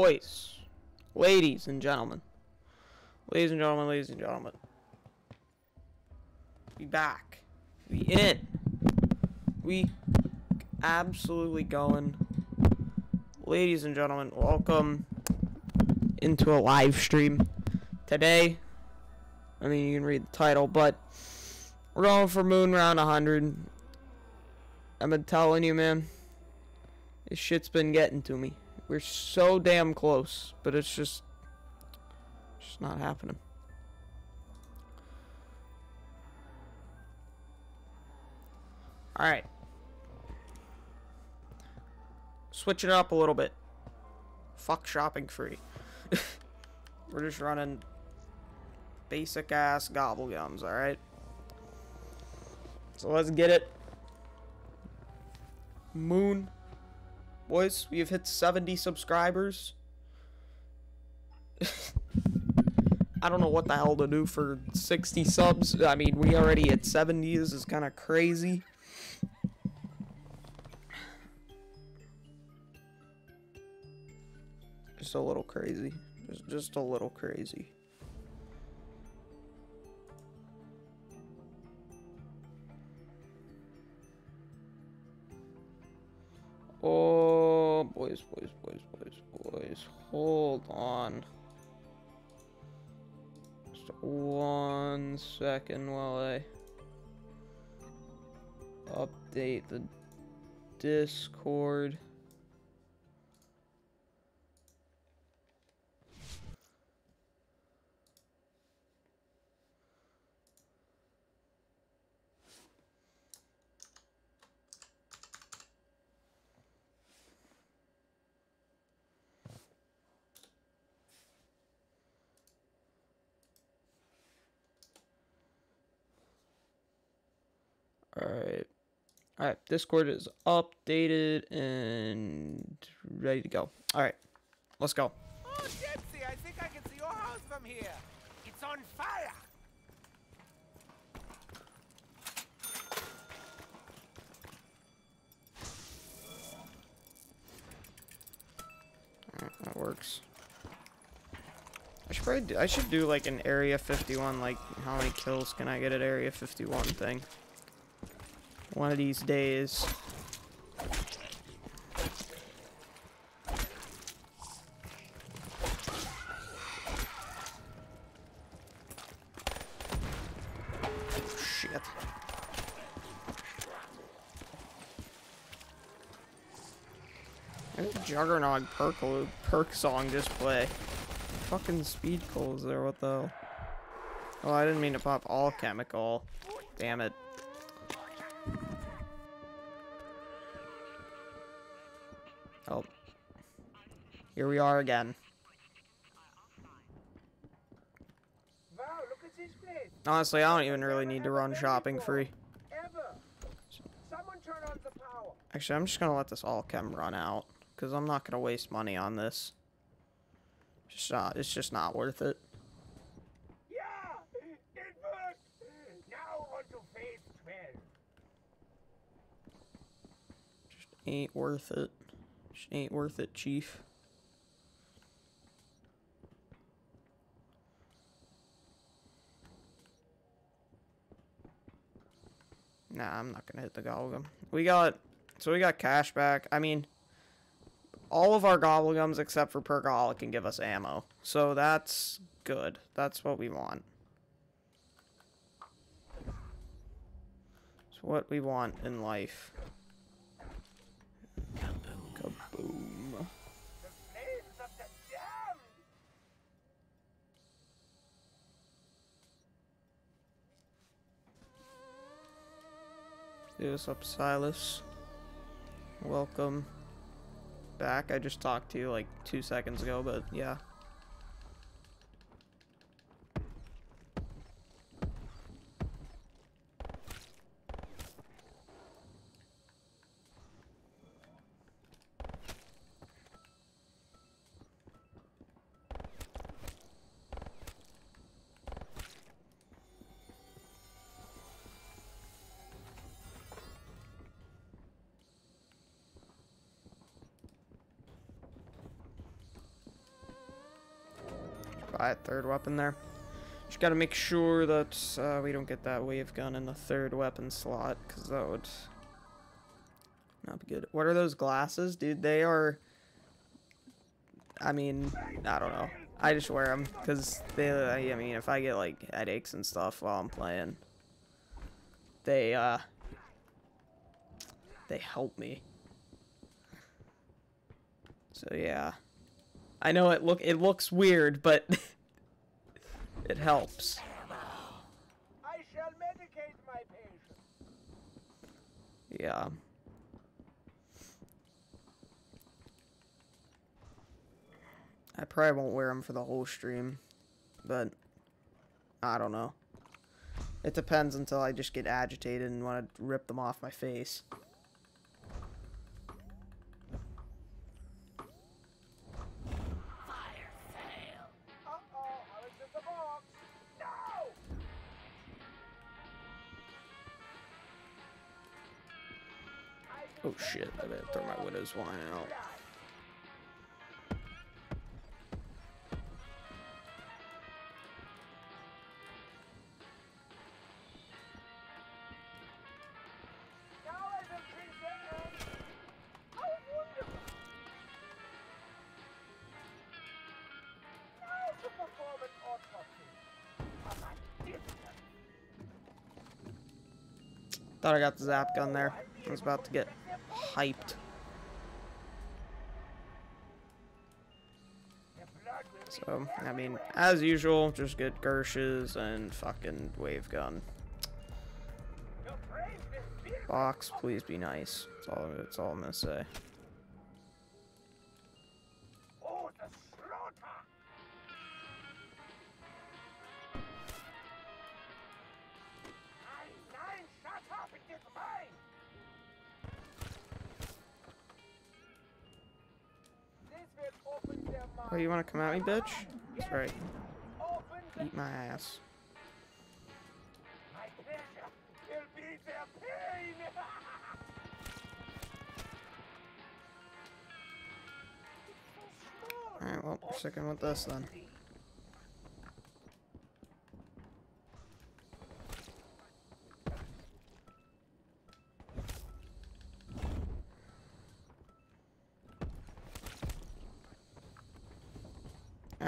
Boys, ladies and gentlemen, ladies and gentlemen, ladies and gentlemen, we back, we in, we absolutely going. Ladies and gentlemen, welcome into a live stream today. I mean, you can read the title, but we're going for Moon Round 100. I've been telling you, man. This shit's been getting to me. We're so damn close, but it's just, just not happening. All right. Switch it up a little bit. Fuck shopping free. We're just running basic ass gobblegums, alright? So let's get it. Moon. Boys, we have hit 70 subscribers. I don't know what the hell to do for 60 subs. I mean, we already at 70. This is kind of crazy. Just a little crazy. Just, just a little crazy. Oh, boys, boys, boys, boys, boys. Hold on. Just one second while I update the Discord. Alright, Discord is updated and ready to go. Alright, let's go. Oh, Gypsy, I think I can see your house from here. It's on fire. Alright, that works. I should probably do, I should do like an Area 51, like how many kills can I get at Area 51 thing. One of these days. Shit. Juggernog perk, perk song just play? Fucking Speed Cola there, what the hell? Oh, I didn't mean to pop Alchemical. Damn it. Here we are again. Wow, look at this place. Honestly, I don't even really need to run shopping free. Ever. Someone turn on the power. Actually, I'm just gonna let this all chem run out. Because I'm not gonna waste money on this. Just not, it's just not worth it. Yeah, it worked. Now on to phase 12. Just ain't worth it. Just ain't worth it, chief. Nah, I'm not gonna hit the gobblegum. We got, so we got cash back. I mean, all of our gobblegums except for Perkaholic can give us ammo. So that's good. That's what we want. It's what we want in life. What's up, Silas? Welcome back. I just talked to you like two seconds ago, but yeah. A third weapon there. Just gotta make sure that uh, we don't get that wave gun in the third weapon slot, because that would not be good. What are those glasses, dude? They are... I mean, I don't know. I just wear them, because they, I mean, if I get, like, headaches and stuff while I'm playing, they, uh, they help me. So, yeah. I know it look it looks weird, but it helps. I shall medicate my patient. Yeah. I probably won't wear them for the whole stream, but I don't know. It depends until I just get agitated and want to rip them off my face. Oh shit, I better throw my widow's wine out. Thought I got the zap gun there. I was about to get hyped. So, I mean, as usual, just get Gershes and fucking wave gun. Box, please be nice. That's all, that's all I'm gonna say. You wanna come at me, bitch? That's right. Eat my ass. Alright, well, we're sticking with this then.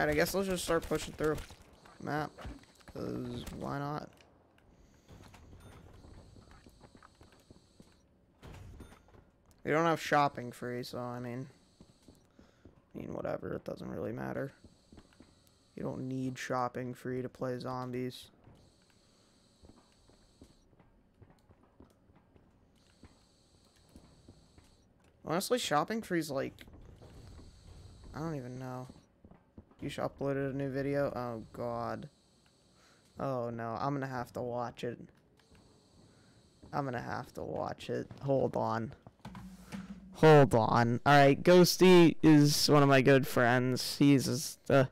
Alright, I guess let's just start pushing through map. Cause why not? We don't have shopping free, so I mean I mean, whatever. It doesn't really matter. You don't need shopping free to play zombies. Honestly, shopping free's like... I don't even know. You should uploaded a new video? Oh, God. Oh, no. I'm gonna have to watch it. I'm gonna have to watch it. Hold on. Hold on. Alright, Ghosty is one of my good friends. He's just, uh,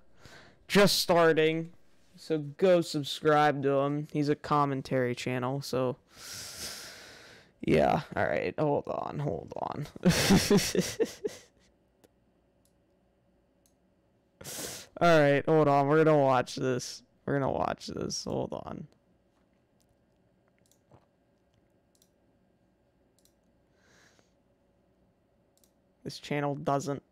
just starting. So go subscribe to him. He's a commentary channel, so yeah. Alright, hold on, hold on. Alright, hold on. We're gonna watch this. We're gonna watch this. Hold on. This channel doesn't.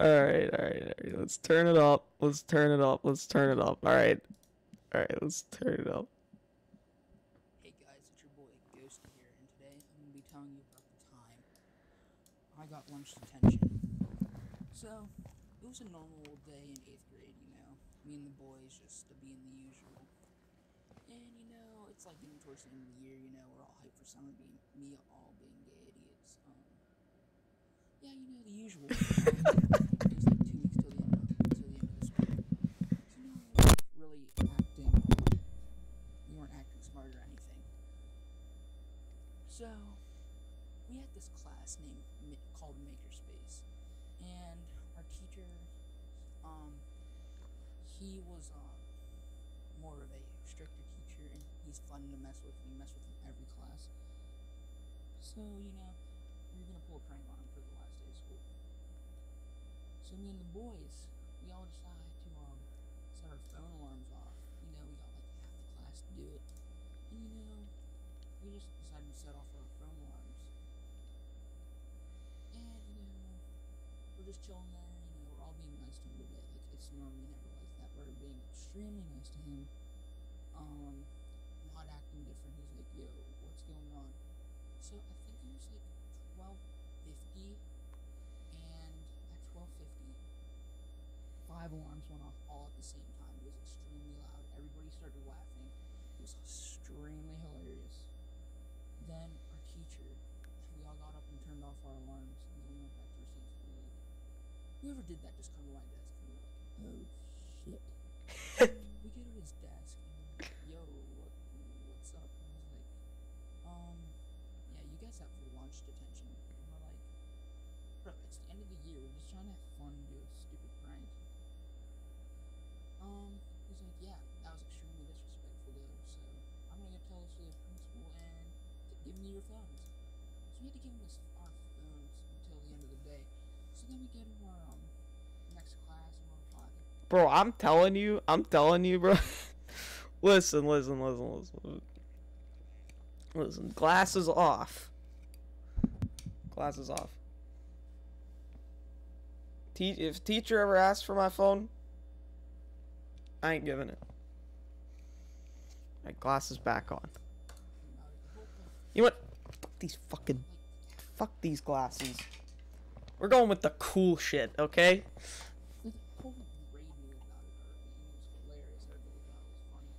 Alright, alright, alright. Let's turn it up. Let's turn it up. Let's turn it up. Alright. Alright, let's turn it up. Hey guys, it's your boy Ghost here, and today I'm going to be telling you about the time I got lunch. So, it was a normal old day in 8th grade, you know. Me and the boys just to being the usual. And, you know, it's like getting towards the end of the year, you know, we're all hyped for summer, being me all being gay idiots. Um, yeah, you know, the usual. It was like two weeks till the end of, till the end of the school. So, you know, we weren't really acting we weren't acting smart or anything. So, we had this class named called Makerspace, and our teacher, um, he was um more of a stricter teacher, and he's fun to mess with. We mess with him every class. So, you know, we are gonna pull a prank on him for the last day of school. So me and the boys, we all decide to um set our phone alarms off. You know, we got like half the class to do it. And you know, we just decided to set off our phone alarms. And you know, we're just chilling there, you know, we're all being nice to him today. Like it's normally never like being extremely nice to him. Um, not acting different. He's like, yo, what's going on? So I think it was like twelve fifty and at twelve fifty five alarms went off all at the same time. It was extremely loud. Everybody started laughing. It was extremely hilarious. Then our teacher, we all got up and turned off our alarms, and then we went back to our seats. We were like, whoever did that just come to my desk, lunch detention. And we're like, bro, it's the end of the year. We're just trying to have fun and do a stupid prank. Um, he's like, yeah, that was extremely disrespectful though, so I'm gonna go tell this to the principal and give me your phones. So we had to give him his, our phones until the end of the day. So then we go to our um next class and we're talking. Bro, I'm telling you, I'm telling you, bro. listen, listen, listen, listen. Listen, glasses off. Glasses off. Te- if teacher ever asks for my phone, I ain't giving it. My glasses back on. You know what? Fuck these fucking. Fuck these glasses. We're going with the cool shit, okay? Like, the whole grade knew about it already, and it was hilarious. Everybody thought it was funny.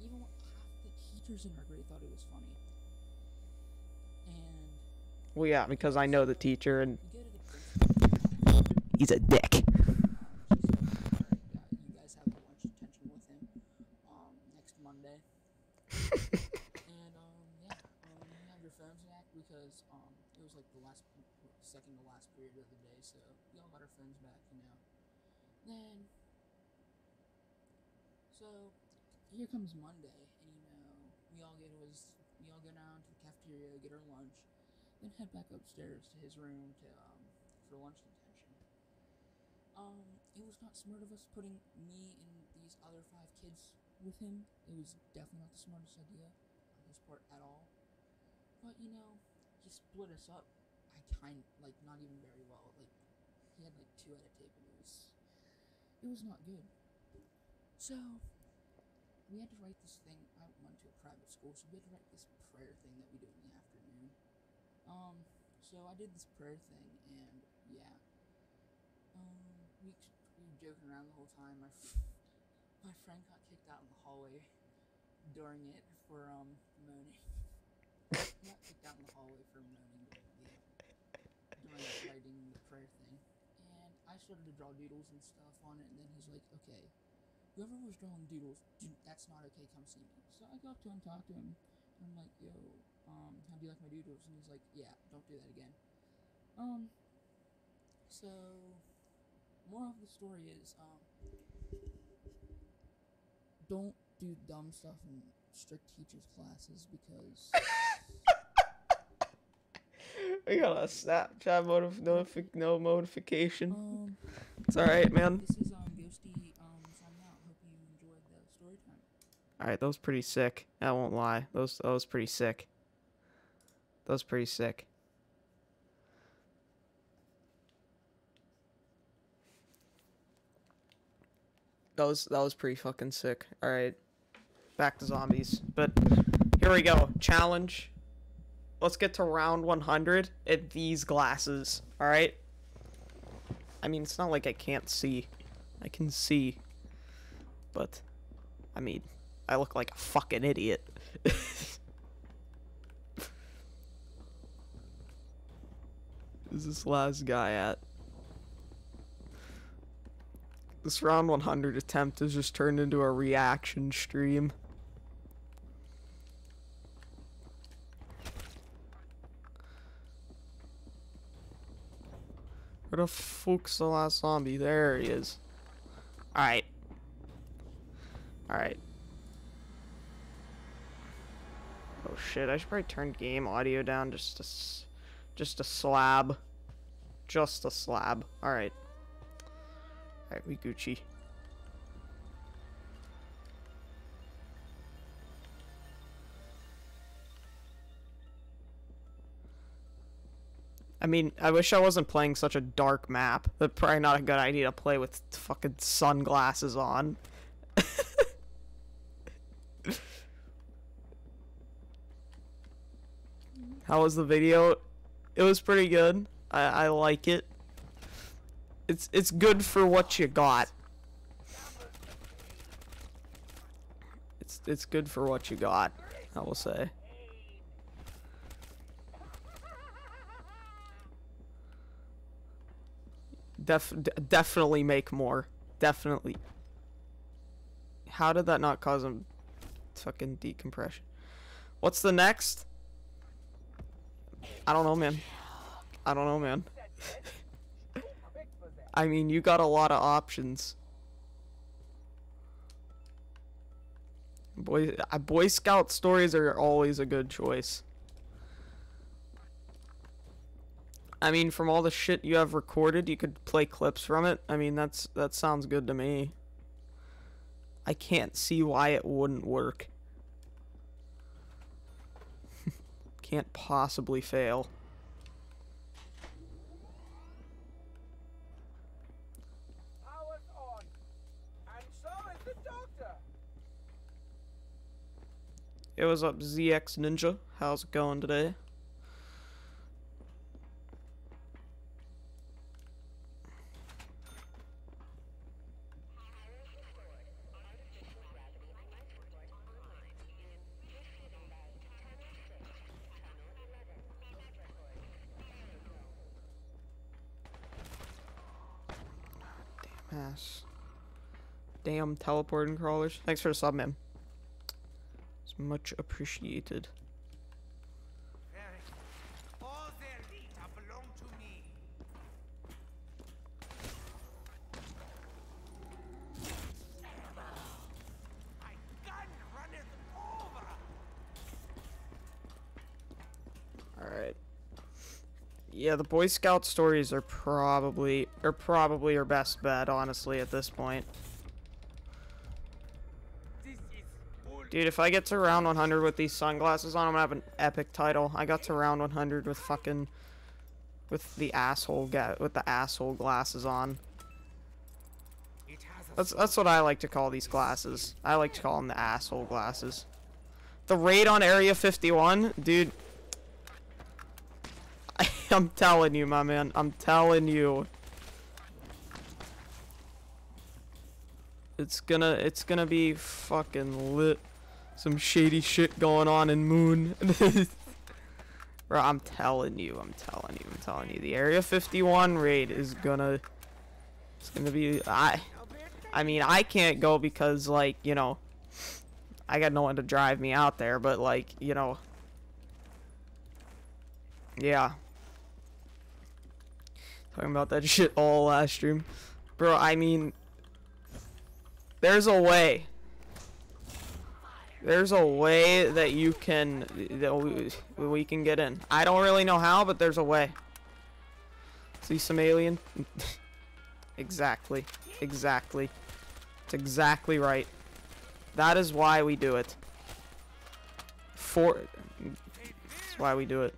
Even when half the teachers in our grade thought it was funny. And Well, yeah, because I know the teacher and we go to the principal. he's a dick. She said, "Alright, yeah, you guys have a lunch detention with him um, next Monday. and um, yeah, um, have your phones back because um, it was like the last, second to last period of the day, so we all got our phones back, you know. Then, so here comes Monday, and you know, we all get was we all go down to the cafeteria, get our lunch, then head back upstairs to his room to um for lunch detention. Um, it was not smart of us putting me and these other five kids with him. It was definitely not the smartest idea on his part at all. But you know, he split us up. I kind like not even very well. Like he had like two at a table. it was it was not good. So we had to write this thing. I went to a private school, so we had to write this prayer thing that we do in the afternoon. Um, so I did this prayer thing, and yeah. Um, we, we were joking around the whole time. My my friend got kicked out in the hallway during it for um moaning. Not kicked out in the hallway for moaning, but yeah, during writing the prayer thing. And I started to draw doodles and stuff on it, and then he's like, "Okay, whoever was drawing doodles, dude, that's not okay. Come see me." So I go up to him, talk to him, and I'm like, "Yo, um, how do you like my doodles?" And he's like, "Yeah, don't do that again." Um, so moral of the story is um don't do dumb stuff in strict teachers classes because We got a Snapchat motif- notifi- no notification. um It's alright, man. this is um ghosty um signing out hope you enjoyed the story time Alright, that was pretty sick. I won't lie. Those that was pretty sick. That was pretty sick. That was that was pretty fucking sick. Alright. Back to zombies. But here we go. Challenge. Let's get to round 100 at these glasses. Alright? I mean, it's not like I can't see. I can see. But, I mean, I look like a fucking idiot. Who's this last guy at? This round 100 attempt has just turned into a reaction stream. Where the fuck's the last zombie? There he is. Alright. Alright. Oh, Oh shit, I should probably turn game audio down just s- just a slab. Just a slab. Alright. Alright, we Gucci. I mean, I wish I wasn't playing such a dark map. That's probably not a good idea to play with fucking sunglasses on. How was the video? It was pretty good. I, I like it. It's it's good for what you got. It's it's good for what you got. I will say. Def definitely make more. Definitely. How did that not cause him fucking decompression? What's the next? I don't know, man. I don't know, man. I mean, you got a lot of options. Boy, uh, Boy Scout stories are always a good choice. I mean, from all the shit you have recorded, you could play clips from it. I mean, that's that sounds good to me. I can't see why it wouldn't work. Can't possibly fail. Power's on. And so is the doctor. Hey, what's up, ZX Ninja? How's it going today? Damn ass. Damn teleporting crawlers. Thanks for the sub, man. It's much appreciated. Alright. Yeah, the Boy Scout stories are probably are probably our best bet, honestly, at this point. This is bull. Dude, if I get to round 100 with these sunglasses on, I'm gonna have an epic title. I got to round 100 with fucking with the asshole ga- with the asshole glasses on. That's that's what I like to call these glasses. I like to call them the asshole glasses. The raid on Area 51, dude. I'm telling you, my man. I'm telling you. It's gonna it's gonna be fucking lit. Some shady shit going on in Moon. Bro, I'm telling you, I'm telling you, I'm telling you. The Area 51 raid is gonna it's gonna be I I mean, I can't go because, like, you know, I got no one to drive me out there, but, like, you know, yeah. Talking about that shit all last stream. Bro, I mean, there's a way. There's a way that you can, that we, we can get in. I don't really know how, but there's a way. See some alien? exactly. Exactly. It's exactly right. That is why we do it. For that's why we do it.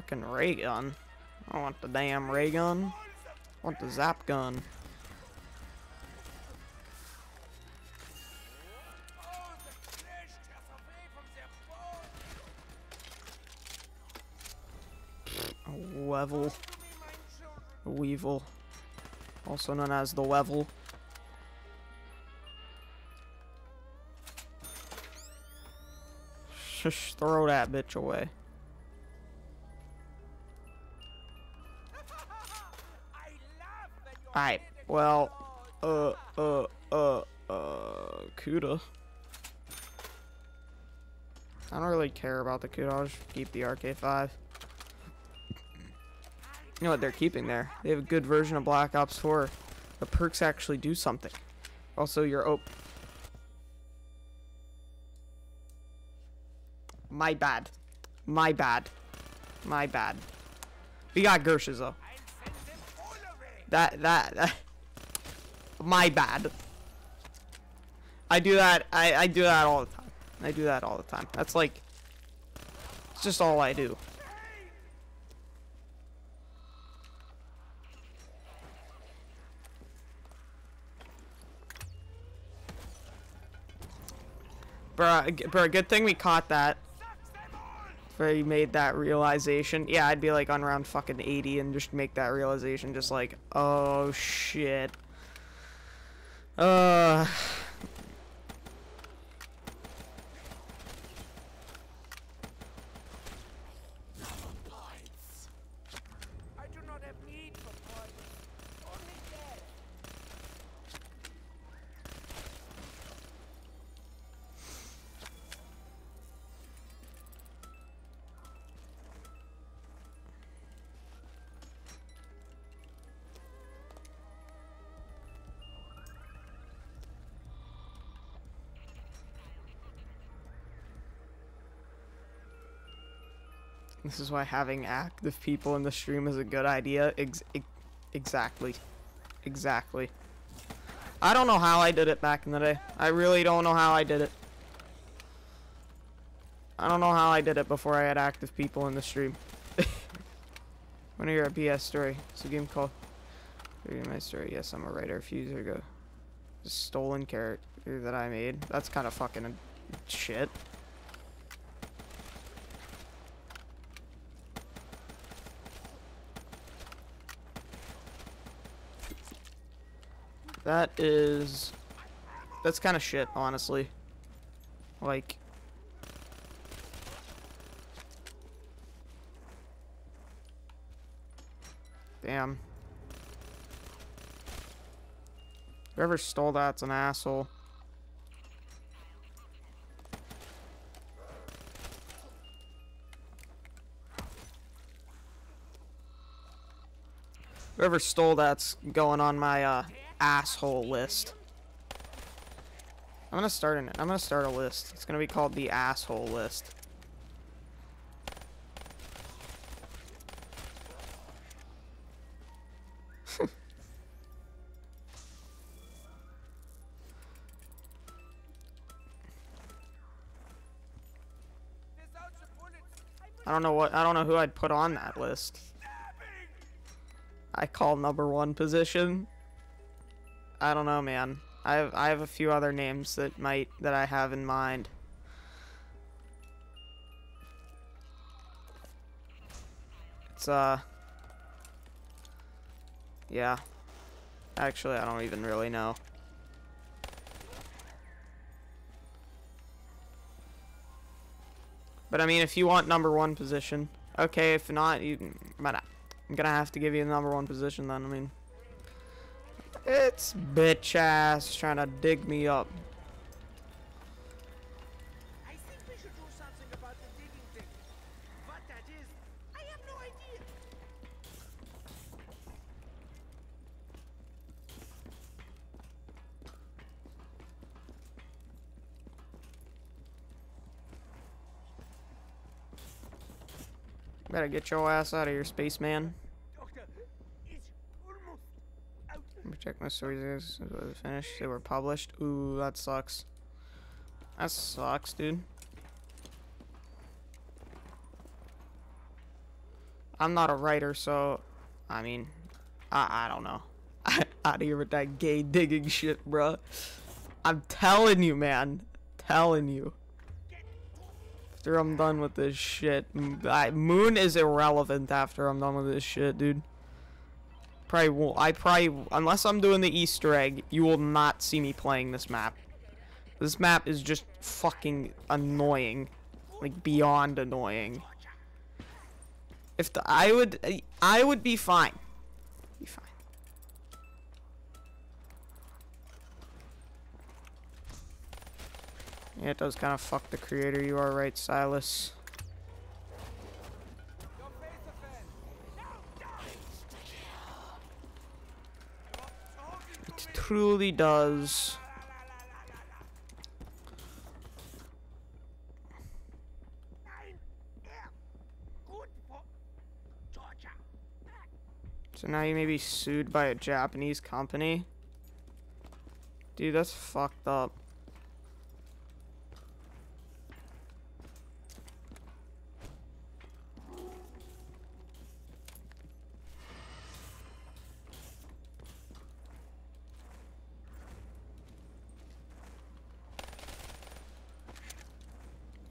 Fucking ray gun. I want the damn ray gun. I want the zap gun. A children. A weevil. Also known as the weevil. Shush, throw that bitch away. Alright, well, uh, uh, uh, uh, Kuda. I don't really care about the Kuda, I'll just keep the RK5. You know what they're keeping there? They have a good version of Black Ops 4. The perks actually do something. Also, your op. My bad. My bad. My bad. We got Gershes though. That that, that my bad. I do that I, I do that all the time. I do that all the time. That's like it's just all I do. Bruh, bruh, good thing we caught that. Where he made that realization. Yeah, I'd be like on round fucking 80 and just make that realization just like, oh shit. Uh This is why having active people in the stream is a good idea. Ex ex exactly. Exactly. I don't know how I did it back in the day. I really don't know how I did it. I don't know how I did it before I had active people in the stream. When to hear a BS story. It's a game called Reading My Story. Yes, I'm a writer a few years ago. Stolen character that I made. That's kind of fucking shit. That is... That's kind of shit, honestly. Like... Damn. Whoever stole that's an asshole. Whoever stole that's going on my uh, asshole list. I'm gonna start an I'm gonna start a list. It's gonna be called the asshole list. I don't know what I don't know who I'd put on that list. I call number one position. I don't know, man. I have I have a few other names that might that I have in mind. It's uh Yeah. Actually, I don't even really know. But I mean, if you want number one position, okay. If not, you. But I'm gonna have to give you the number one position then. I mean, it's bitch ass trying to dig me up. I think we should do something about the digging thing. What that is, I have no idea. Better get your ass out of here, spaceman. Doctor, it's almost out. Let me check my stories. It finished? They were published. Ooh, that sucks. That sucks, dude. I'm not a writer, so I mean, I I don't know. Out of here with that gay digging shit, bruh. I'm telling you, man. Telling you. After I'm done with this shit, I, Moon is irrelevant after I'm done with this shit, dude. Probably will. I probably unless I'm doing the Easter egg, you will not see me playing this map. This map is just fucking annoying, like beyond annoying. If the I would I would be fine. Be fine. Yeah, it does kind of fuck the creator. You are right, Silas. Your face offense. Now die. Truly does. So now you may be sued by a Japanese company. Dude, that's fucked up.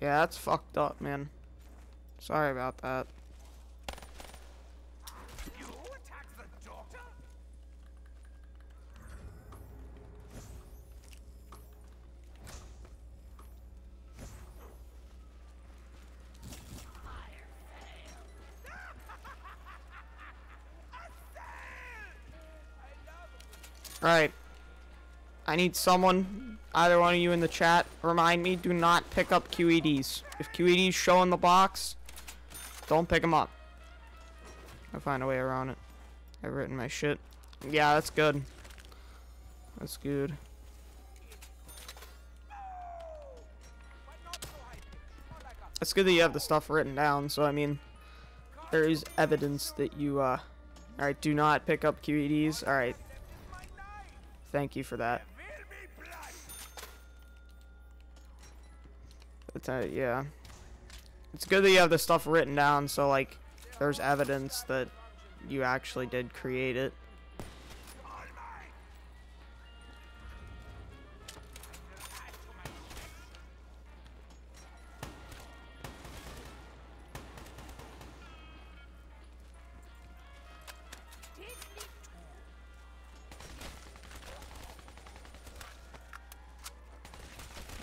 Yeah, that's fucked up, man. Sorry about that. Alright. I need someone, either one of you in the chat, remind me, do not pick up QEDs. If QEDs show in the box, don't pick them up. I'll find a way around it. I've written my shit. Yeah, that's good. That's good. It's good that you have the stuff written down, so I mean, there is evidence that you, uh, alright, do not pick up QEDs. Alright, thank you for that. It's, yeah. It's good that you have the stuff written down, so, like, there's evidence that you actually did create it.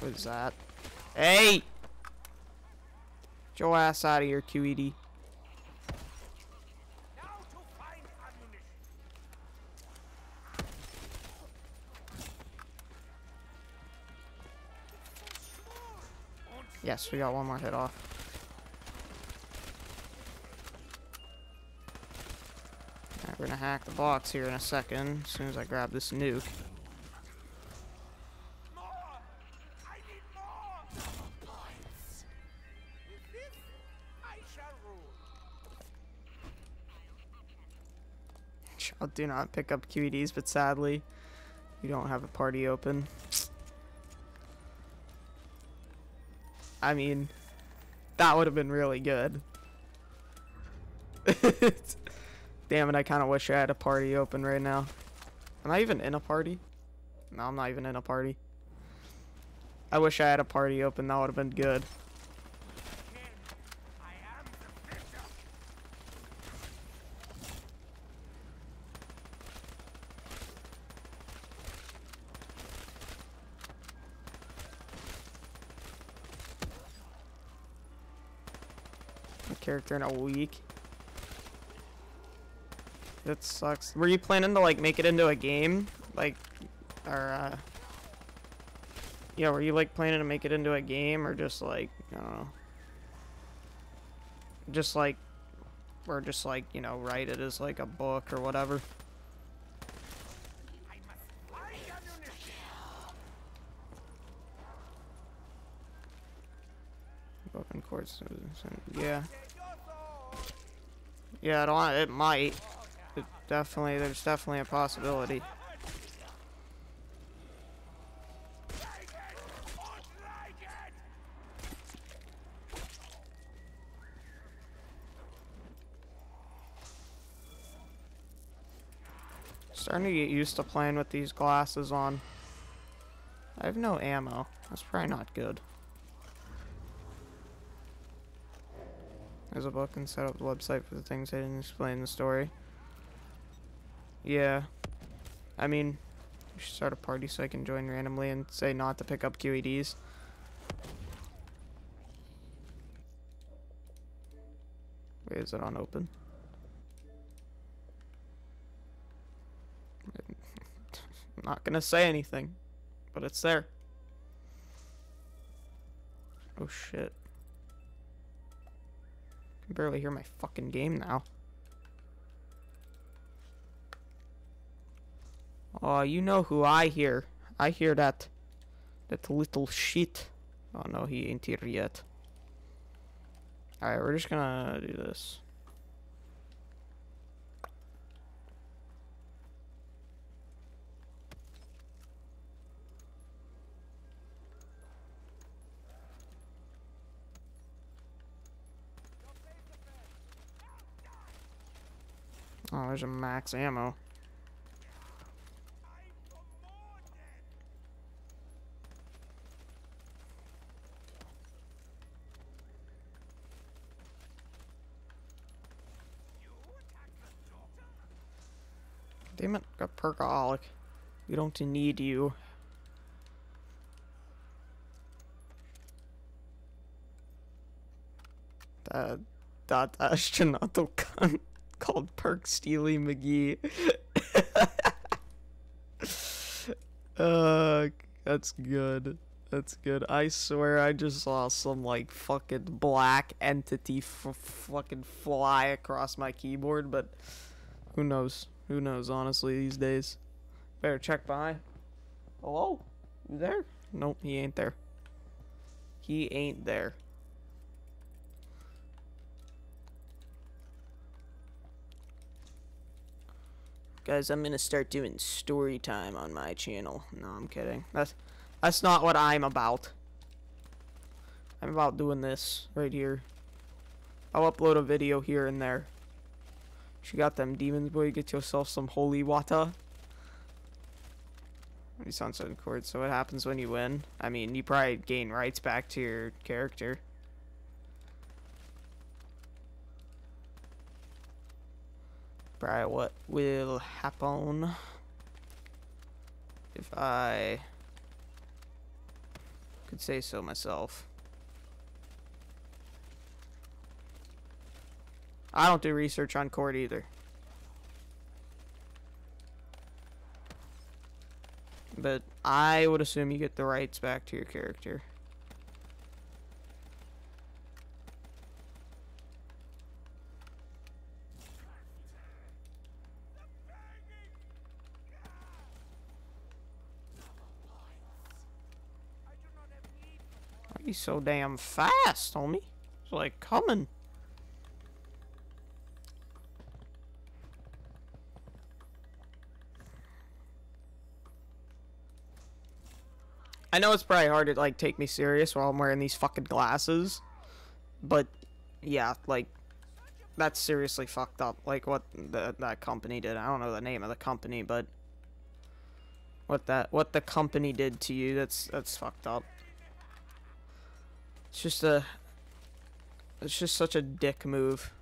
What is that? Hey! Get your ass out of here, QED. Yes, we got one more hit off. Alright, we're gonna hack the box here in a second, as soon as I grab this nuke. Do not pick up QEDs, but sadly, you don't have a party open. I mean, that would have been really good. Damn it, I kind of wish I had a party open right now. Am I even in a party? No, I'm not even in a party. I wish I had a party open, that would have been good. Again, I am the victor. A character in a week. That sucks. Were you planning to like make it into a game? Like or uh Yeah, were you like planning to make it into a game or just like I don't know. Just like or just like, you know, write it as like a book or whatever. Open courts. Yeah. Yeah, I don't it might. It definitely there's definitely a possibility. Starting to get used to playing with these glasses on. I have no ammo. That's probably not good. There's a book and set up the website for the things I didn't explain in the story. Yeah. I mean, we should start a party so I can join randomly and say not to pick up QEDs. Wait, is it on open? I'm not gonna say anything, but it's there. Oh shit. I barely hear my fucking game now. Oh, you know who I hear. I hear that. That little shit. Oh no, he ain't here yet. Alright, we're just gonna do this. Oh, there's a max ammo. Damn it, got perkaholic. We don't need you. That that astronaut cunt called Perk Steely McGee. uh, that's good. That's good. I swear I just saw some like fucking black entity fucking fly across my keyboard, but who knows? Who knows, honestly, these days. Better check behind. Hello? You there? Nope, he ain't there. He ain't there. Guys, I'm gonna start doing story time on my channel. No, I'm kidding. That's that's not what I'm about. I'm about doing this right here. I'll upload a video here and there. You got them demons, boy. Get yourself some holy water. You sunset court. So what happens when you win? I mean, you probably gain rights back to your character. Probably what will happen if I could say so myself. I don't do research on court either. But I would assume you get the rights back to your character. You so damn fast, homie? It's like coming. I know it's probably hard to like take me serious while I'm wearing these fucking glasses, but yeah, like that's seriously fucked up. Like what the, that company did. I don't know the name of the company, but what that what the company did to you. That's that's fucked up. It's just a. It's just such a dick move.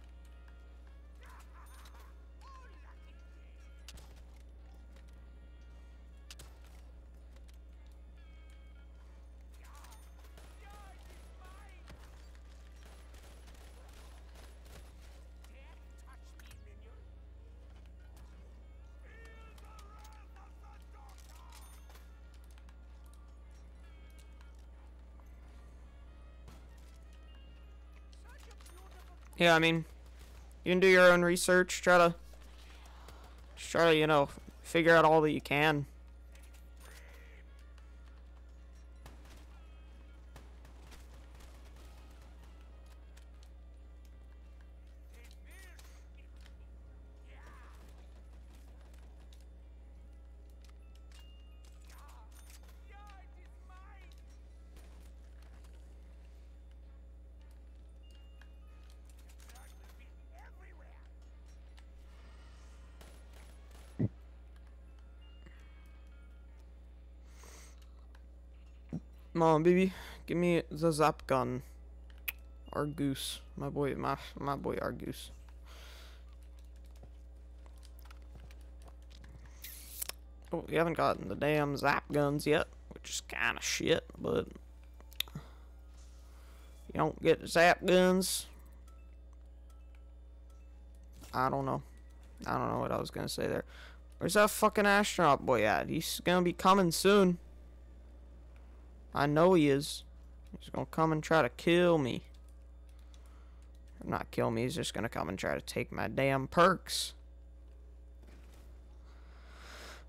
Yeah, I mean, you can do your own research. Try to, try to, you know, figure out all that you can. Mom, baby, give me the zap gun. Argoose, my boy, my my boy Argoose. Oh, we haven't gotten the damn zap guns yet, which is kind of shit, but you don't get zap guns. I don't know. I don't know what I was gonna say there. Where's that fucking astronaut boy at? He's gonna be coming soon. I know he is. He's gonna come and try to kill me. Not kill me, he's just gonna come and try to take my damn perks.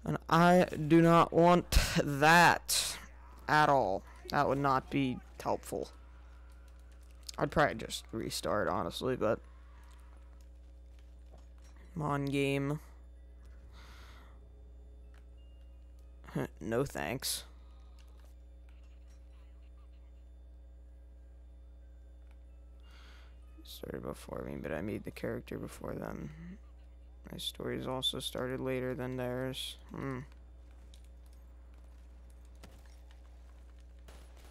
And I do not want that at all. That would not be helpful. I'd probably just restart, honestly, but... Come on, game. no thanks. Started before me, but I made the character before them. My stories also started later than theirs. Hmm.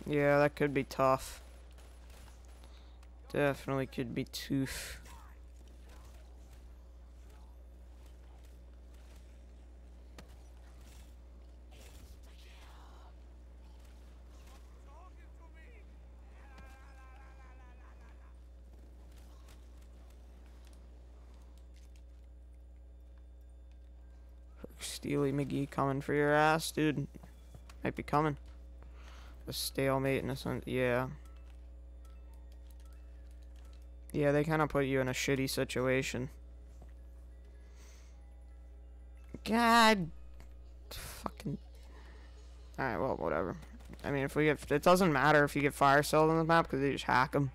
Yeah, that could be tough. Definitely could be tooth. Steely McGee coming for your ass, dude. Might be coming. A stalemate in a sun. Yeah. Yeah, they kind of put you in a shitty situation. God. Fucking. Alright, well, whatever. I mean, if we get. It doesn't matter if you get fire cells on the map because they just hack them.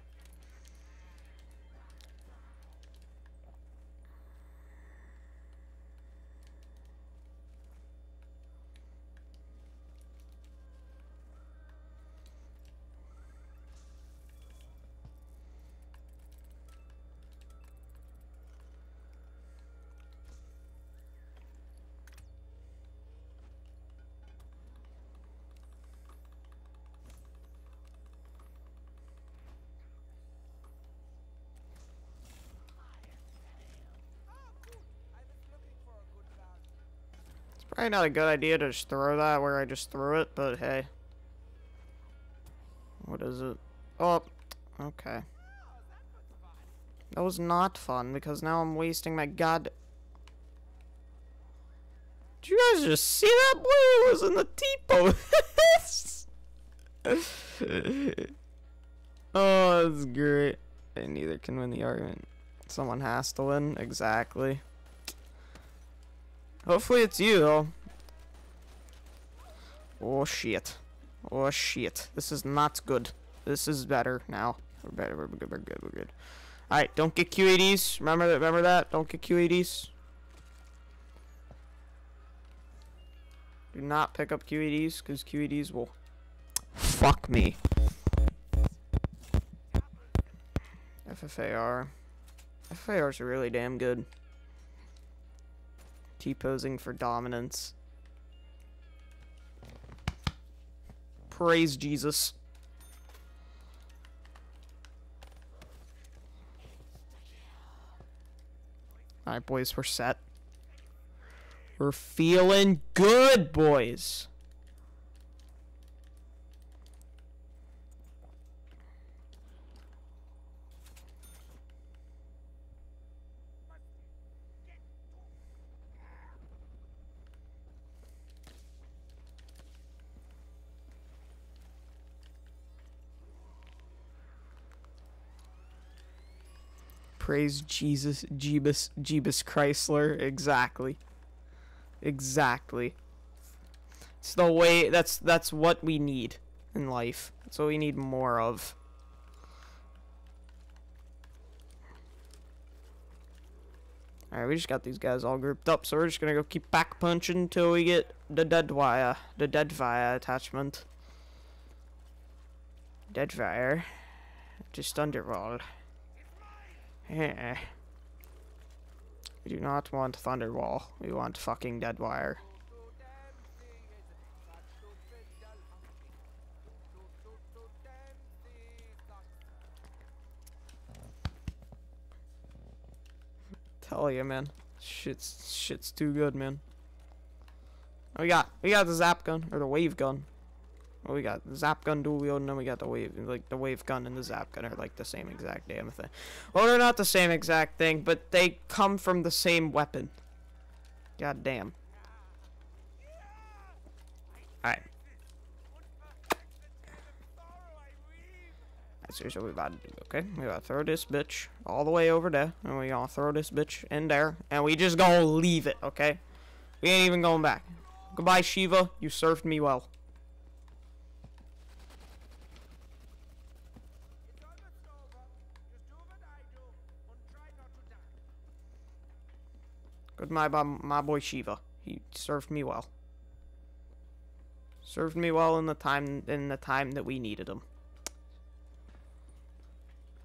Probably not a good idea to just throw that where I just threw it, but hey. What is it? Oh, okay. That was not fun because now I'm wasting my god. Did you guys just see that blue was in the T-post? oh, that's great. And neither can win the argument. Someone has to win. Exactly. Hopefully it's you, though. Oh, shit. Oh, shit. This is not good. This is better now. We're better. We're good. We're good. We're good. Alright, don't get QEDs. Remember that? Remember that? Don't get QEDs. Do not pick up QEDs because QEDs will fuck me. FFAR. FFARs are really damn good. T-posing for dominance. Praise Jesus. Alright, boys, we're set. We're feeling good, boys. Praise Jesus, Jeebus, Jeebus Chrysler. Exactly. Exactly. It's the way, that's, that's what we need in life. That's what we need more of. Alright, we just got these guys all grouped up, so we're just gonna go keep back punching until we get the dead wire, the dead fire attachment. Dead fire. Just underworld. Yeah. We do not want Thunderwall. We want fucking Deadwire. Tell you, man. Shit's shit's too good, man. We got we got the zap gun or the wave gun. Well, we got zap gun dual wield, and then we got the wave, like the wave gun and the zap gun are like the same exact damn thing. Well, they're not the same exact thing, but they come from the same weapon. God damn. Alright. That's here's what we about to do, okay? We gotta throw this bitch all the way over there, and we gonna throw this bitch in there, and we just gonna leave it, okay? We ain't even going back. Goodbye, Shiva. You served me well. It's almost over. Just do what I do and try not to die. Goodbye, my, my boy Shiva. He served me well. Served me well in the time in the time that we needed him.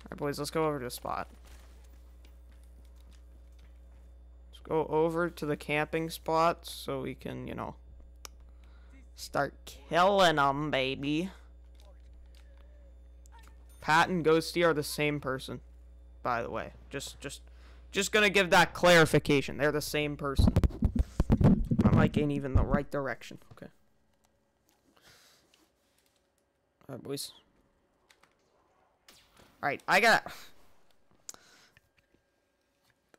Alright boys, let's go over to the spot. Let's go over to the camping spot so we can, you know, start killing them, baby. Pat and Ghosty are the same person, by the way. Just, just, just gonna give that clarification. They're the same person. My mic ain't even the right direction. Okay. Alright, boys. Alright, I got.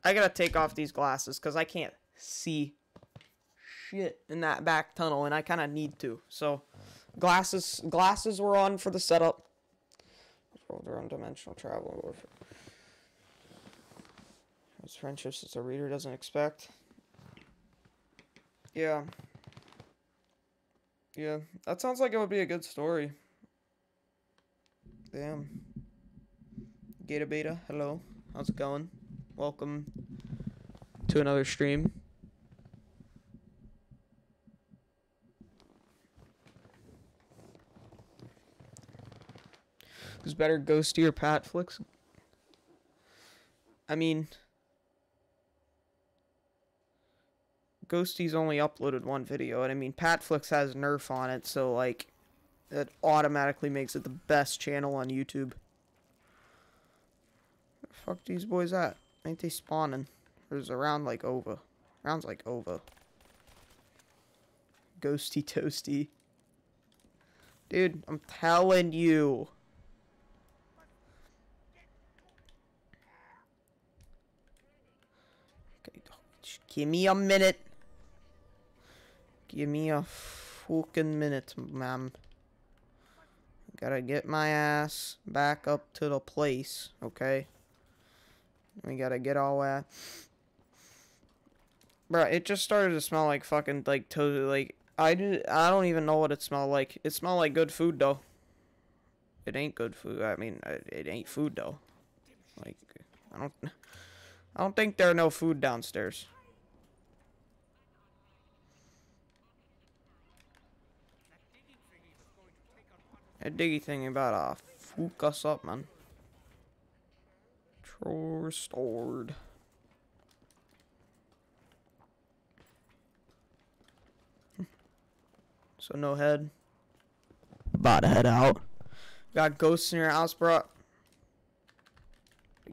I gotta take off these glasses because I can't see shit in that back tunnel, and I kind of need to. So, glasses, glasses were on for the setup. Their own dimensional travel. Friendships that the reader doesn't expect. Yeah. Yeah, that sounds like it would be a good story. Damn. Gator Beta, hello. How's it going? Welcome to another stream. Who's better, Ghosty or Patflix? I mean, Ghosty's only uploaded one video, and I mean, Patflix has Nerf on it, so like, it automatically makes it the best channel on YouTube. Where the fuck these boys at? Ain't they spawning? Or is around like over? Rounds like over. Ghosty toasty. Dude, I'm telling you. Okay, give me a minute. Give me a fucking minute, ma'am. Gotta get my ass back up to the place, okay? We gotta get all that. Bro, it just started to smell like fucking, like, totally, like, I, did, I don't even know what it smelled like. It smelled like good food, though. It ain't good food. I mean, it, it ain't food, though. Like, I don't, I don't think there are no food downstairs. That diggy thing about to fook us up, man. Troll restored. So no head. About to head out. Got ghosts in your house, bro.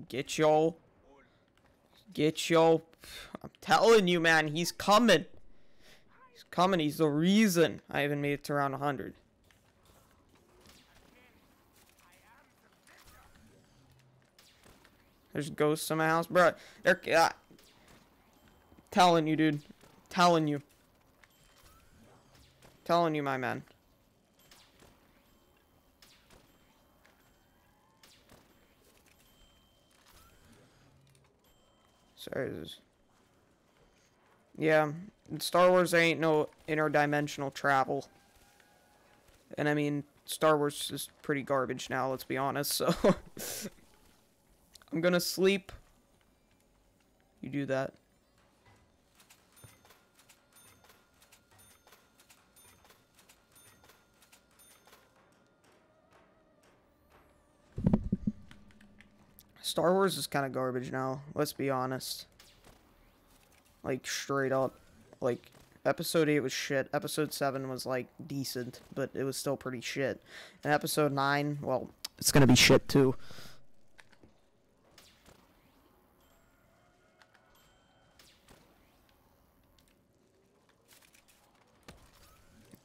Get yo. Get yo. I'm telling you, man, he's coming. He's coming. He's the reason I haven't made it to around 100. There's ghosts in my house, bro. They're uh, telling you, dude. Telling you. Telling you, my man. Sorry. Yeah, Star Wars ain't no interdimensional travel. And I mean, Star Wars is pretty garbage now, let's be honest, so... I'm gonna sleep. You do that. Star Wars is kind of garbage now. Let's be honest. Like straight up, like episode 8 was shit. Episode 7 was like decent, but it was still pretty shit. And episode 9, well, it's to be shit too.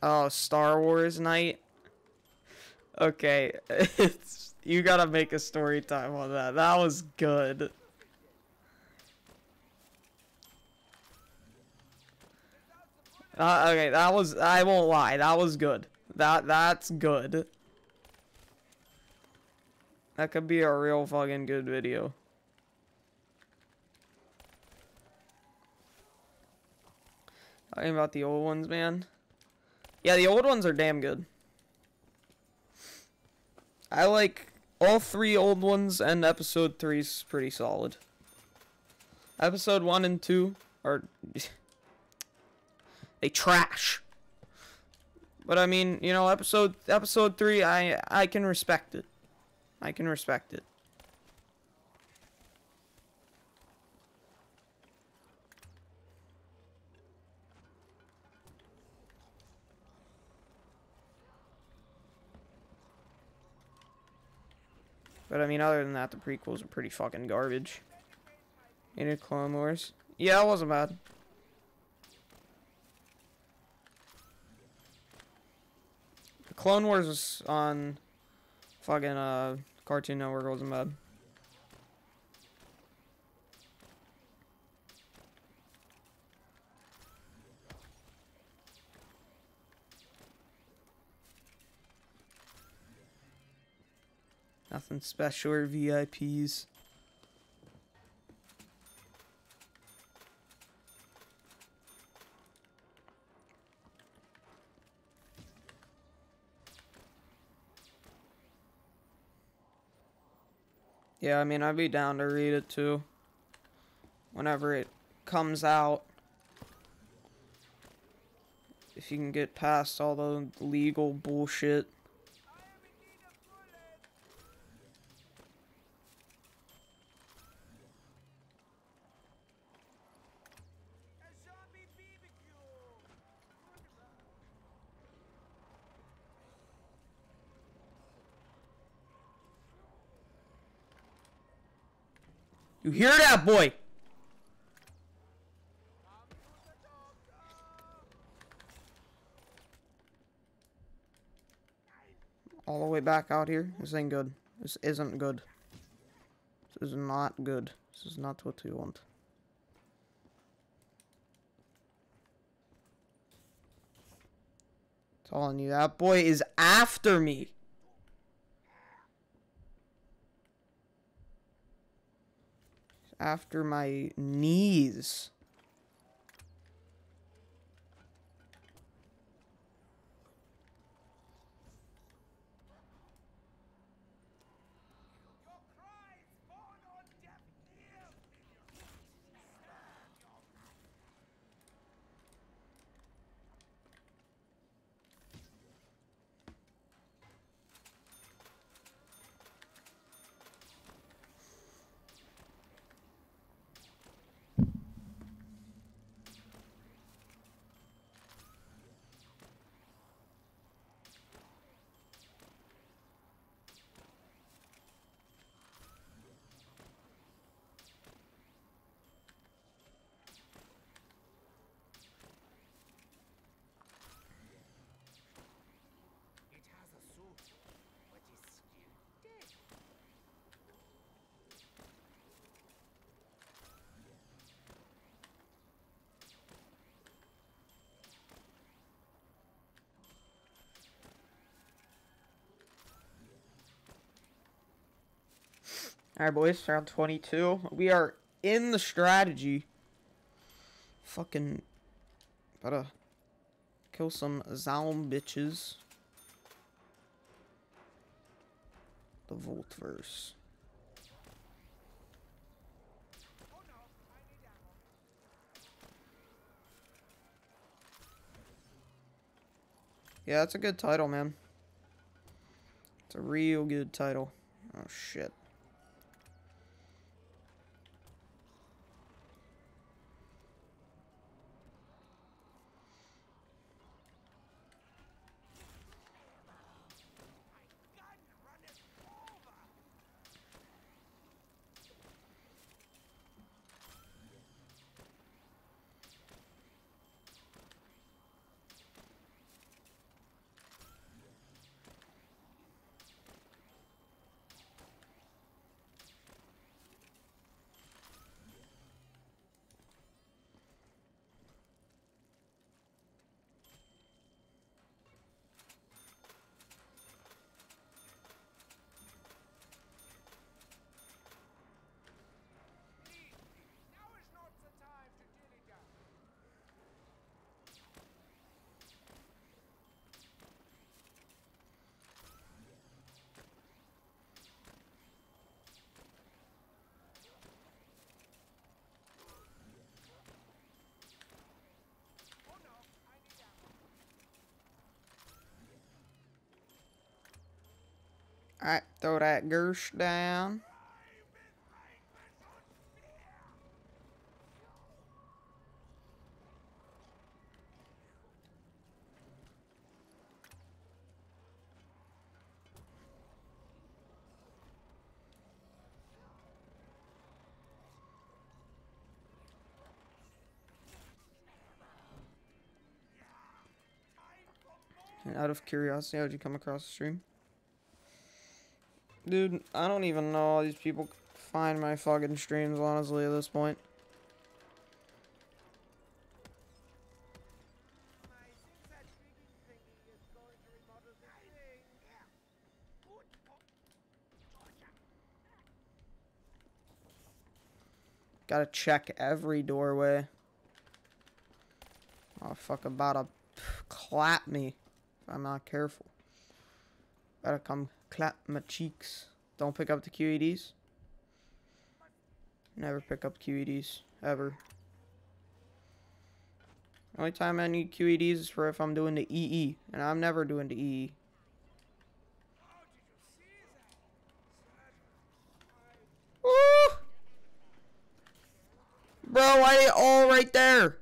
Oh, Star Wars night. Okay, it's you gotta make a story time on that. That was good. Uh, okay, that was I won't lie. That was good. That that's good. That could be a real fucking good video. Talking about the old ones, man. Yeah, the old ones are damn good. I like all three old ones, and episode three's pretty solid. Episode one and two are they trash. But I mean, you know, episode episode three, I I can respect it. I can respect it. But I mean, other than that, the prequels are pretty fucking garbage. Into Clone Wars. Yeah, it wasn't bad. The Clone Wars was on fucking uh Cartoon Network wasn't bad. Nothing special or VIPs. Yeah, I mean, I'd be down to read it too. Whenever it comes out. If you can get past all the legal bullshit. You hear that, boy? All the way back out here? This ain't good. This isn't good. This is not good. This is not what we want. Telling you, that boy is after me. After my knees. Alright, boys, round 22. We are in the strategy. Fucking. Gotta kill some Zalm bitches. The Voltverse. Yeah, that's a good title, man. It's a real good title. Oh, shit. Throw that Gersh down. And out of curiosity, how'd you come across the stream? Dude, I don't even know how these people find my fucking streams, honestly, at this point. Gotta check every doorway. Oh, fuck, about to clap me if I'm not careful. Gotta come clap my cheeks. Don't pick up the QEDs. Never pick up QEDs, ever. Only time I need QEDs is for if I'm doing the EE, and I'm never doing the EE. Oh, did Woo! Bro, are they all right there?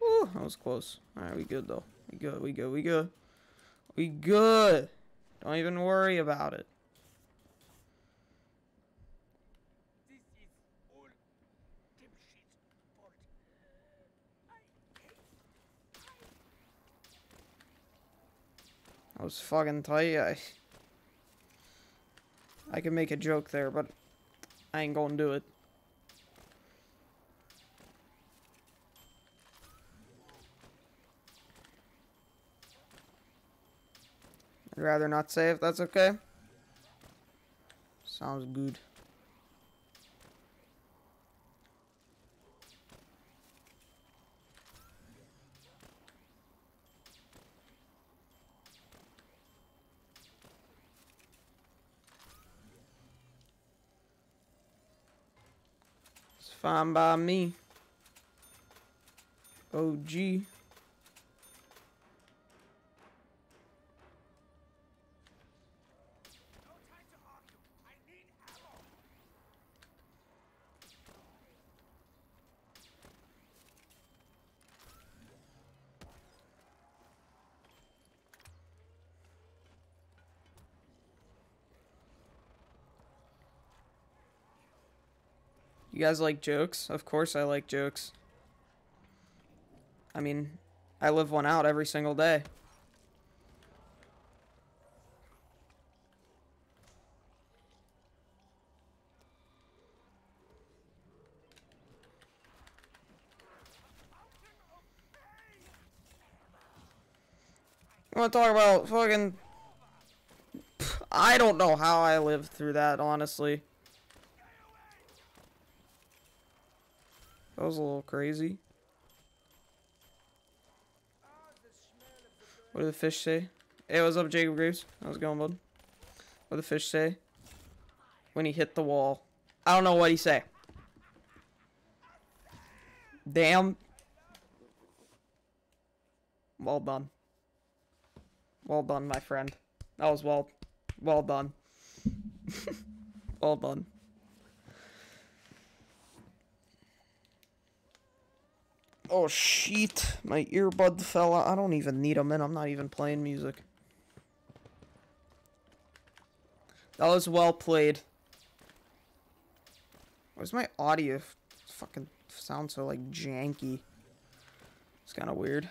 Woo, that was close. Alright, we good though. We good, we good, we good. We good. Don't even worry about it. I was fucking tight. I, I can make a joke there, but I ain't gonna do it. I'd rather not say if that's okay. Sounds good. It's fine by me. No You guys like jokes? Of course I like jokes. I mean, I live one out every single day. Want to talk about fucking... I don't know how I lived through that, honestly. That was a little crazy. What did the fish say? Hey, what's up, Jacob Graves? How's it going, bud? What did the fish say? When he hit the wall. I don't know what he say. Damn. Well done. Well done, my friend. That was well, well done. well done. Oh shit, my earbud fell out. I don't even need them in. I'm not even playing music. That was well played. Why's my audio fucking sound so like janky? It's kind of weird.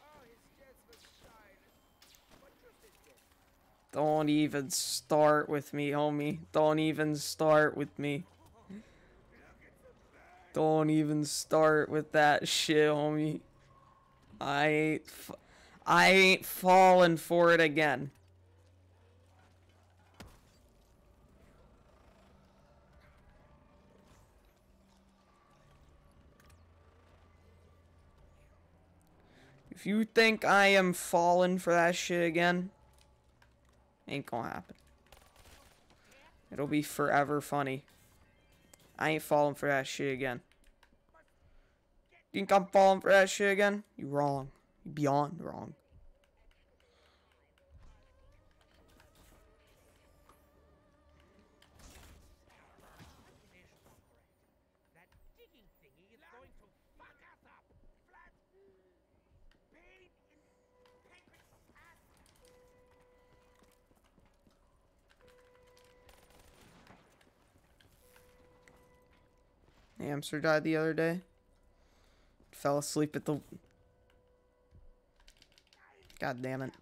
Oh, his jets was shine. What just is this? Don't even start with me, homie. Don't even start with me. Don't even start with that shit, homie. I ain't, f- I ain't falling for it again. If you think I am falling for that shit again, Ain't gonna happen. It'll be forever funny. I ain't falling for that shit again. Think I'm falling for that shit again? You wrong. You beyond wrong. Hamster died the other day. Fell asleep at the. God damn it.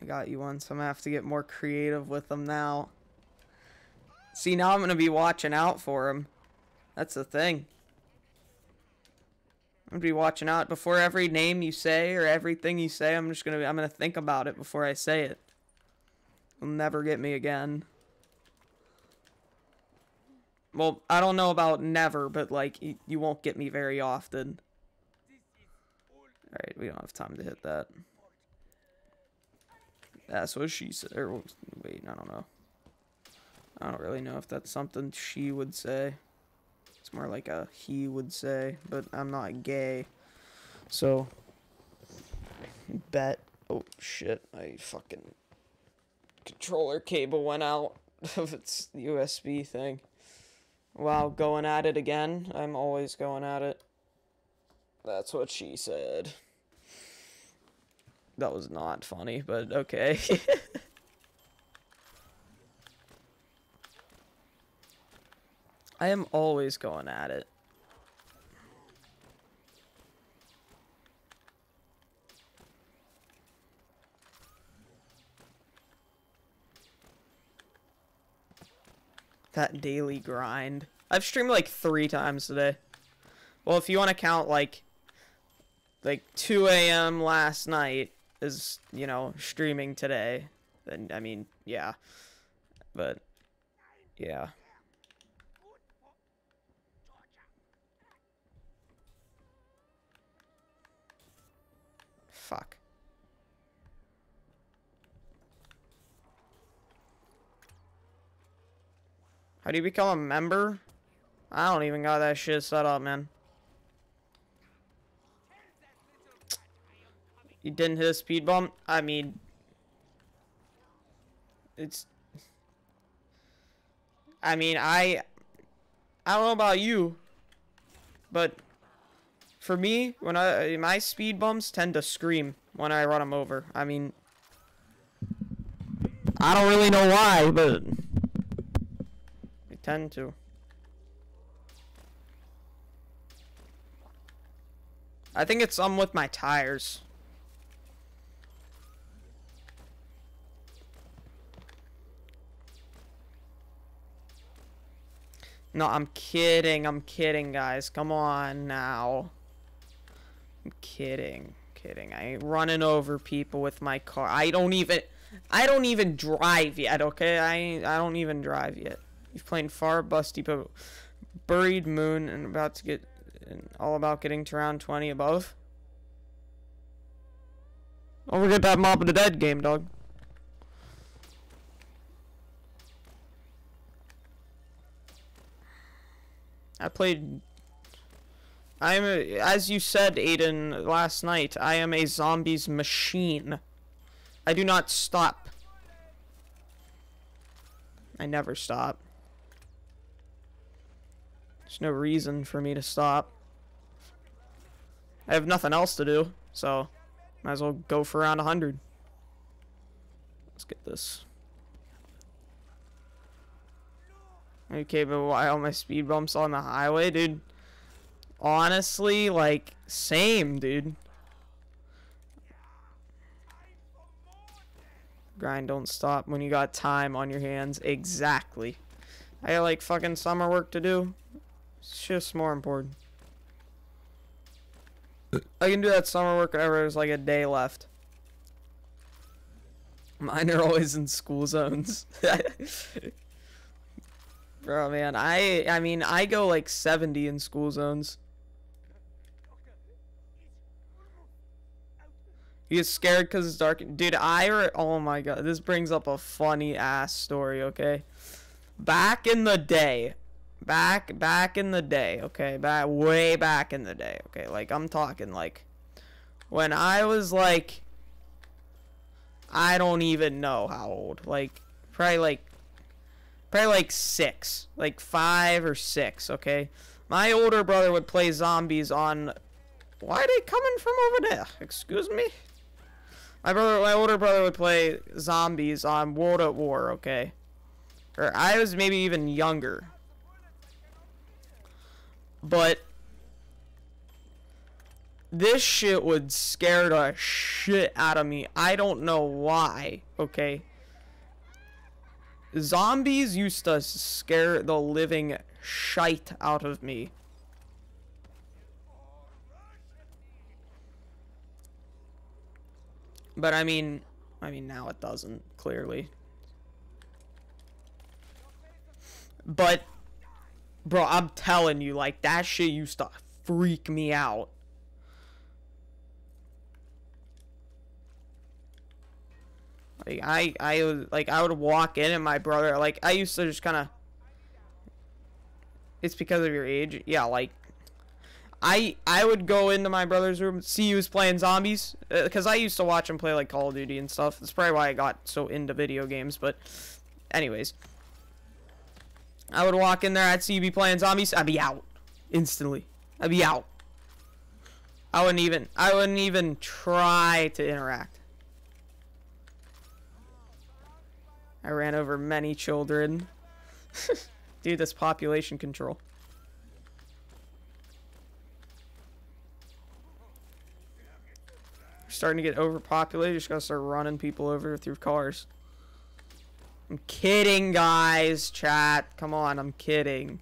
I got you one, so I'm gonna have to get more creative with them now. See, now I'm gonna be watching out for him. That's the thing. I'm be watching out before every name you say or everything you say. I'm just gonna I'm gonna think about it before I say it. You'll never get me again. Well, I don't know about never, but like y- you won't get me very often. All right, we don't have time to hit that. That's what she said. Or wait, I don't know. I don't really know if that's something she would say. It's more like a he would say, but I'm not gay. So bet. Oh shit, my fucking controller cable went out of its USB thing. Wow, going at it again. I'm always going at it. That's what she said. That was not funny, but okay. I am always going at it. That daily grind. I've streamed like three times today. Well, if you want to count like like 2 a.m. last night is, you know, streaming today, then I mean, yeah. But yeah. Fuck. How do you become a member? I don't even got that shit set up, man. You didn't hit a speed bump? I mean, it's. I mean, I. I don't know about you, but for me, when I my speed bumps tend to scream when I run them over. I mean, I don't really know why, but they tend to. I think it's some with my tires. No, I'm kidding. I'm kidding, guys. Come on now. Kidding. Kidding. I running over people with my car. I don't even I don't even drive yet, okay? I I don't even drive yet. You've played far busty but buried moon and about to get all about getting to round 20 above. Don't forget that Mob of the Dead game, dog. I played. I am, a, as you said, Aiden, last night. I am a zombies machine. I do not stop. I never stop. There's no reason for me to stop. I have nothing else to do, so might as well go for around 100. Let's get this. Okay, but why all my speed bumps on the highway, dude? Honestly, like, same, dude. Grind don't stop when you got time on your hands. Exactly. I got, like, fucking summer work to do. It's just more important. I can do that summer work whenever there's, like, a day left. Mine are always in school zones. Bro, man, I I mean, I go like 70 in school zones. You get scared because it's dark. Dude, I re- oh my god, this brings up a funny ass story, okay? Back in the day, back back in the day, okay? Back way back in the day, okay? Like I'm talking like when I was like I don't even know how old. Like probably like probably like 6, like 5 or 6, okay? My older brother would play zombies on why are they coming from over there? Excuse me? My brother, my older brother would play zombies on World at War, okay? Or I was maybe even younger. But this shit would scare the shit out of me. I don't know why, okay? Zombies used to scare the living shite out of me. But I mean, I mean now it doesn't clearly. But bro, I'm telling you like that shit used to freak me out. Like I I like I would walk in and my brother like I used to just kind of It's because of your age. Yeah, like I I would go into my brother's room, see he was playing zombies, because uh, I used to watch him play like Call of Duty and stuff. That's probably why I got so into video games. But, anyways, I would walk in there, I'd see you be playing zombies, I'd be out instantly. I'd be out. I wouldn't even I wouldn't even try to interact. I ran over many children. Dude, that's population control. Starting to get overpopulated. You're just gonna start running people over through cars. I'm kidding, guys. Chat. Come on, I'm kidding.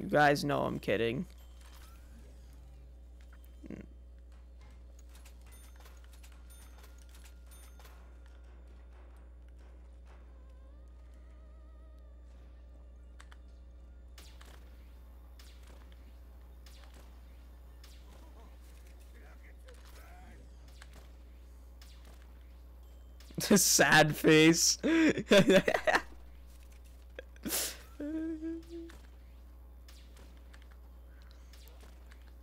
You guys know I'm kidding. sad face.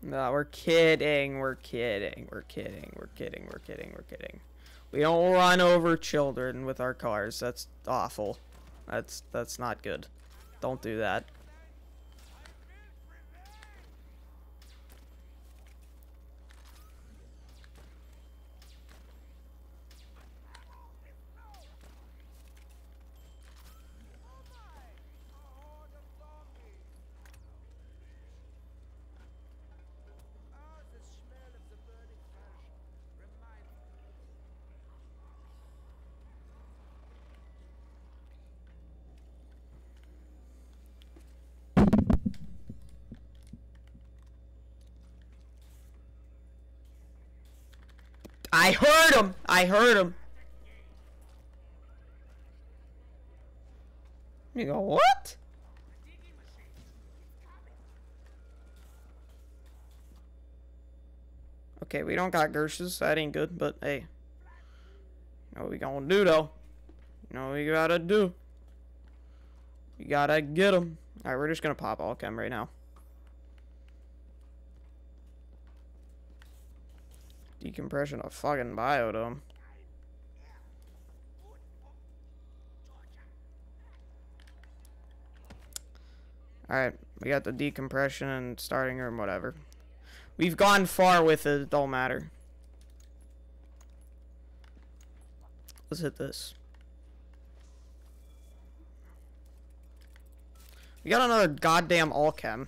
no, we're kidding. We're kidding. We're kidding. We're kidding. We're kidding. We're kidding. We don't run over children with our cars. That's awful. That's that's not good. Don't do that. I heard him. I heard him. You go, what? Okay, we don't got Gershes. That ain't good, but hey. You know what we gonna do, though? You know what we gotta do? We gotta get him. Alright, we're just gonna pop all chem right now. Decompression of fucking biodome. Alright, we got the decompression and starting room, whatever. We've gone far with it, it don't matter. Let's hit this. We got another goddamn Alchem.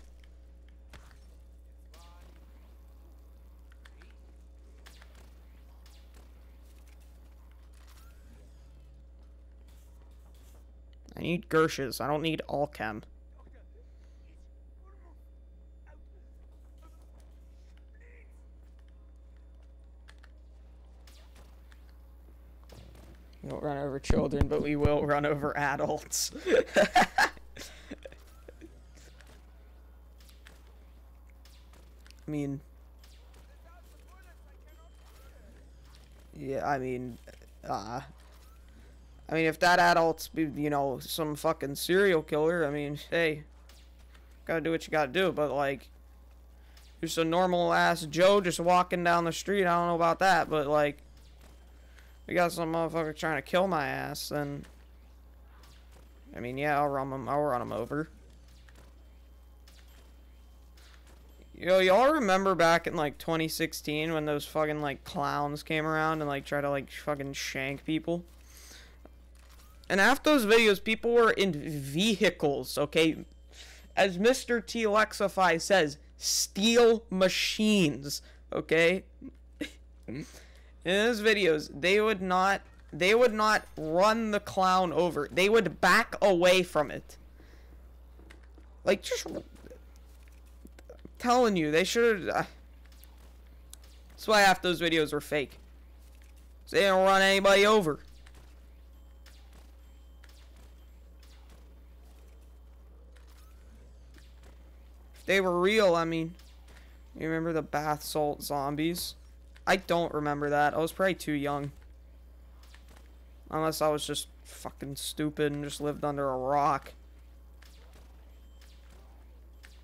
I need Gershes. I don't need Alchem. We won't run over children, but we will run over adults. I mean, yeah, I mean, uh, I mean, if that adult's, you know, some fucking serial killer, I mean, hey, gotta do what you gotta do. But like, just a normal ass Joe just walking down the street, I don't know about that. But like, we got some motherfucker trying to kill my ass, then. I mean, yeah, I'll run him. I'll run him over. Yo, y'all remember back in like 2016 when those fucking like clowns came around and like try to like fucking shank people? And after those videos, people were in vehicles, okay? As Mr. T Lexify says, steel machines, okay? in those videos, they would not they would not run the clown over. They would back away from it. Like just telling you, they should. Uh, that's why half those videos were fake. They don't run anybody over. They were real, I mean, you remember the bath salt zombies? I don't remember that. I was probably too young. Unless I was just fucking stupid and just lived under a rock.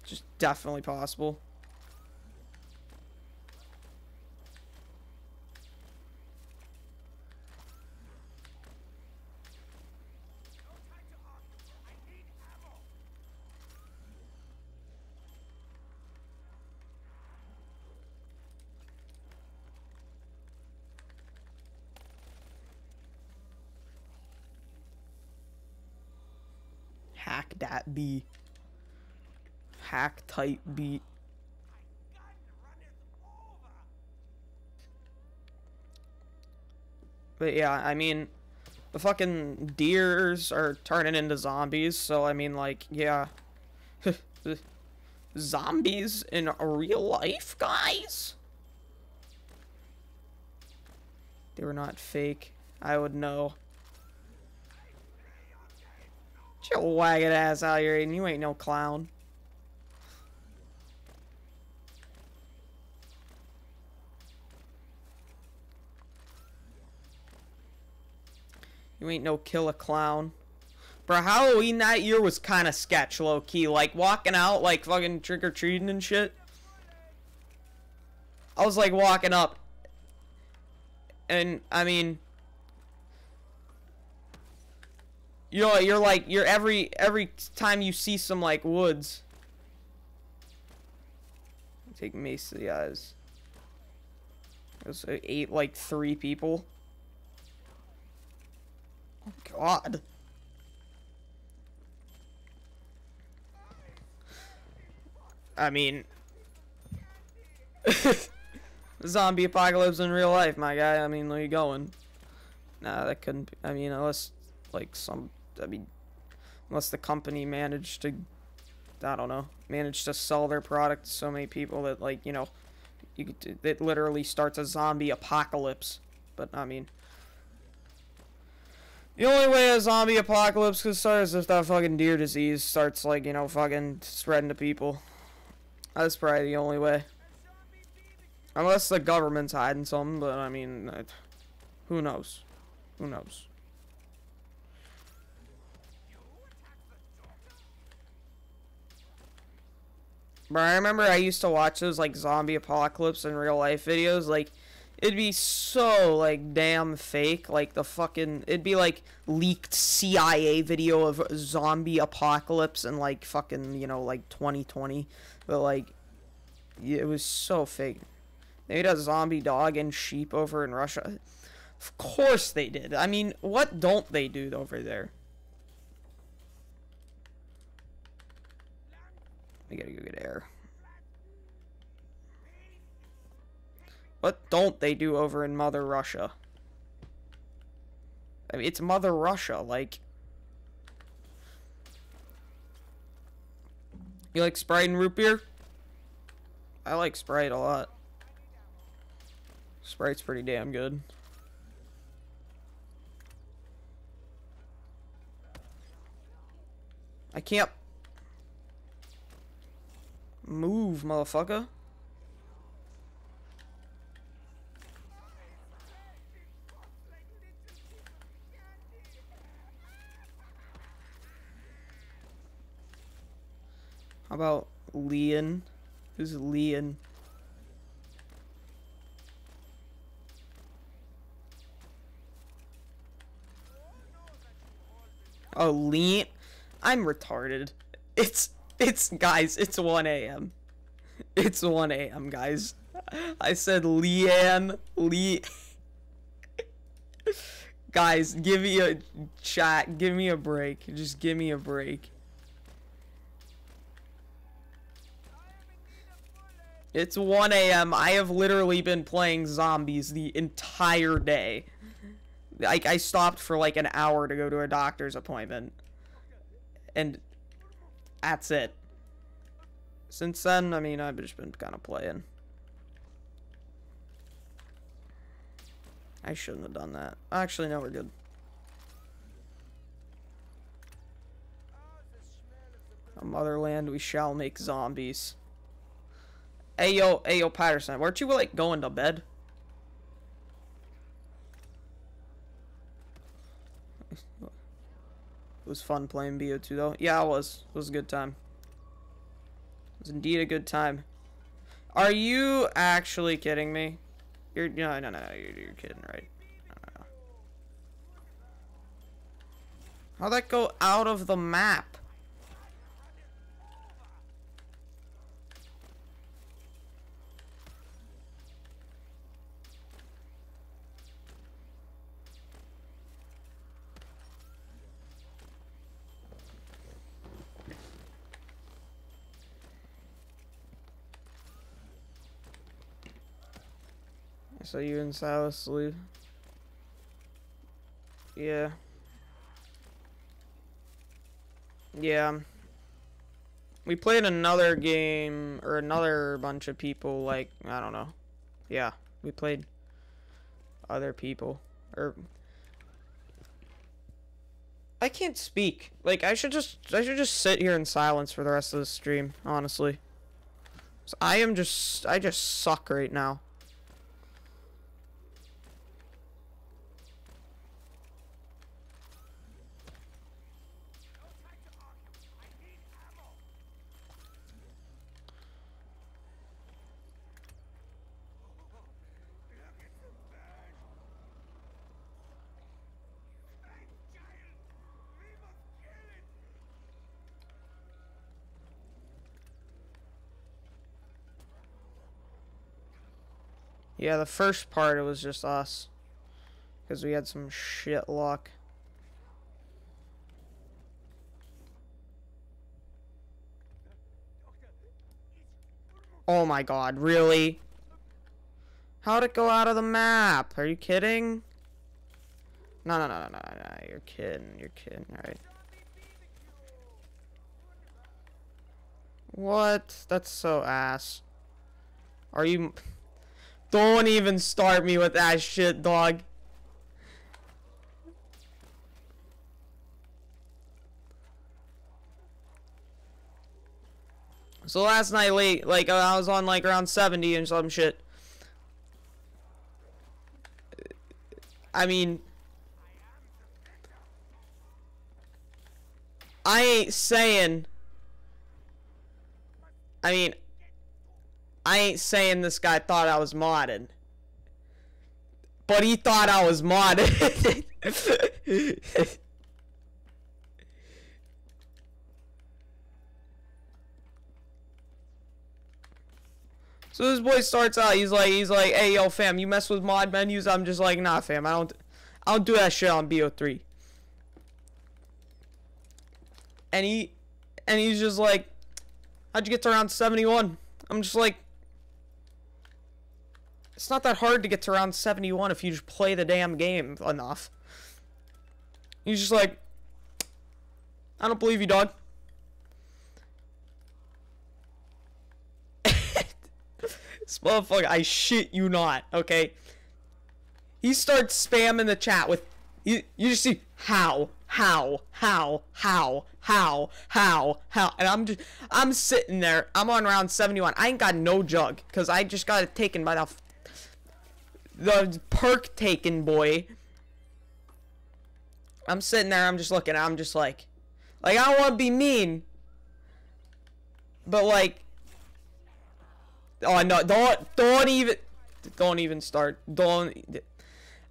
Just definitely possible. Hack that B. Hack type beat. But yeah, I mean, the fucking deers are turning into zombies, so I mean, like, yeah. zombies in real life, guys? They were not fake. I would know. Get your wagged ass out here, you ain't no clown. You ain't no kill a clown. Bro, Halloween that year was kind of sketch, low-key. Like, walking out, like, fucking trick-or-treating and shit. I was, like, walking up. And, I mean... You know, you're like, you're every, every time you see some, like, woods. Take mace to the eyes. It was eight, like, three people. Oh, God. I mean... Zombie apocalypse in real life, my guy. I mean, where you going? Nah, that couldn't be... I mean, unless, like, some... I mean... Unless the company managed to... I don't know. Managed to sell their product to so many people that, like, you know... You could, it literally starts a zombie apocalypse. But, I mean... The only way a zombie apocalypse could start is if that fucking deer disease starts, like, you know, fucking spreading to people. That's probably the only way. Unless the government's hiding something, but I mean, who knows? Who knows? But I remember I used to watch those, like, zombie apocalypse in real life videos, like, it'd be so like damn fake like the fucking it'd be like leaked cia video of zombie apocalypse and like fucking you know like 2020 but like it was so fake. They made a zombie dog and sheep over in russia. Of course they did. I mean what don't they do over there i gotta go get air What don't they do over in Mother Russia? I mean, it's Mother Russia, like... You like Sprite and root beer? I like Sprite a lot. Sprite's pretty damn good. I can't Move, motherfucker. How about Leon? Who's Leon? Oh, Leon? I'm retarded. It's it's, guys, it's 1 a.m. It's 1 a.m., guys. I said Leanne, Lee. guys, give me a chat. Give me a break. Just give me a break. It's 1 a.m. I have literally been playing zombies the entire day. Like, I stopped for like an hour to go to a doctor's appointment. And that's it. Since then, I mean, I've just been kind of playing. I shouldn't have done that. Actually, no, we're good. A motherland, we shall make zombies. Hey yo, hey yo, Patterson, weren't you like going to bed? It was fun playing BO2 though. Yeah, it was. It was a good time. It was indeed a good time. Are you actually kidding me? You're no no no you're, you're kidding right? How'd that go out of the map? So you and Silas leave? Yeah. Yeah. We played another game, or another bunch of people, like, I don't know. Yeah, we played other people. Or... I can't speak. Like, I should just, I should just sit here in silence for the rest of the stream, honestly. I am just, I just suck right now. Yeah, the first part it was just us. Because we had some shit luck. Oh my god, really? How'd it go out of the map? Are you kidding? No, no, no, no, no, no, you're kidding, you're kidding, alright. What? That's so ass. Are you... Don't even start me with that shit, dog. So last night late, like I was on like around 70 and some shit. I mean, I ain't saying. I mean, I ain't saying this guy thought I was modded. But he thought I was modded. so this boy starts out, he's like, he's like, hey yo fam, you mess with mod menus? I'm just like, nah fam, I don't, I don't do that shit on BO3. And he, and he's just like, how'd you get to around 71? I'm just like, it's not that hard to get to round 71 if you just play the damn game enough. He's just like, I don't believe you, dog. this motherfucker, I shit you not, okay? He starts spamming the chat with, you, you just see, how, how, how, how, how, how, how, and I'm just, I'm sitting there, I'm on round 71, I ain't got no jug, because I just got it taken by the the perk taken boy. I'm sitting there, I'm just looking, I'm just like, like, I don't want to be mean. But like, oh no, don't don't even don't even start. Don't.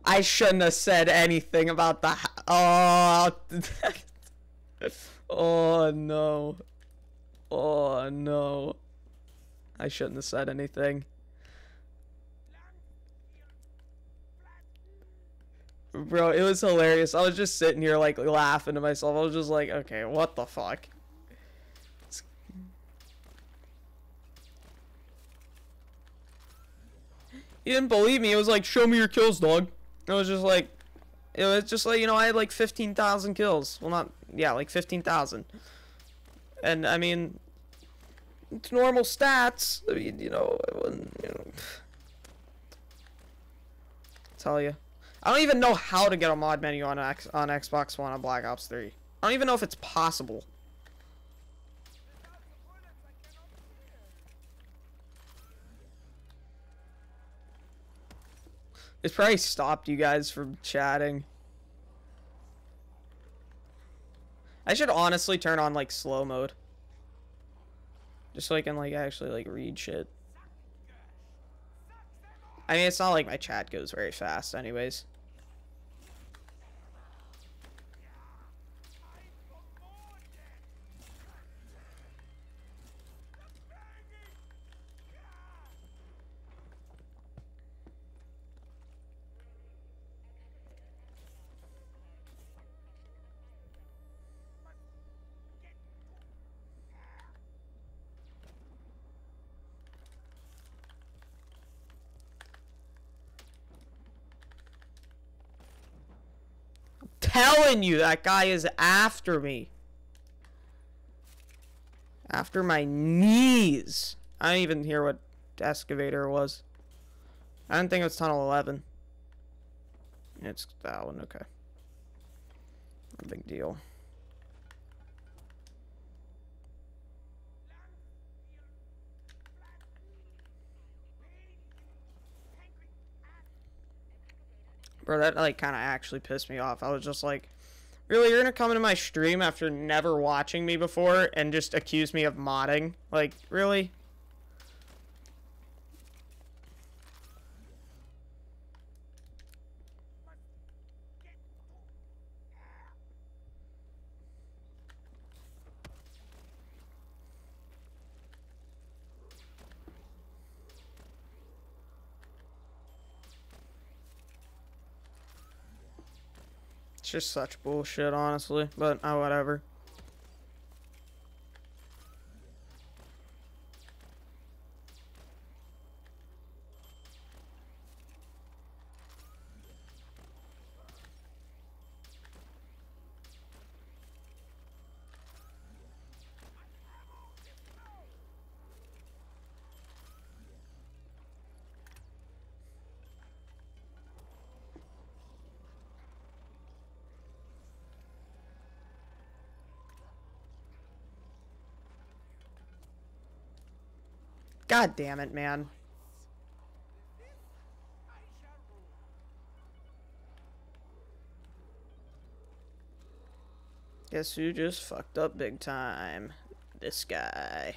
I shouldn't have said anything about the. Oh. oh no. Oh no. I shouldn't have said anything. Bro, it was hilarious. I was just sitting here like laughing to myself. I was just like, okay, what the fuck? He didn't believe me. It was like, show me your kills, dog. It was just like, it was just like, you know, I had like 15,000 kills. Well, not, yeah, like 15,000. And, I mean, it's normal stats. I mean, you know, I wouldn't, you know. Tell you. I don't even know how to get a mod menu on X on Xbox One on Black Ops 3. I don't even know if it's possible. It's probably stopped you guys from chatting. I should honestly turn on like slow mode. Just so I can like actually like read shit. I mean, it's not like my chat goes very fast anyways. Telling you that guy is after me. After my knees. I didn't even hear what excavator was. I didn't think it was tunnel 11. It's that one, okay. No big deal. Bro, that like kind of actually pissed me off. I was just like, really, you're gonna come into my stream after never watching me before and just accuse me of modding? Like, really? Just such bullshit, honestly. But, oh, whatever. God damn it, man. Guess who just fucked up big time? This guy.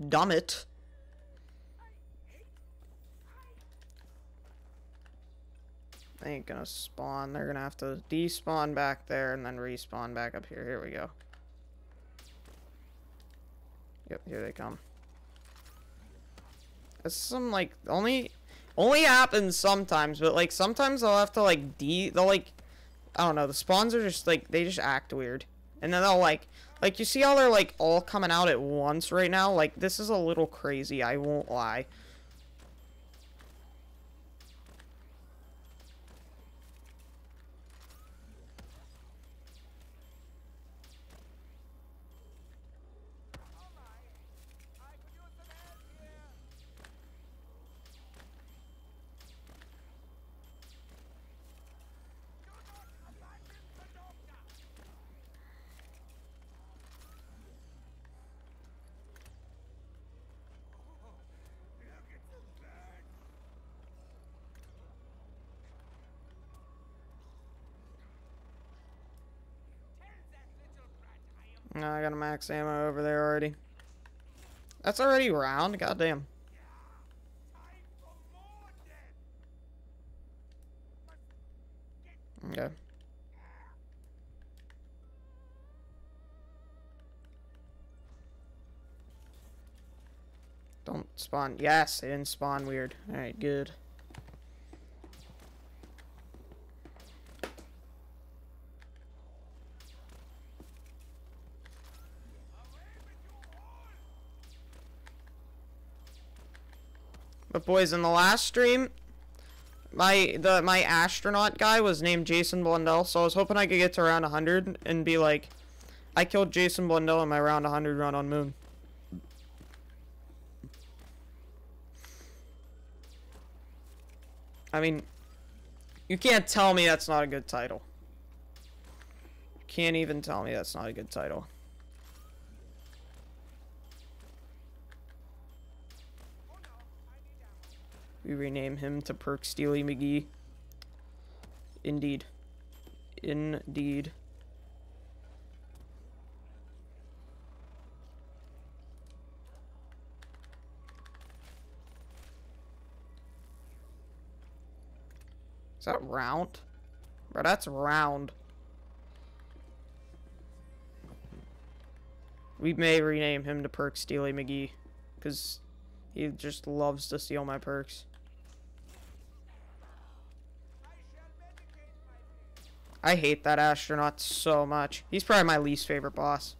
Uh, damn it. They ain't gonna spawn. They're gonna have to despawn back there and then respawn back up here. Here we go. Yep, here they come. It's some like only only happens sometimes, but like sometimes they'll have to like de they'll like I don't know, the spawns are just like they just act weird. And then they'll like like, you see how they're, like, all coming out at once right now? Like, this is a little crazy, I won't lie. Got a max ammo over there already. That's already round? Goddamn. Okay. Don't spawn. Yes, it didn't spawn weird. Alright, good. But boys, in the last stream, my the my astronaut guy was named Jason Blundell, so I was hoping I could get to around 100 and be like, I killed Jason Blundell in my round 100 run on Moon. I mean, you can't tell me that's not a good title. You can't even tell me that's not a good title. We rename him to Perk Steely McGee. Indeed. Indeed. Is that round? Bro, that's round. We may rename him to Perk Steely McGee. Because he just loves to steal my perks. I hate that astronaut so much. He's probably my least favorite boss.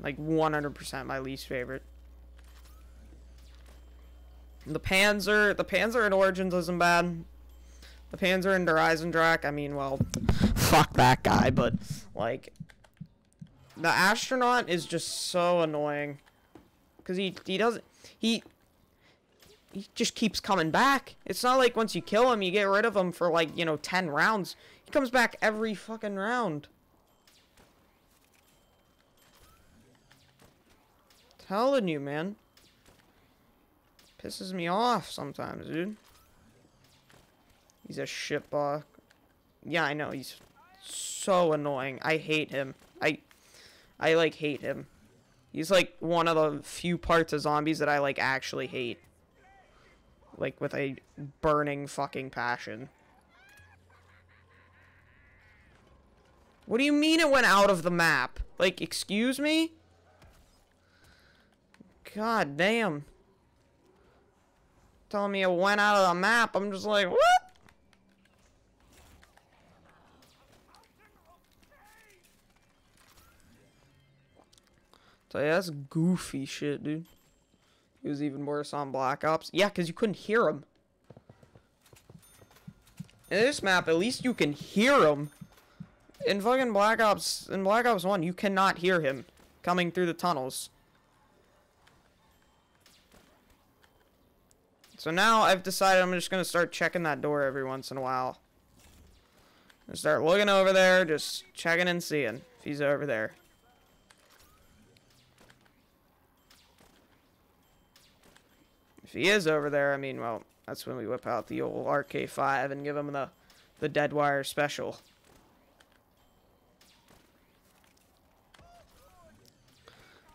Like 100% my least favorite. The Panzer, the Panzer in Origins isn't bad. The Panzer in Der Eisendrache, I mean, well, fuck that guy, but, like, the astronaut is just so annoying. Because he, he doesn't, he, he just keeps coming back. It's not like once you kill him, you get rid of him for, like, you know, 10 rounds. He comes back every fucking round. Telling you, man. Pisses me off sometimes, dude. He's a shitball. Yeah, I know. He's so annoying. I hate him. I, I like hate him. He's like one of the few parts of zombies that I like actually hate. Like with a burning fucking passion. What do you mean it went out of the map? Like, excuse me? God damn telling me it went out of the map. I'm just like, what? So yeah, that's goofy shit, dude. It was even worse on Black Ops. Yeah, because you couldn't hear him. In this map, at least you can hear him. In fucking Black Ops, in Black Ops 1, you cannot hear him coming through the tunnels. So now I've decided I'm just going to start checking that door every once in a while. And start looking over there, just checking and seeing if he's over there. If he is over there, I mean, well, that's when we whip out the old RK5 and give him the, the dead wire special.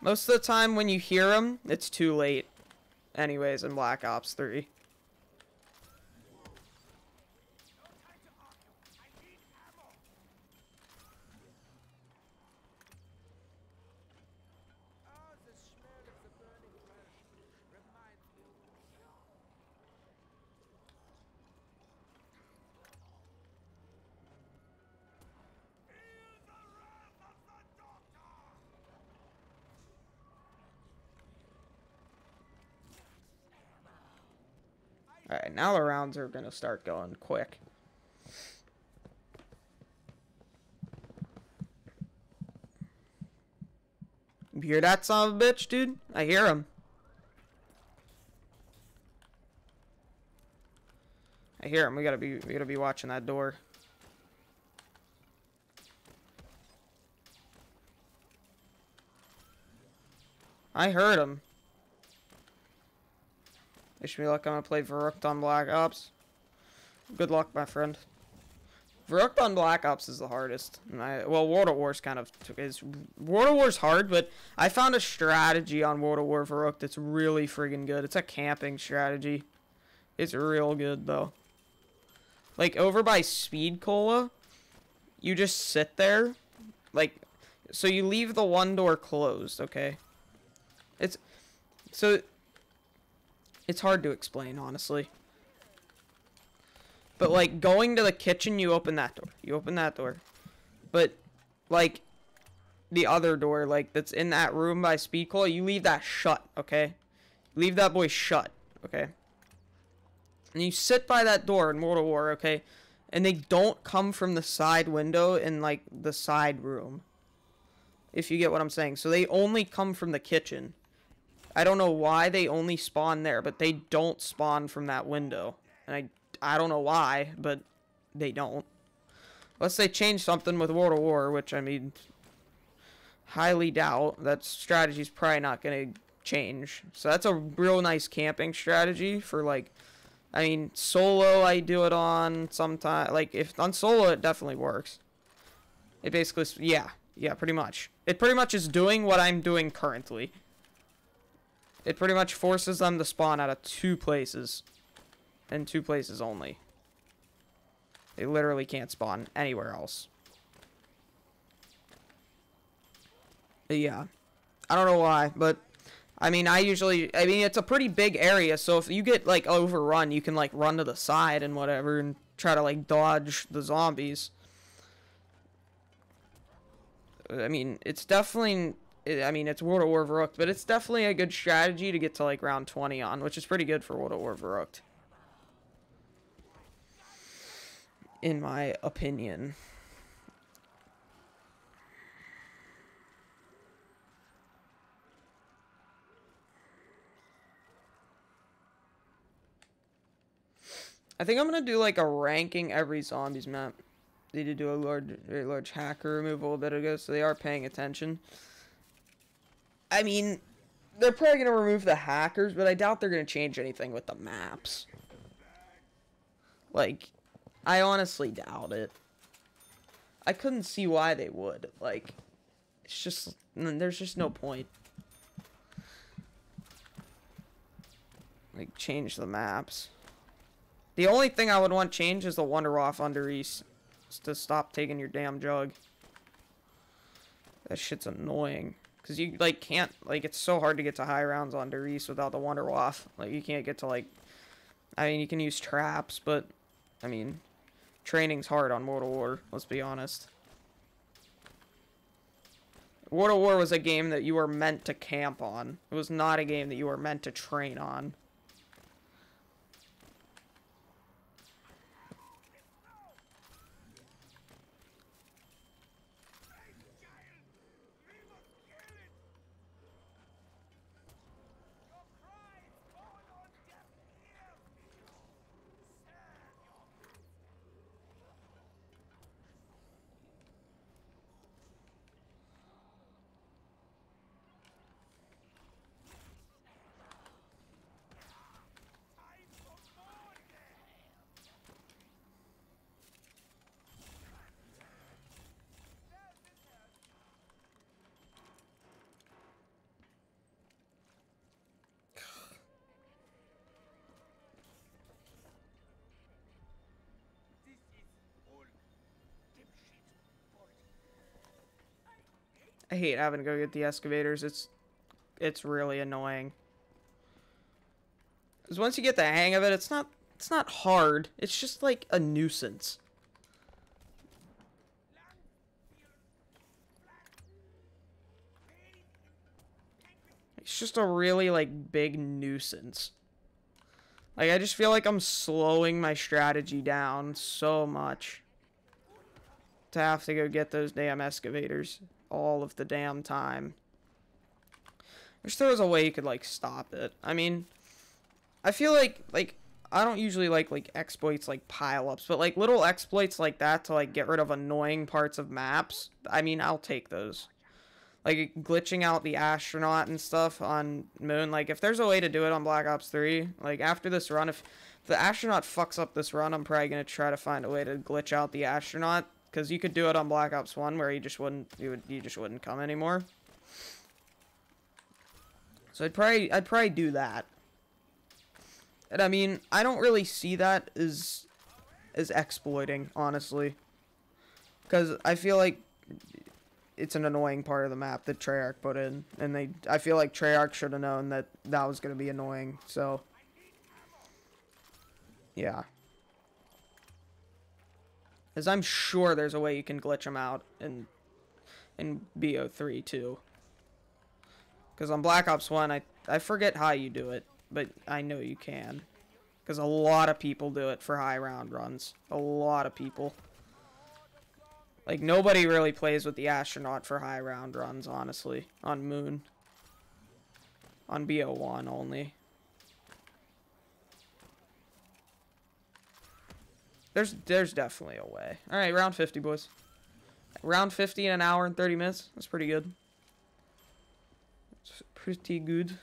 Most of the time when you hear him, it's too late anyways in Black Ops 3. Alright, now the rounds are gonna start going quick. You hear that son of a bitch, dude? I hear him. I hear him. We gotta be we gotta be watching that door. I heard him. Wish me luck, I'm gonna play Verrückt on Black Ops. Good luck, my friend. Rook on Black Ops is the hardest. I, well, World of War's kind of is World of War's hard, but I found a strategy on World of War Rook that's really friggin' good. It's a camping strategy. It's real good though. Like over by Speed Cola, you just sit there, like, so you leave the one door closed, okay? It's so it's hard to explain, honestly. But like going to the kitchen, you open that door. You open that door. But like the other door, like that's in that room by Speed Cola, you leave that shut, okay? Leave that boy shut, okay? And you sit by that door in World of War, okay? And they don't come from the side window in like the side room. If you get what I'm saying. So they only come from the kitchen. I don't know why they only spawn there, but they don't spawn from that window. And I I don't know why, but they don't. Unless they change something with World of War, which I mean, highly doubt. That strategy's probably not going to change. So that's a real nice camping strategy for like, I mean, solo I do it on sometimes. Like if on solo it definitely works. It basically, yeah, yeah, pretty much. It pretty much is doing what I'm doing currently. It pretty much forces them to spawn out of two places and two places only. They literally can't spawn anywhere else. But yeah. I don't know why, but I mean, I usually, I mean, it's a pretty big area, so if you get, like, overrun, you can, like, run to the side and whatever and try to, like, dodge the zombies. I mean, it's definitely, I mean, it's World of War Rook, but it's definitely a good strategy to get to, like, round 20 on, which is pretty good for World of War Rook. in my opinion. I think I'm gonna do like a ranking every zombies map. They did do a large, very large hacker removal a bit ago, so they are paying attention. I mean, they're probably gonna remove the hackers, but I doubt they're gonna change anything with the maps. Like, I honestly doubt it. I couldn't see why they would. Like, it's just, there's just no point. Like, change the maps. The only thing I would want change is the Wunderwaffe under East. To stop taking your damn jug. That shit's annoying. Because you, like, can't, like, it's so hard to get to high rounds on Der without the Wunderwaffe. Like, you can't get to, like, I mean, you can use traps, but, I mean, Training's hard on Mortal War, let's be honest. World War was a game that you were meant to camp on. It was not a game that you were meant to train on. I hate having to go get the excavators. It's it's really annoying. Cause once you get the hang of it, it's not it's not hard. It's just like a nuisance. It's just a really like big nuisance. Like I just feel like I'm slowing my strategy down so much to have to go get those damn excavators all of the damn time. Wish there was a way you could, like, stop it. I mean, I feel like, like, I don't usually like, like, exploits, like, pile-ups, but, like, little exploits like that to, like, get rid of annoying parts of maps, I mean, I'll take those. like glitching out the astronaut and stuff on Moon. Like if there's a way to do it on Black Ops 3, like after this run, if the astronaut fucks up this run, I'm probably gonna try to find a way to glitch out the astronaut because you could do it on Black Ops 1 where you just wouldn't you would you just wouldn't come anymore. So I'd probably I'd probably do that. And I mean, I don't really see that as as exploiting, honestly. Cuz I feel like it's an annoying part of the map that Treyarch put in and they I feel like Treyarch should have known that that was going to be annoying. So yeah. As I'm sure there's a way you can glitch them out in in BO3 too. Because on Black Ops 1, I, I forget how you do it, but I know you can. Because a lot of people do it for high round runs. A lot of people. Like, nobody really plays with the astronaut for high round runs, honestly, on Moon. On BO1 only. There's there's definitely a way. Alright, round 50, boys. Round 50 in an hour and 30 minutes. That's pretty good. Pretty good.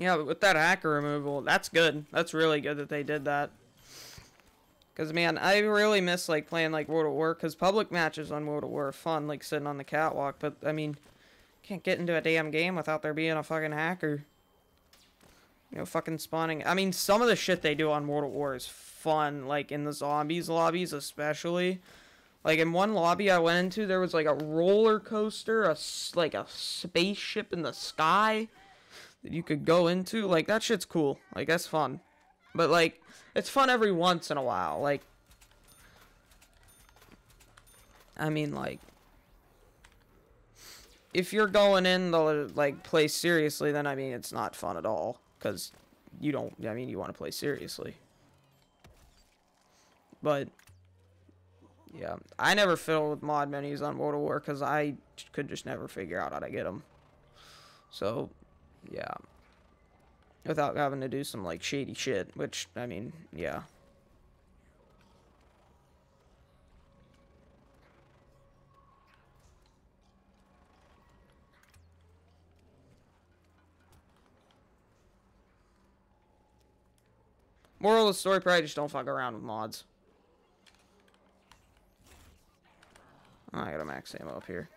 Yeah, but with that hacker removal, that's good. That's really good that they did that. Because, man, I really miss, like, playing, like, World of War. Because public matches on World of War are fun, like, sitting on the catwalk. But, I mean, can't get into a damn game without there being a fucking hacker. You know, fucking spawning. I mean, some of the shit they do on World of War is fun. Like, in the zombies lobbies, especially. Like, in one lobby I went into, there was, like, a roller coaster, a, like, a spaceship in the sky that you could go into. Like that shit's cool. Like that's fun. But like it's fun every once in a while. Like I mean like if you're going in the, like play seriously then I mean it's not fun at all cuz you don't I mean you want to play seriously. But yeah, I never fiddle with mod menus on World of War cuz I could just never figure out how to get them. So, yeah. Without having to do some like shady shit, which I mean, yeah. Moral of the story, probably just don't fuck around with mods. I got a max ammo up here.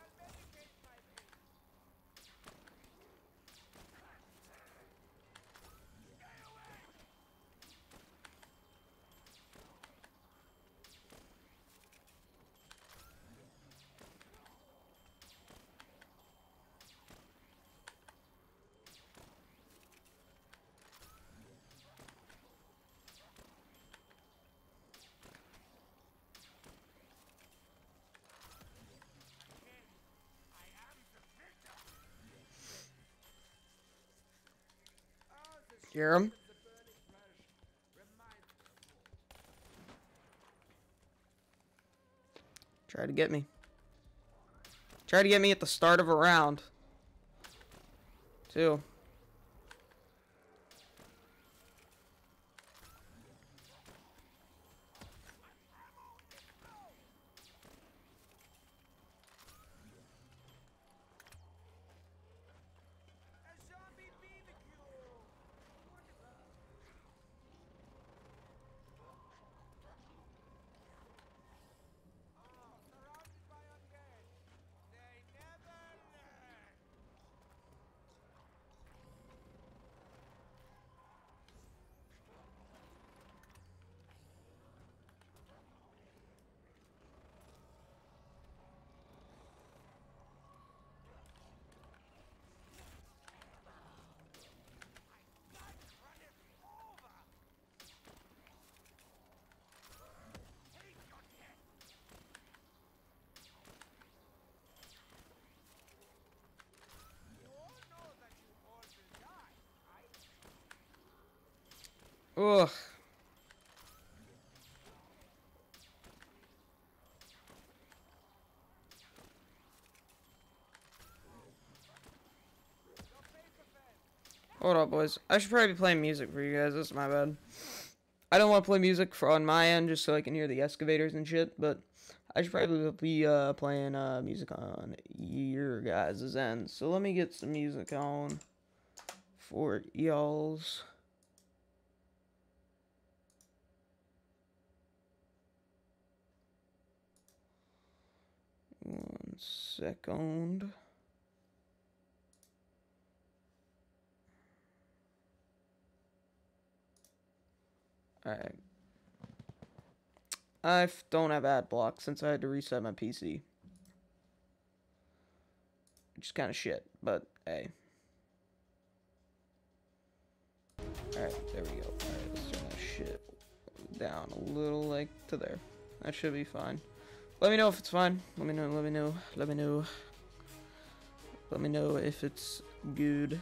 Hear reminds Try to get me. Try to get me at the start of a round. Two. Ugh. Hold up, boys. I should probably be playing music for you guys. That's my bad. I don't want to play music for on my end just so I can hear the excavators and shit, but I should probably be uh, playing uh, music on your guys' end. So let me get some music on for y'all's. One second. Alright. I don't have ad block since I had to reset my PC. Which is kind of shit, but hey. Alright, there we go. Alright, let's turn that shit down a little like to there. That should be fine. Let me know if it's fine. Let me know, let me know, let me know. Let me know if it's good.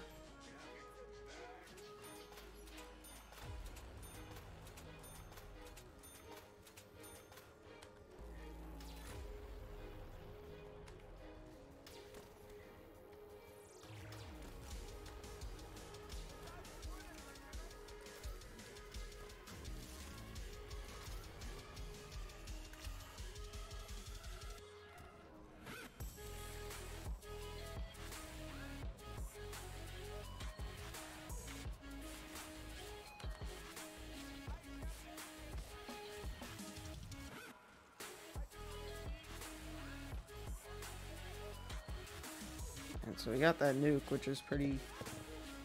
We got that nuke, which is pretty,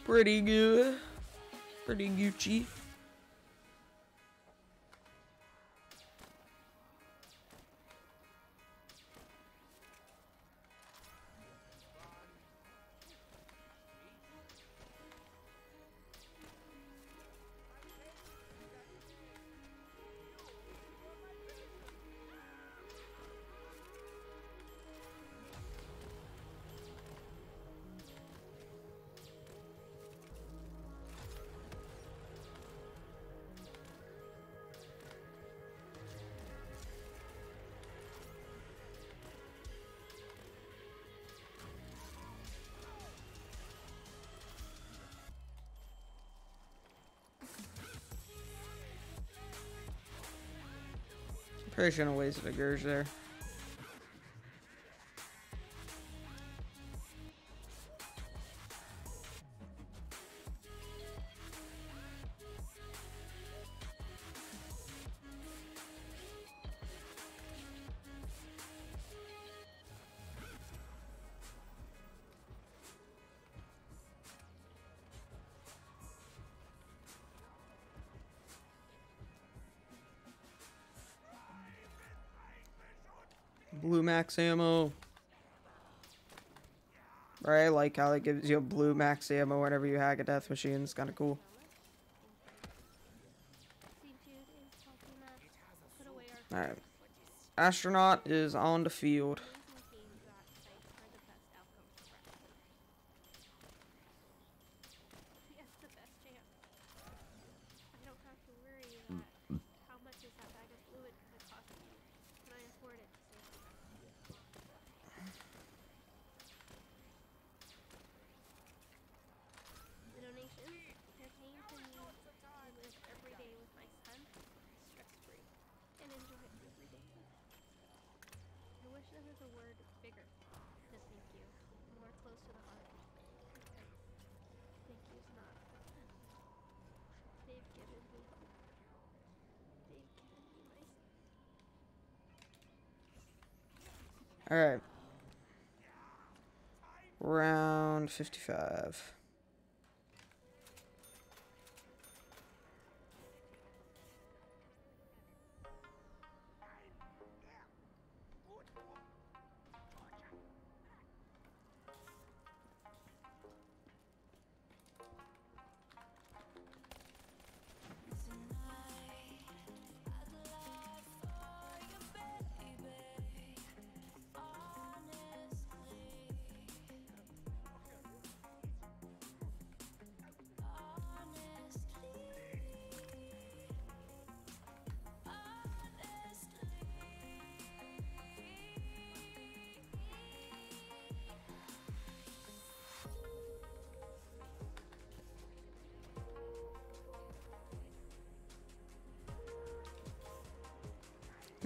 pretty good. Pretty Gucci. Probably shouldn't have wasted a Gersh there. Blue max ammo. Right, I like how it gives you a blue max ammo whenever you hack a death machine. It's kind of cool. Alright. Astronaut is on the field. The donations, they're paying for me to live every day with my son, stress-free, and enjoy every day. I wish there was a word bigger than thank you, more close to the heart. Because thank you's not. They've given me. They've given me my Alright. Round 55.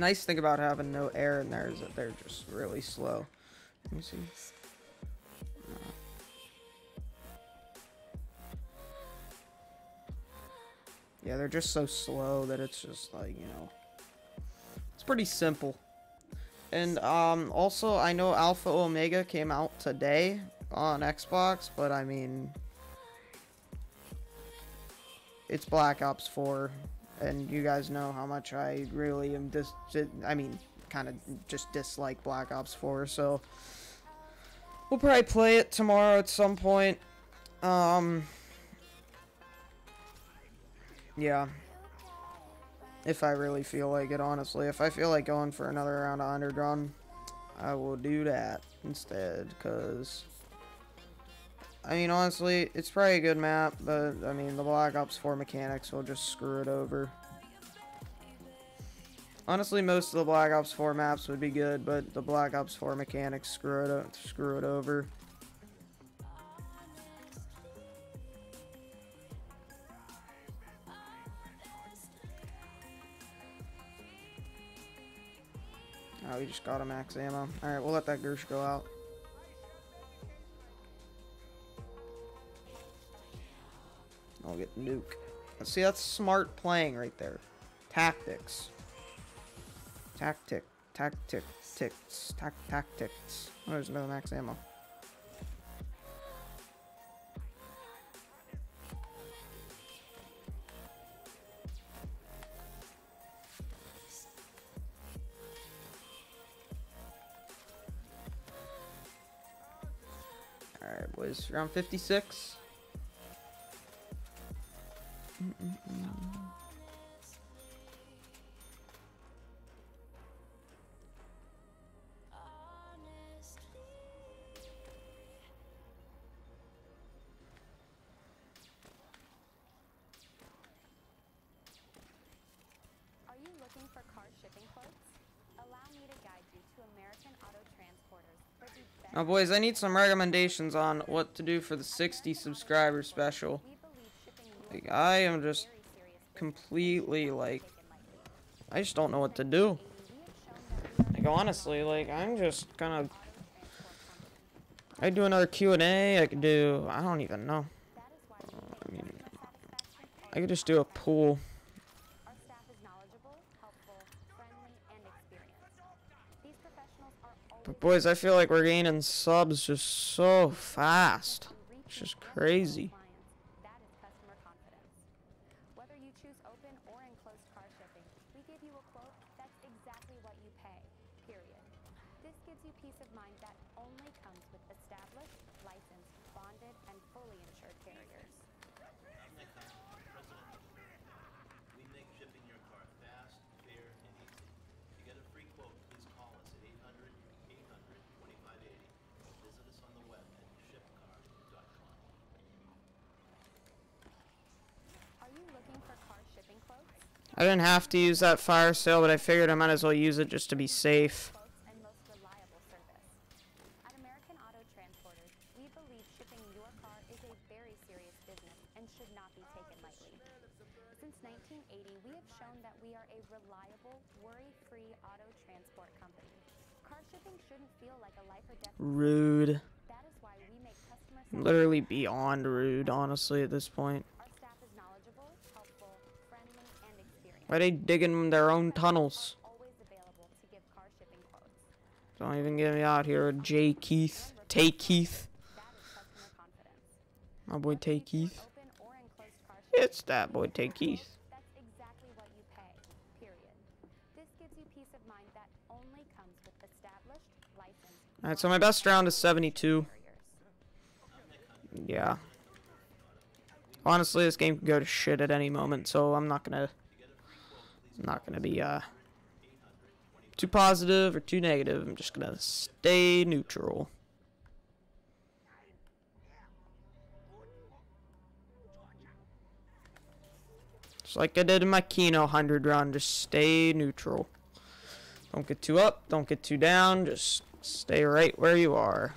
Nice thing about having no air in there is that they're just really slow. Let me see. Yeah, they're just so slow that it's just like, you know. It's pretty simple. And um also I know Alpha Omega came out today on Xbox, but I mean it's Black Ops 4 and you guys know how much I really am dis I mean kind of just dislike Black Ops 4, so we'll probably play it tomorrow at some point. Um yeah. If I really feel like it, honestly. If I feel like going for another round of Underdrawn, I will do that instead, because... I mean, honestly, it's probably a good map, but, I mean, the Black Ops 4 mechanics will just screw it over. Honestly, most of the Black Ops 4 maps would be good, but the Black Ops 4 mechanics screw it, screw it over. Oh, we just got a max ammo. Alright, we'll let that Gersh go out. I'll get nuke. See, that's smart playing right there. Tactics. Tactic. Tactic. Ticks. Tac tactics. Oh, there's another max ammo. Alright, boys. Round 56. Now, boys, I need some recommendations on what to do for the 60 subscriber special. We believe shipping your Like, I am just completely, like. I just don't know what to do. Like, honestly, like, I'm just auto transport. I do another Q&A, I could do... I don't even know. We I mean, I could just do a pool. But, boys, I feel like we're gaining subs just so fast. It's just crazy. clients. That is customer confidence. Whether you choose open or enclosed car shipping, we give you a quote that's exactly what you pay. Period. This gives you peace of mind that only comes with established, licensed, bonded, and fully insured carriers. We make shipping your car fast, fair, and easy. To get a free quote, please call us at 800 800 2580 or visit us on the web at shipcar.com. Are you looking for car shipping quotes? I didn't have to use that fire sale, but I figured I might as well use it just to be safe. quotes and most reliable service. At American Auto Transporters, we believe shipping your car is a very serious business and should not be taken lightly. Since 1980, we have shown that we are a reliable, worry-free auto transport company. Car shipping shouldn't feel like a life or death. Rude. That is why we make customer Literally beyond rude, honestly, at this point. Our staff is knowledgeable, helpful, friendly, and experienced. Why they digging their own tunnels? Always available to give car shipping quotes. Don't even get me out here, J. Keith. Tay Keith. That is customer confidence. My boy Tay Keith. Open or enclosed car shipping, It's that boy Tay Keith. Alright, so my best round is 72. Yeah. Honestly, this game can go to shit at any moment, so I'm not gonna... I'm not gonna be, uh... Too positive or too negative. I'm just gonna stay neutral. Just like I did in my Kino 100 run, just stay neutral. Don't get too up, don't get too down, just stay right where you are.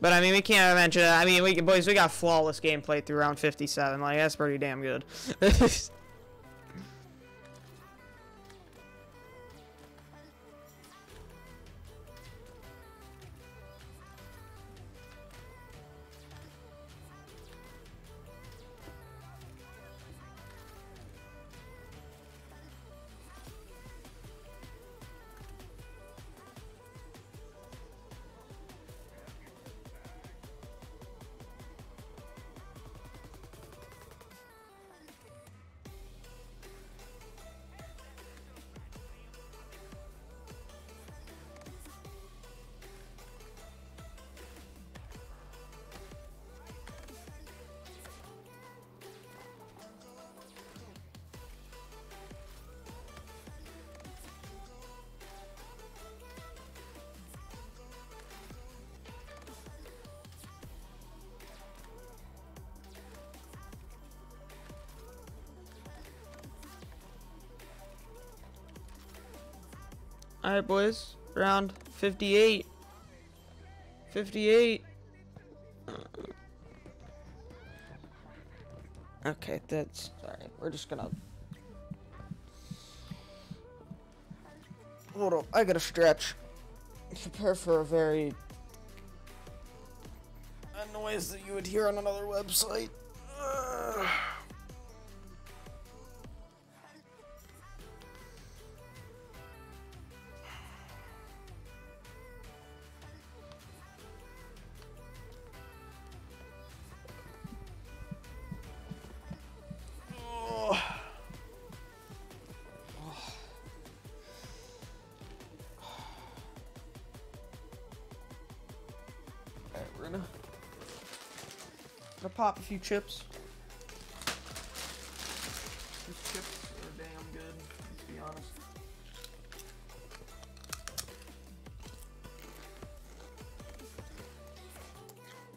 But I mean, we can't mention. I mean, we boys, we got flawless gameplay through round 57. Like that's pretty damn good. Alright, boys. Round 58. 58. Okay, that's. Alright, we're just gonna. Hold on, I gotta stretch. Prepare for a very. a noise that you would hear on another website. Pop a few chips. These chips are damn good, let's be honest.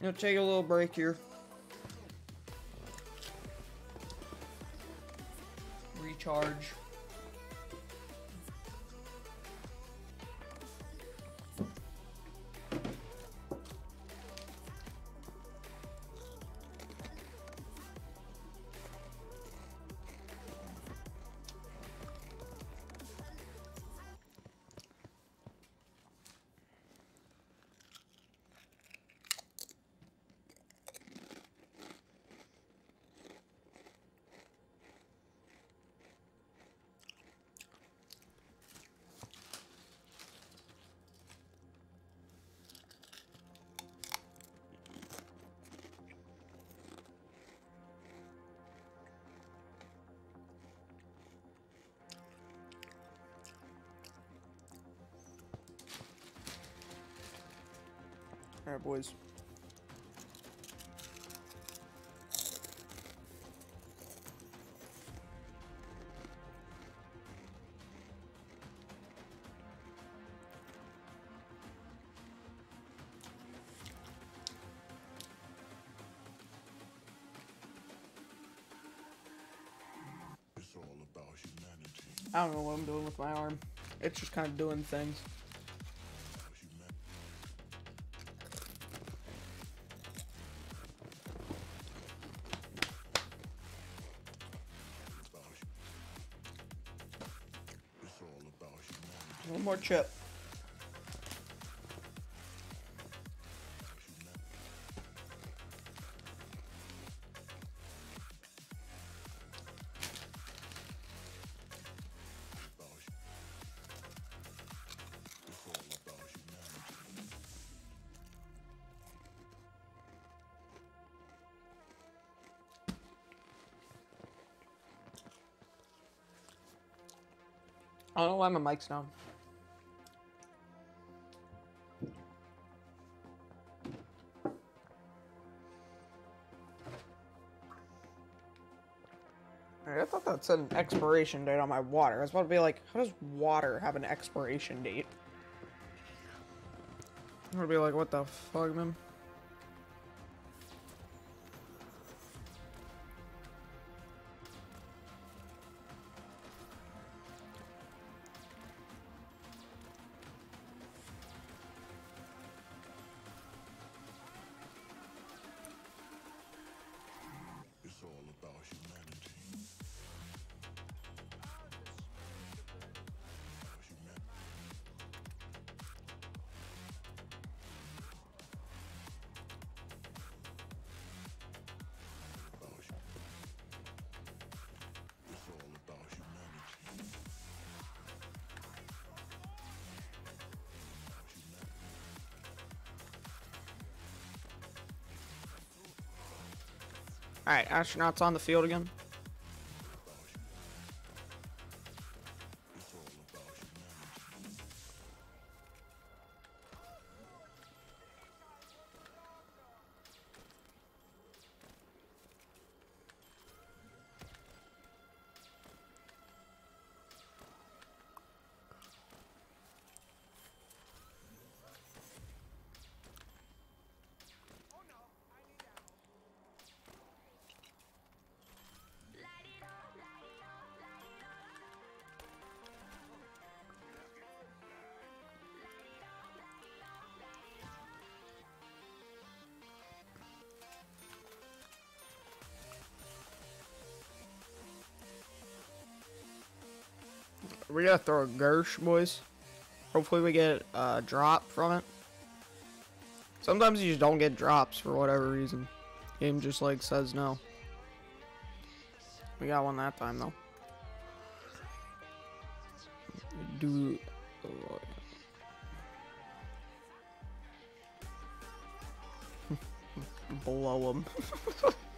You know, take a little break here. Boys. It's all about humanity. I don't know what I'm doing with my arm. It's just kind of doing things. More chip. I don't know why my mic's down. An expiration date on my water. I was about to be like, how does water have an expiration date? I'm gonna be like, what the fuck, man? Alright, astronauts on the field again. We gotta throw a Gersh, boys. Hopefully we get a drop from it. Sometimes you just don't get drops for whatever reason. Game just like says no. We got one that time though. Do uh, blow him.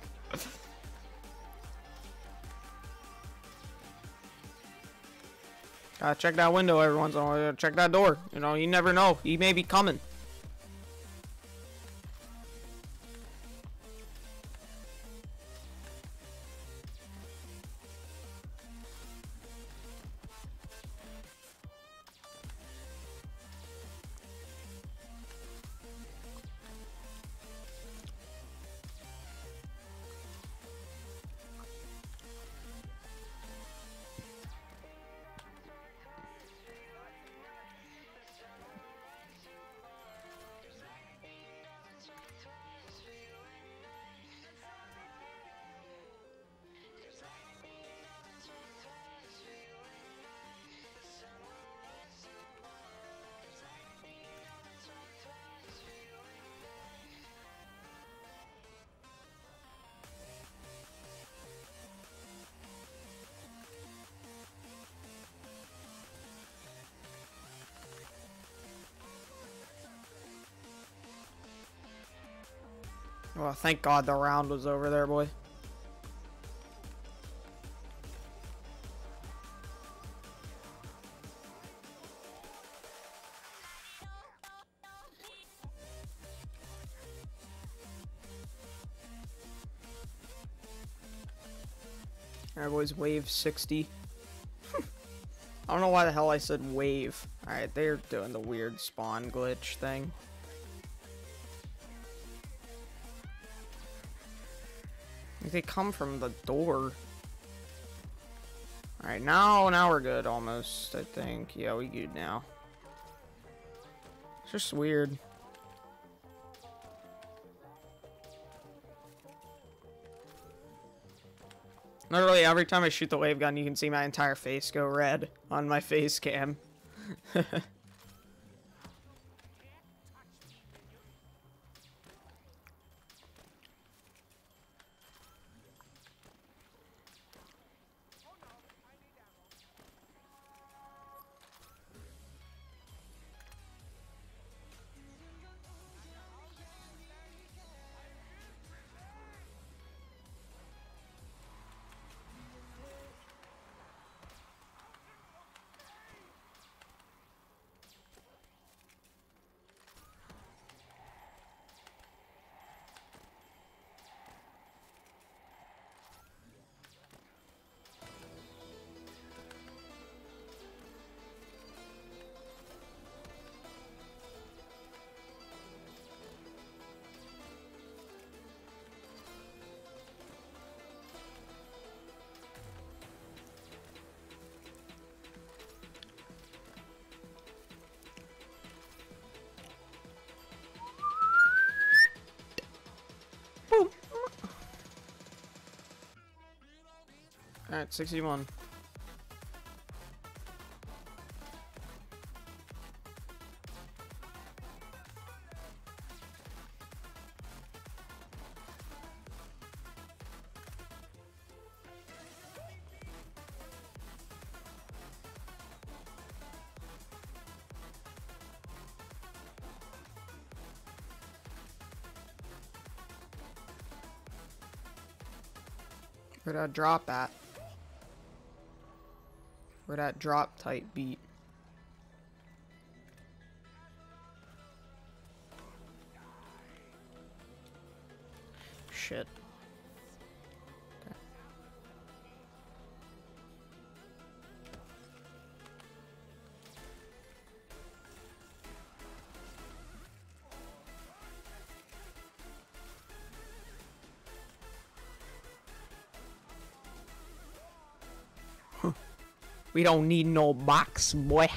Gotta check that window every once in a while. Check that door. You know, you never know. He may be coming. Well, thank God the round was over there, boy. Alright, boys, wave 60. Hmm. I don't know why the hell I said wave. Alright, they're doing the weird spawn glitch thing. They come from the door. Alright, now now we're good almost, I think. Yeah, we good now. It's just weird. Literally every time I shoot the wave gun, you can see my entire face go red on my face cam. Alright, 61. Where'd I drop at? Where that drop type beat. We don't need no box, boy.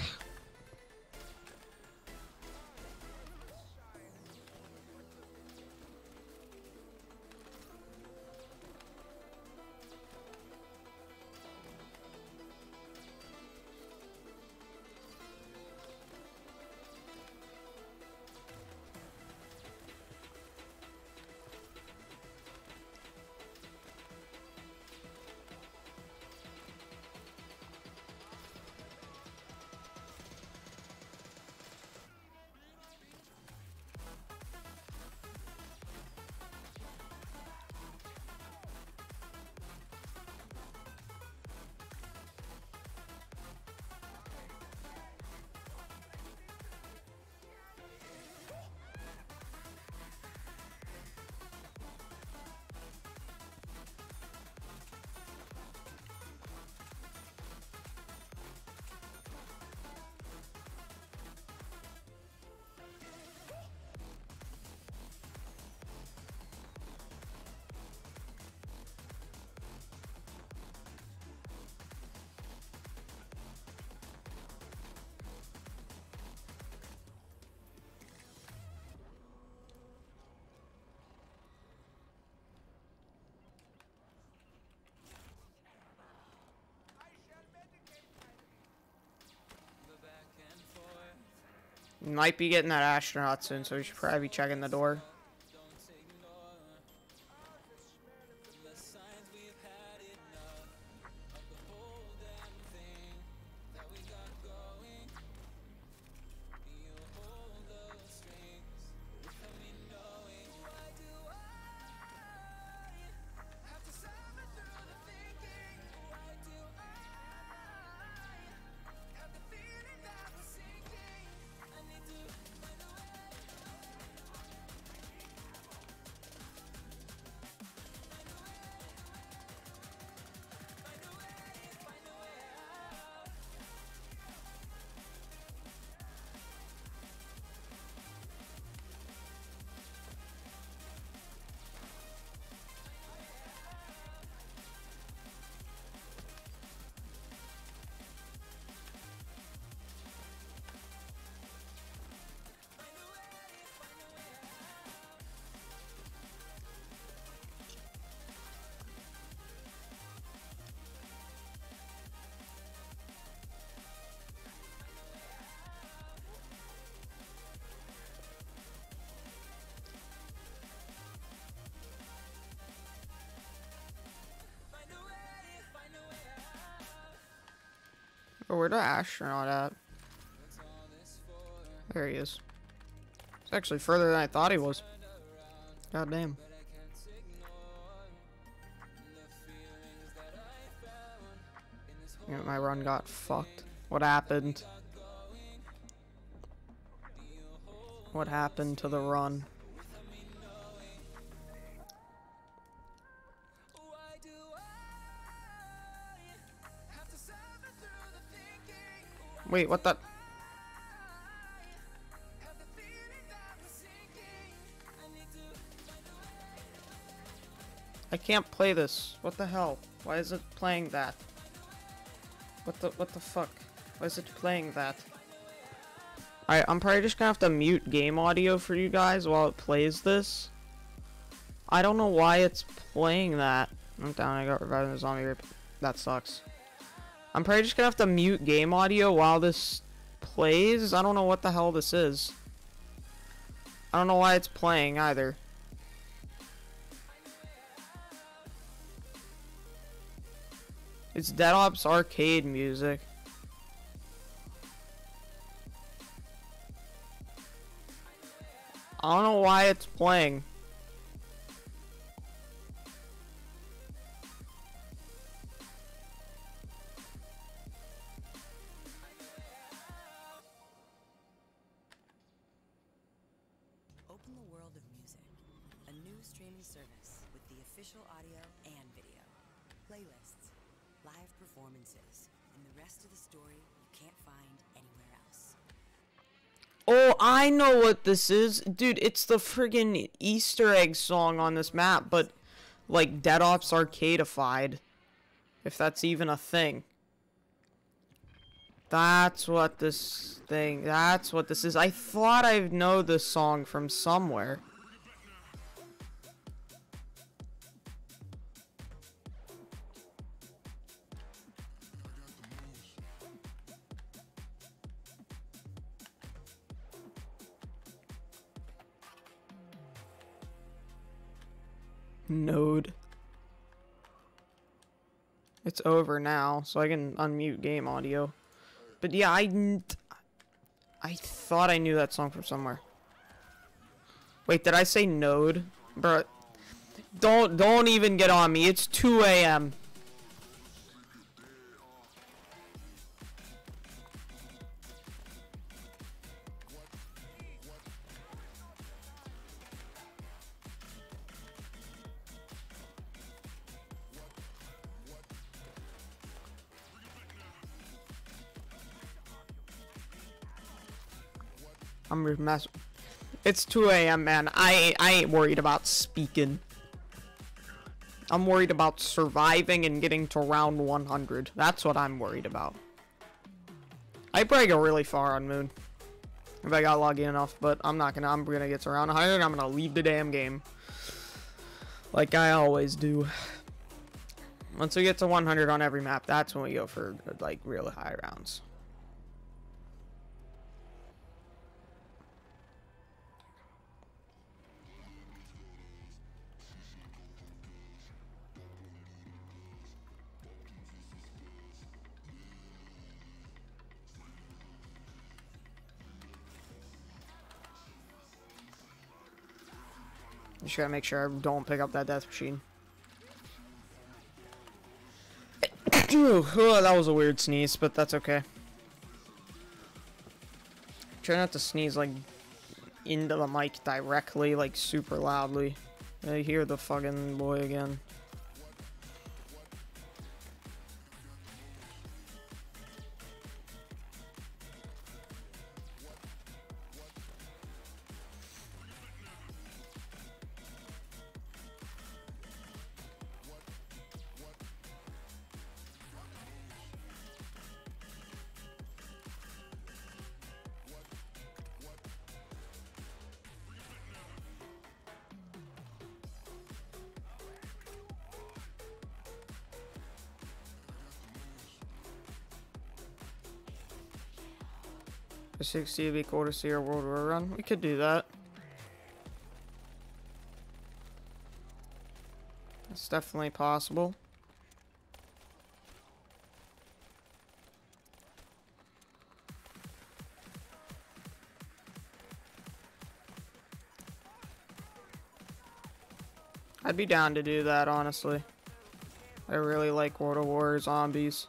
Might be getting that astronaut soon, so we should probably be checking the door. Oh, where the astronaut at? There he is. It's actually further than I thought he was. God damn. Yeah, my run got fucked. What happened? What happened to the run? Wait, what the? I can't play this. What the hell? Why is it playing that? What the what the fuck? Why is it playing that? Alright, I'm probably just gonna have to mute game audio for you guys while it plays this. I don't know why it's playing that. I'm down, I got revived in the zombie rip. That sucks. I'm probably just gonna have to mute game audio while this plays. I don't know what the hell this is. I don't know why it's playing either. It's Dead Ops arcade music. I don't know why it's playing. The world of music, a new streaming service with the official audio and video, playlists, live performances, and the rest of the story you can't find anywhere else. Oh, I know what this is. Dude, it's the friggin' Easter egg song on this map, but like Dead Ops arcadeified. If that's even a thing. That's what this thing, that's what this is. I thought I know this song from somewhere. Node. It's over now, so I can unmute game audio. But yeah, I, I thought I knew that song from somewhere. Wait, did I say Node? Bruh, don't don't even get on me. It's 2 a.m. Mess. It's 2 a.m. man. I I ain't worried about speaking. I'm worried about surviving and getting to round 100. That's what I'm worried about. I probably go really far on Moon. If I got lucky enough, but I'm not gonna. I'm gonna get to round 100. I'm gonna leave the damn game. Like I always do. Once we get to 100 on every map, that's when we go for like really high rounds. Just gotta make sure I don't pick up that death machine. oh, that was a weird sneeze, but that's okay. Try not to sneeze like into the mic directly, like super loudly. I hear the fucking boy again. 60 would be cool to see our World War run. We could do that. It's definitely possible. I'd be down to do that, honestly. I really like World of War zombies.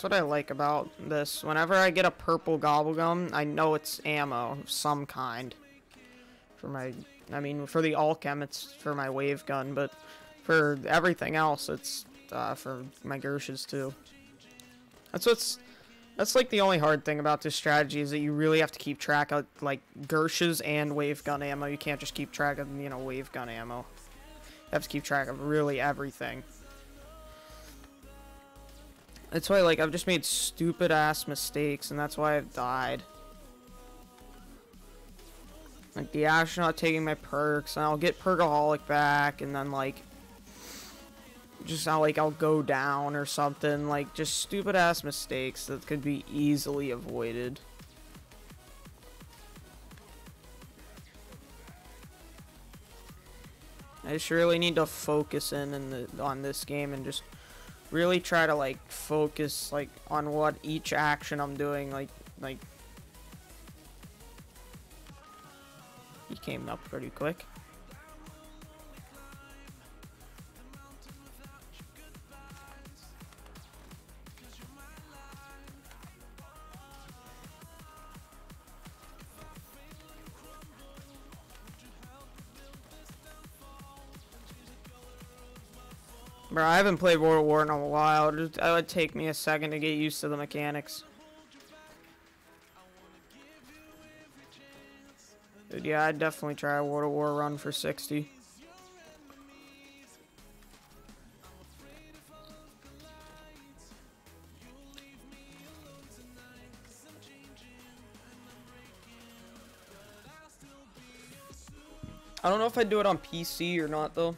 That's what I like about this. Whenever I get a purple gobblegum, I know it's ammo of some kind. For my, I mean, for the Alchem, it's for my wave gun, but for everything else, it's uh, for my Gershes too. That's what's, that's like the only hard thing about this strategy is that you really have to keep track of like Gershes and wave gun ammo. You can't just keep track of, you know, wave gun ammo. You have to keep track of really everything. That's why, like, I've just made stupid ass mistakes, and that's why I've died. Like, the astronaut taking my perks, and I'll get Perkaholic back, and then, like, just how, like, I'll go down or something. Like, just stupid ass mistakes that could be easily avoided. I just really need to focus in, in the, on this game and just really try to like focus like on what each action I'm doing like like he came up pretty quick Bro, I haven't played World of War in a while. It would take me a second to get used to the mechanics. Dude, yeah, I'd definitely try a World of War run for 60. I don't know if I'd do it on PC or not, though.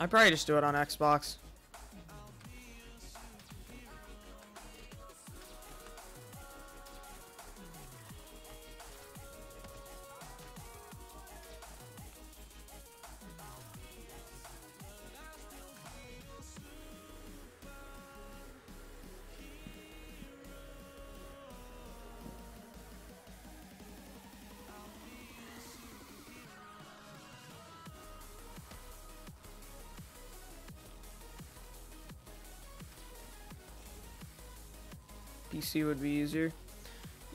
I'd probably just do it on Xbox. PC would be easier.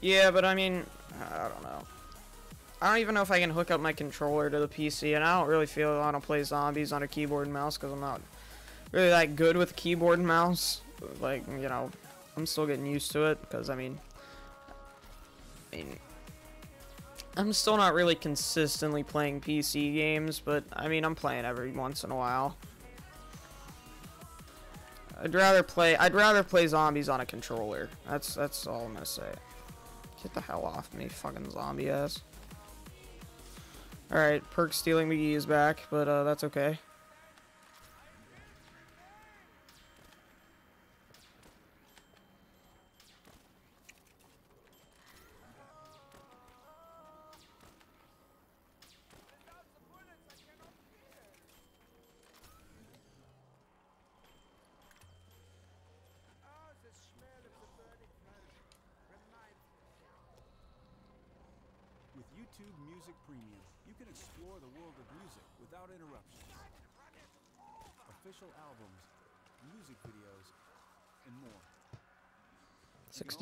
Yeah, but I mean, I don't know. I don't even know if I can hook up my controller to the PC, and I don't really feel I want to play zombies on a keyboard and mouse because I'm not really that good with keyboard and mouse. Like, you know, I'm still getting used to it because, I mean, I mean, I'm still not really consistently playing PC games, but, I mean, I'm playing every once in a while. I'd rather play. I'd rather play zombies on a controller. That's that's all I'm gonna say. Get the hell off me, fucking zombie ass. All right, perk stealing McGee is back, but uh, that's okay.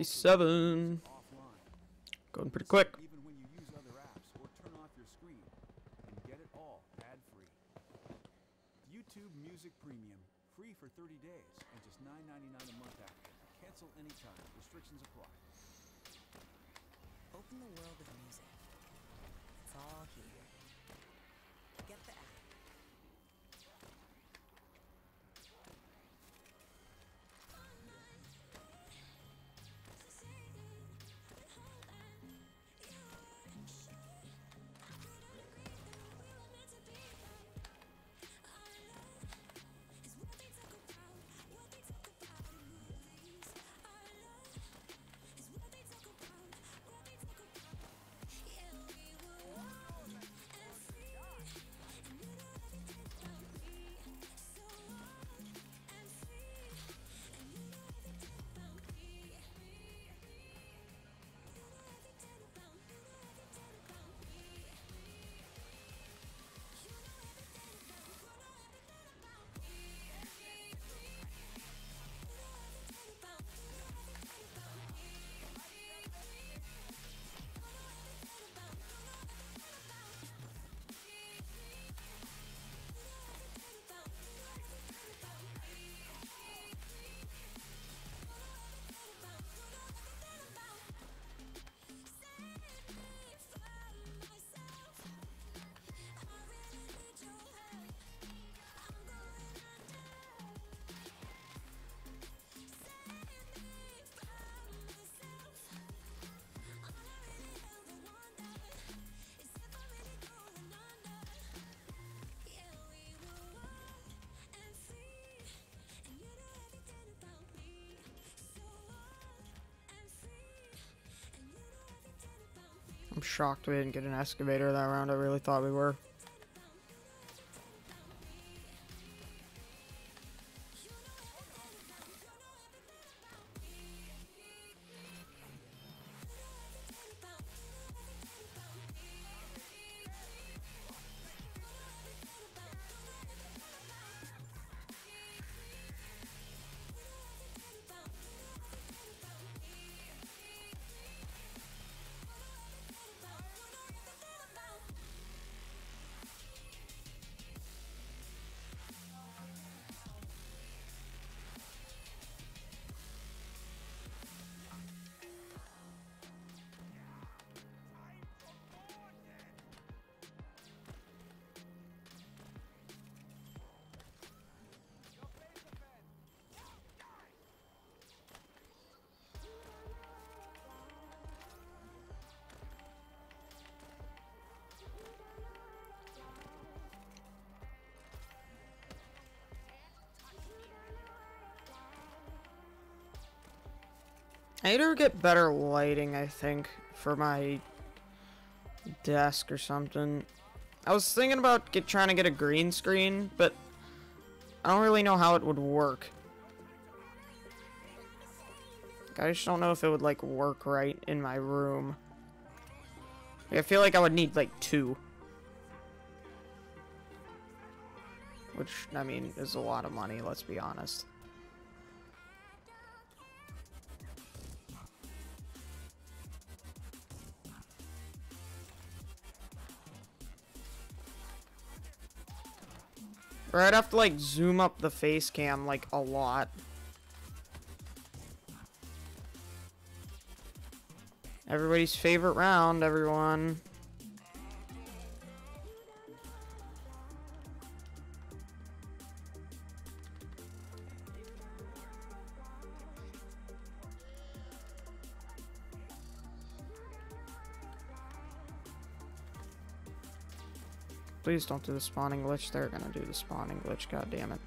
57. Going pretty quick. YouTube Music Premium, free for 30 days and just $9.99 a month after. Cancel anytime. Restrictions apply. Open the world of music. It's all here. Shocked we didn't get an excavator that round. I really thought we were. I need to get better lighting, I think, for my desk or something. I was thinking about get, trying to get a green screen, but I don't really know how it would work. I just don't know if it would, like, work right in my room. I feel like I would need, like, two. Which, I mean, is a lot of money, let's be honest. Or I'd have to like zoom up the face cam like a lot. Everybody's favorite round, everyone. Please don't do the spawning glitch. They're gonna do the spawning glitch, god damn it.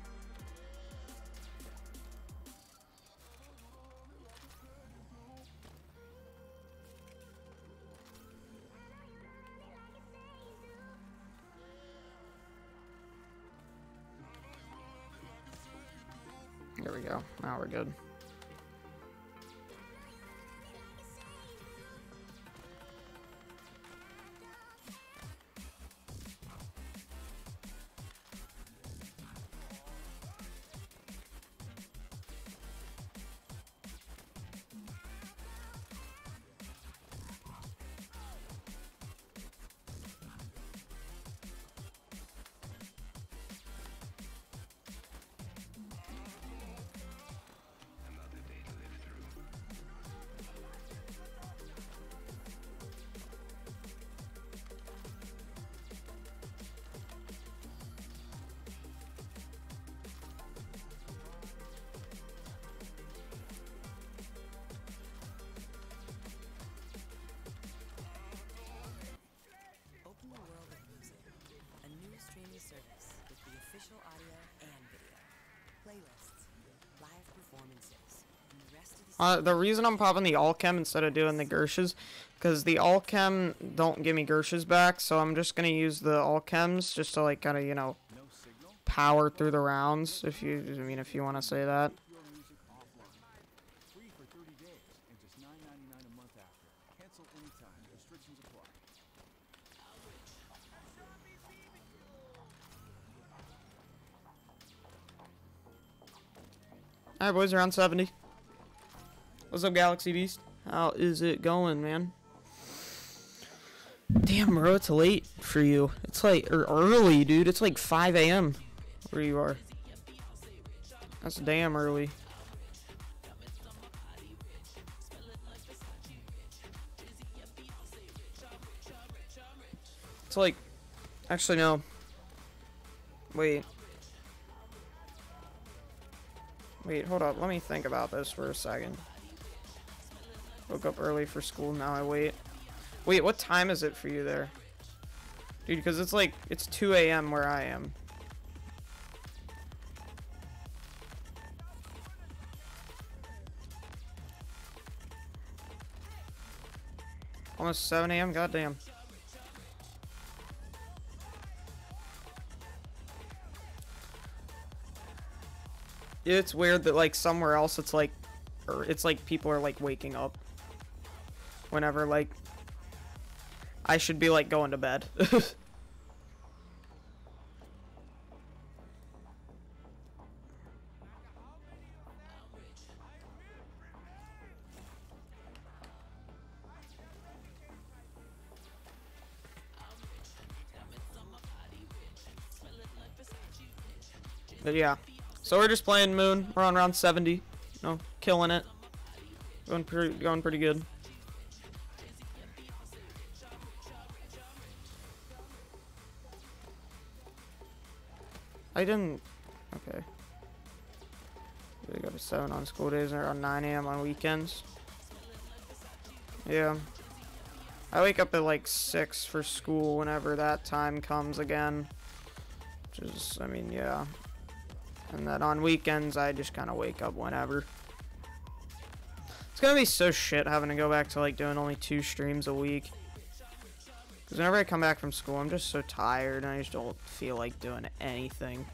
Uh, the reason I'm popping the Alchem instead of doing the Gershes, because the Alchem don't give me Gershes back, so I'm just gonna use the Alchems just to like kind of you know power through the rounds. If you, I mean, if you want to say that. Your music offline. Free for 30 days and just $9.99 a month after. Cancel anytime. Restrictions apply. Alright, boys, around 70. What's up, Galaxy Beast? How is it going, man? Damn, bro, it's late for you. It's like, or early, dude. It's like 5 a.m. where you are. That's damn early. It's like, actually, no. Wait. Wait, hold up. Let me think about this for a second. Woke up early for school, now I wait. Wait, what time is it for you there? Dude, because it's like, it's 2 a.m. where I am. Almost 7 a.m. Goddamn. It's weird that like somewhere else it's like, or it's like people are like waking up. Whenever like, I should be like going to bed. But yeah. So we're just playing Moon. We're on round 70. No, killing it. Going pretty, going pretty good. I didn't. Okay. We go to 7 on school days or on 9 a.m. on weekends. Yeah. I wake up at like 6 for school whenever that time comes again. Is, I mean, yeah. And then on weekends, I just kind of wake up whenever. It's gonna be so shit having to go back to like doing only two streams a week. Because whenever I come back from school, I'm just so tired and I just don't feel like doing anything.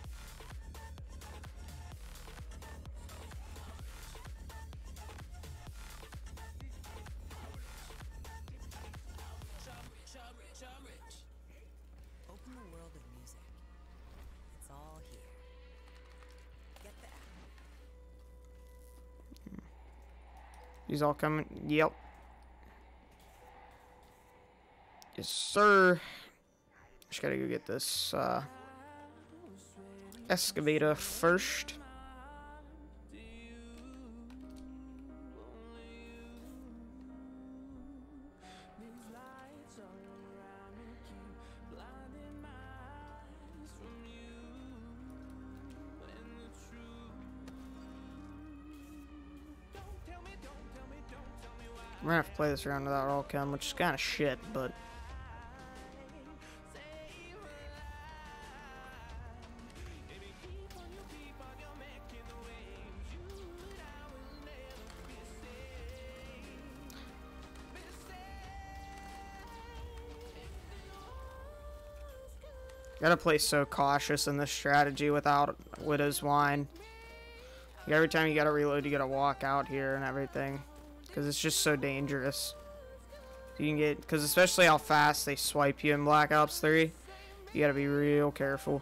Open the world of music. It's all here. Get the app. He's all coming. Yep. Yes, sir. Just gotta go get this uh, excavator first. I'm gonna have to play this around without Alchem, which is kind of shit, but. Gotta play so cautious in this strategy without Widow's Wine. Like, every time you gotta reload, you gotta walk out here and everything. Because it's just so dangerous. You can get, because especially how fast they swipe you in Black Ops 3, you gotta be real careful.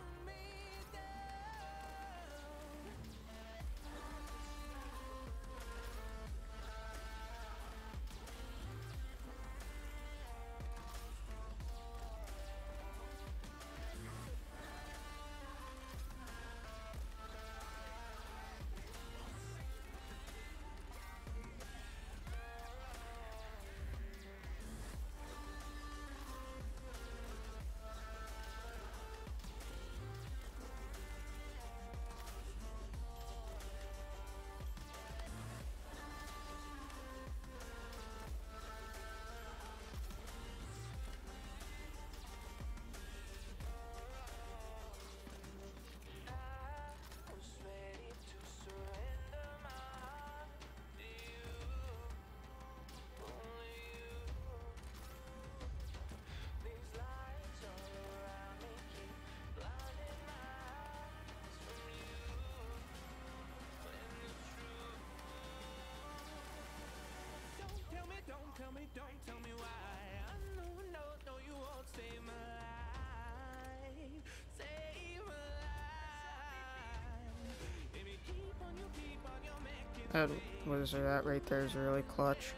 That was that right there is really clutch.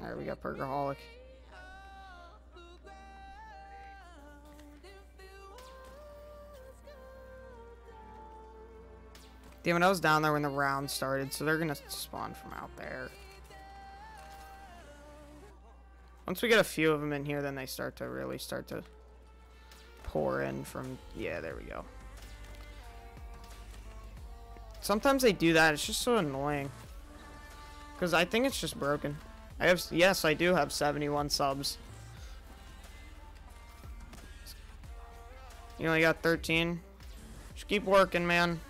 Alright, we got Perkaholic. Damn it, I was down there when the round started, so they're gonna spawn from out there. Once we get a few of them in here, then they start to really start to pour in from... Yeah, there we go. Sometimes they do that. It's just so annoying. Because I think it's just broken. I have... Yes, I do have 71 subs. You only got 13? Just keep working, man.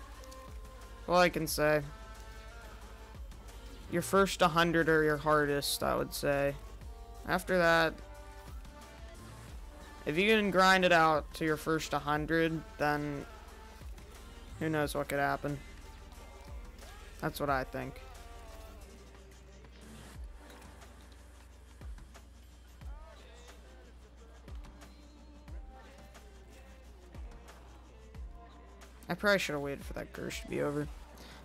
All I can say. Your first 100 are your hardest, I would say. After that, if you can grind it out to your first 100, then who knows what could happen. That's what I think. I probably should have waited for that Gersh to be over.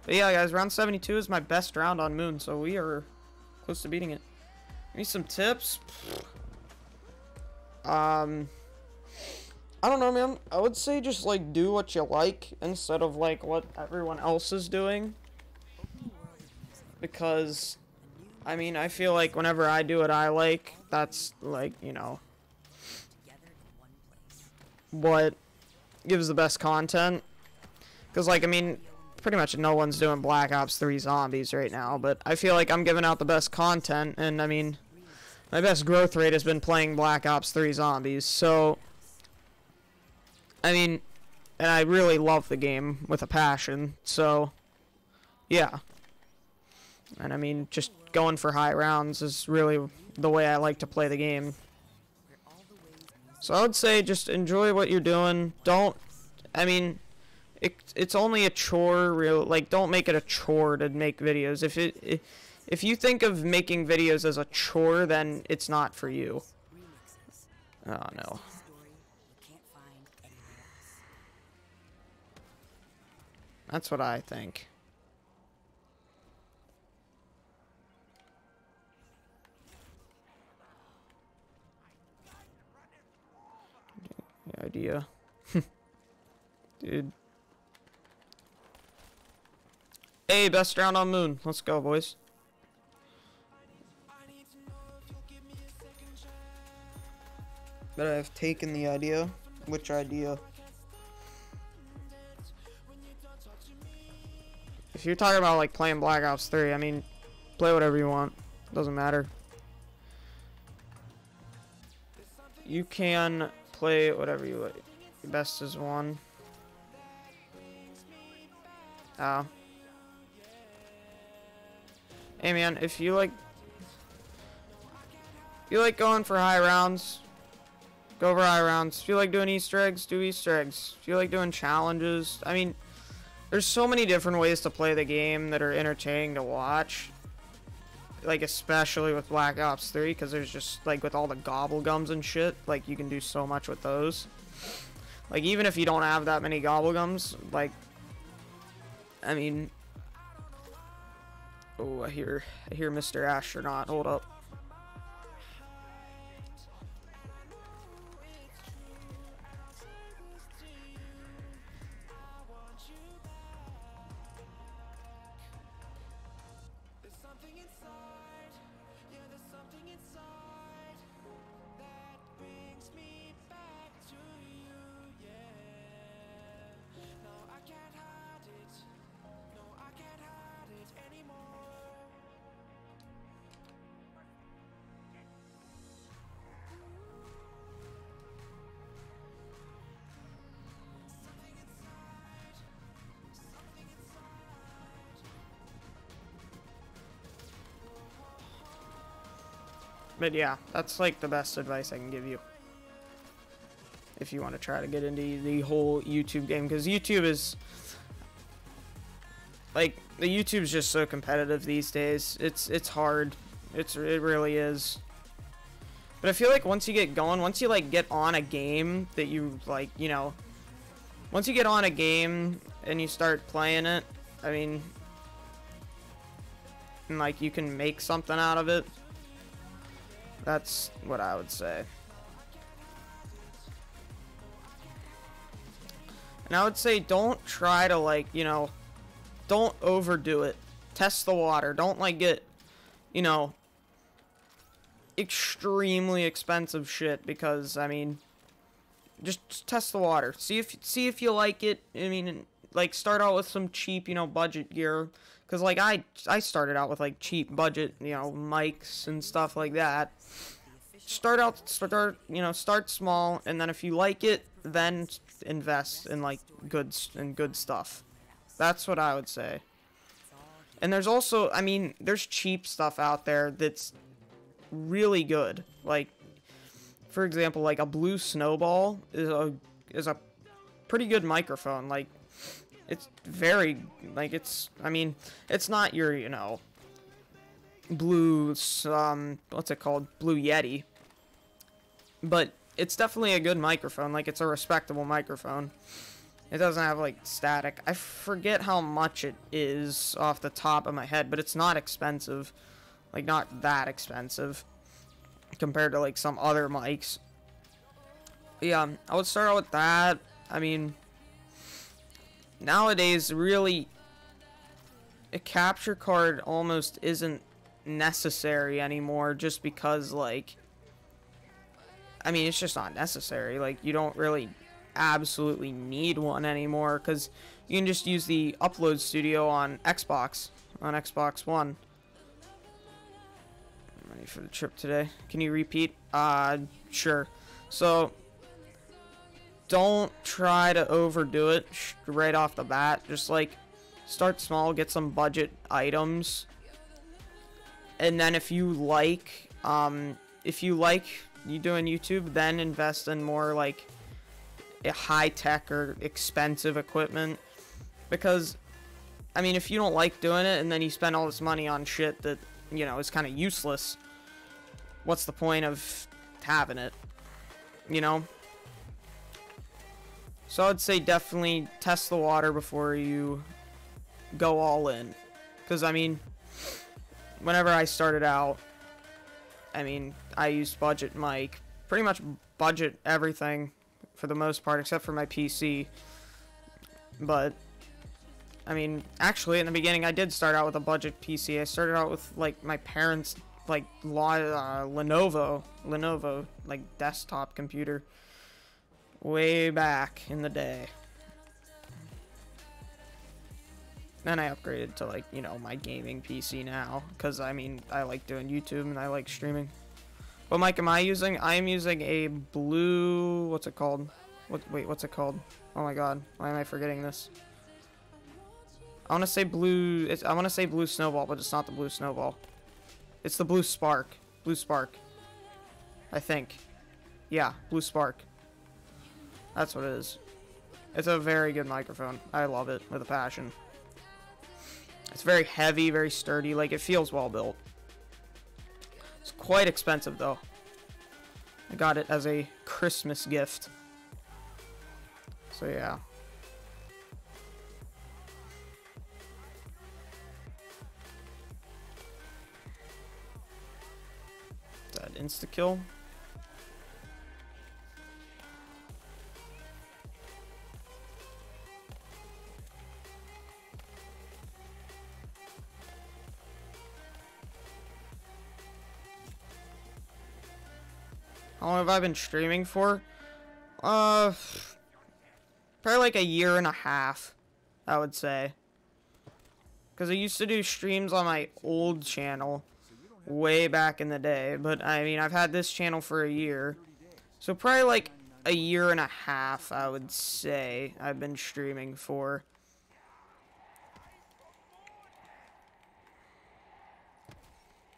But yeah, guys, round 72 is my best round on Moon, so we are close to beating it. Me some tips. Um, I don't know, man. I would say just, like, do what you like instead of, like, what everyone else is doing. Because, I mean, I feel like whenever I do what I like, that's, like, you know, what gives the best content. Because, like, I mean, pretty much no one's doing Black Ops 3 Zombies right now, but I feel like I'm giving out the best content, and, I mean, my best growth rate has been playing Black Ops 3 Zombies, so, I mean, and I really love the game with a passion, so, yeah. And, I mean, just going for high rounds is really the way I like to play the game. So I would say just enjoy what you're doing. Don't, I mean, it, it's only a chore real like don't make it a chore to make videos if it, it if you think of making videos as a chore then it's not for you. Oh no. That's what I think. Idea. Dude. Hey, best round on moon. Let's go, boys. But I've taken the idea. Which idea? If you're talking about like playing Black Ops 3, I mean, play whatever you want. Doesn't matter. You can play whatever you like. Best is one. Ah. Uh, Hey man, if you like you like going for high rounds, go high rounds. If you like doing Easter eggs, do Easter eggs. If you like doing challenges, I mean, there's so many different ways to play the game that are entertaining to watch. Like, especially with Black Ops 3, because there's just, like, with all the gobble gums and shit, like, you can do so much with those. Like, even if you don't have that many gobble gums, like, I mean, Oh, I hear, I hear Mr. Astronaut. Hold up. But yeah, that's like the best advice I can give you. If you want to try to get into the whole YouTube game. Because YouTube is... Like, the YouTube's just so competitive these days. It's it's hard. It's It really is. But I feel like once you get going, once you like get on a game that you like, you know, once you get on a game and you start playing it, I mean, and like you can make something out of it. That's what I would say. And I would say don't try to like, you know, don't overdo it. Test the water. Don't like get, you know, extremely expensive shit because I mean just, just test the water. See if see if you like it. I mean like start out with some cheap, you know, budget gear cuz like I I started out with like cheap budget, you know, mics and stuff like that. Start out start, you know, start small and then if you like it, then invest in like goods and good stuff. That's what I would say. And there's also, I mean, there's cheap stuff out there that's really good. Like, for example, like a blue snowball is a is a pretty good microphone. Like, it's very like it's. I mean, it's not your you know blue um what's it called blue yeti, but it's definitely a good microphone. Like, it's a respectable microphone. It doesn't have like static. I forget how much it is off the top of my head, but it's not expensive. Like not that expensive compared to like some other mics. But yeah, I would start out with that. I mean, nowadays really a capture card almost isn't necessary anymore just because like I mean, it's just not necessary. Like you don't really absolutely need one anymore because you can just use the upload studio on Xbox on Xbox One. I'm ready for the trip today. Can you repeat? Uh, sure. So don't try to overdo it right off the bat. Just like start small, get some budget items, and then if you like, um, if you like you doing YouTube, then invest in more like high tech or expensive equipment. Because I mean if you don't like doing it and then you spend all this money on shit that you know is kind of useless what's the point of having it? You know so I'd say definitely test the water before you go all in because I mean whenever I started out I mean I used budget mic pretty much budget everything for the most part, except for my PC. But, I mean, actually, in the beginning, I did start out with a budget PC. I started out with, like, my parents' like, uh, Lenovo, Lenovo, like, desktop computer. Way back in the day. Then I upgraded to, like, you know, my gaming PC now. Because, I mean, I like doing YouTube and I like streaming. What mic am I using? I am using a blue... What's it called? What? Wait, what's it called? Oh my god. Why am I forgetting this? I want to say blue... I want to say blue snowball, but it's not the blue snowball. It's the blue spark. Blue spark. I think. Yeah, blue spark. That's what it is. It's a very good microphone. I love it with a passion. It's very heavy, very sturdy. Like, it feels well built. It's quite expensive, though. I got it as a Christmas gift. So, yeah. Is that insta-kill? How long have I been streaming for? Uh, probably like a year and a half, I would say. Because I used to do streams on my old channel way back in the day. But, I mean, I've had this channel for a year. So probably like a year and a half, I would say, I've been streaming for.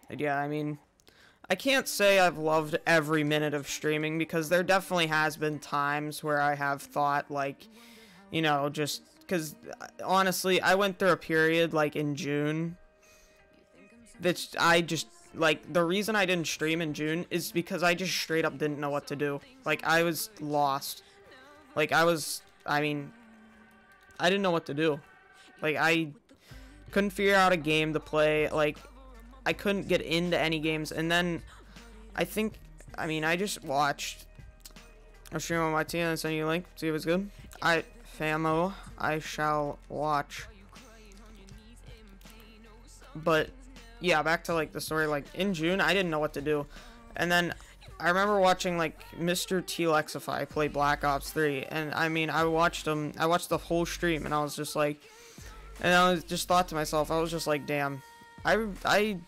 Yeah, I mean, I can't say I've loved every minute of streaming because there definitely has been times where I have thought like, you know, just because uh, honestly, I went through a period like in June that I just like the reason I didn't stream in June is because I just straight up didn't know what to do. Like I was lost. Like I was I mean I didn't know what to do. Like I couldn't figure out a game to play. Like I couldn't get into any games and then I think I mean I just watched I'll stream on my team and send you a link. See if it's good. I famo I shall watch. But yeah, back to like the story. Like in June, I didn't know what to do, and then I remember watching like Mr. TLexify play Black Ops 3, and I mean, I watched him. I watched the whole stream, and I was just like, and I was just thought to myself, I was just like, damn, I I.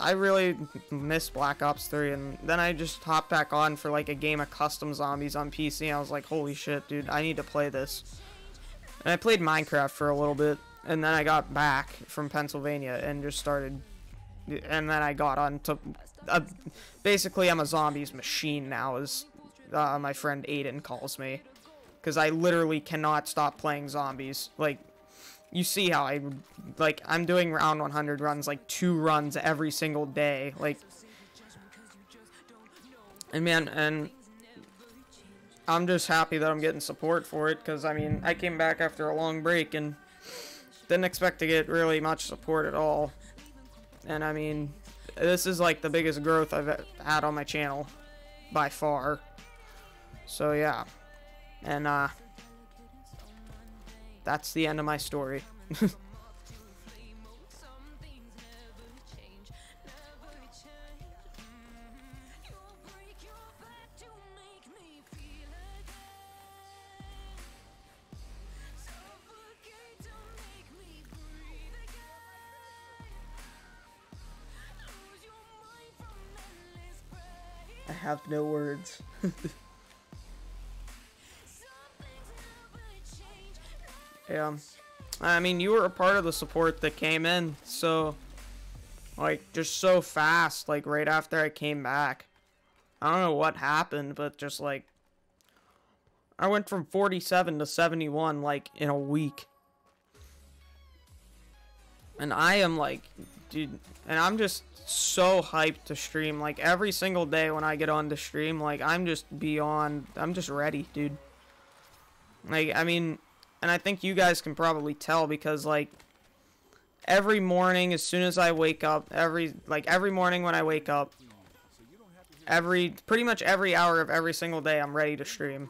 I really miss Black Ops 3, and then I just hopped back on for like a game of custom zombies on PC. And I was like, holy shit, dude, I need to play this. And I played Minecraft for a little bit, and then I got back from Pennsylvania and just started and then I got on to uh, basically I'm a zombies machine now as uh, my friend Aiden calls me because I literally cannot stop playing zombies like you see how I like I'm doing round 100 runs like two runs every single day like and man and I'm just happy that I'm getting support for it because I mean I came back after a long break and didn't expect to get really much support at all. And I mean, this is like the biggest growth I've had on my channel by far. So yeah. And uh that's the end of my story. I have no words. yeah. I mean, you were a part of the support that came in, so, like, just so fast, like, right after I came back. I don't know what happened, but just, like, I went from 47 to 71, like, in a week. And I am, like, dude, and I'm just so hyped to stream. Like every single day when I get on to stream, like I'm just beyond. I'm just ready, dude. Like I mean, and I think you guys can probably tell because like every morning as soon as I wake up, every like every morning when I wake up, every pretty much every hour of every single day, I'm ready to stream,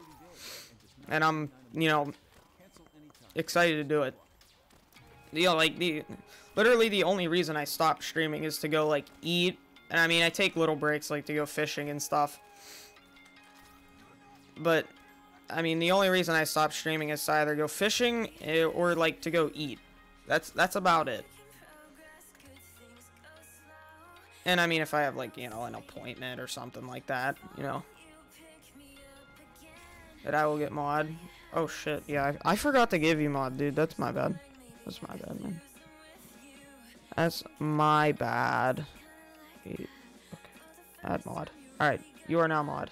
and I'm you know excited to do it. You know, like the literally the only reason I stop streaming is to go like eat. And I mean I take little breaks like to go fishing and stuff. But I mean the only reason I stopped streaming is to either go fishing eh, or like to go eat that's that's about it and I mean if I have like you know an appointment or something like that you know that I will get mod oh shit yeah I, I forgot to give you mod dude that's my bad that's my bad man that's my bad. Okay. Add mod. Alright, you are now mod.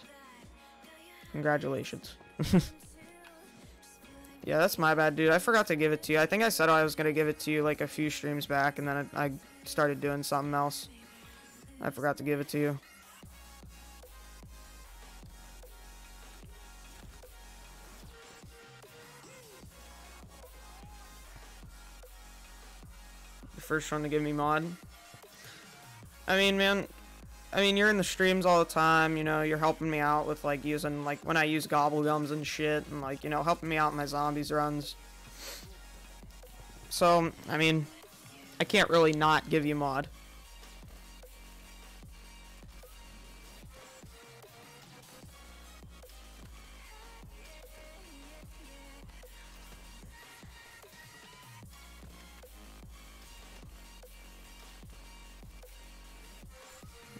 Congratulations. yeah, that's my bad, dude. I forgot to give it to you. I think I said I was going to give it to you like a few streams back, and then I, I started doing something else. I forgot to give it to you. The first one to give me mod. I mean, man, I mean, you're in the streams all the time, you know, you're helping me out with, like, using, like, when I use gobble gums and shit, and, like, you know, helping me out in my zombies runs. So, I mean, I can't really not give you mod.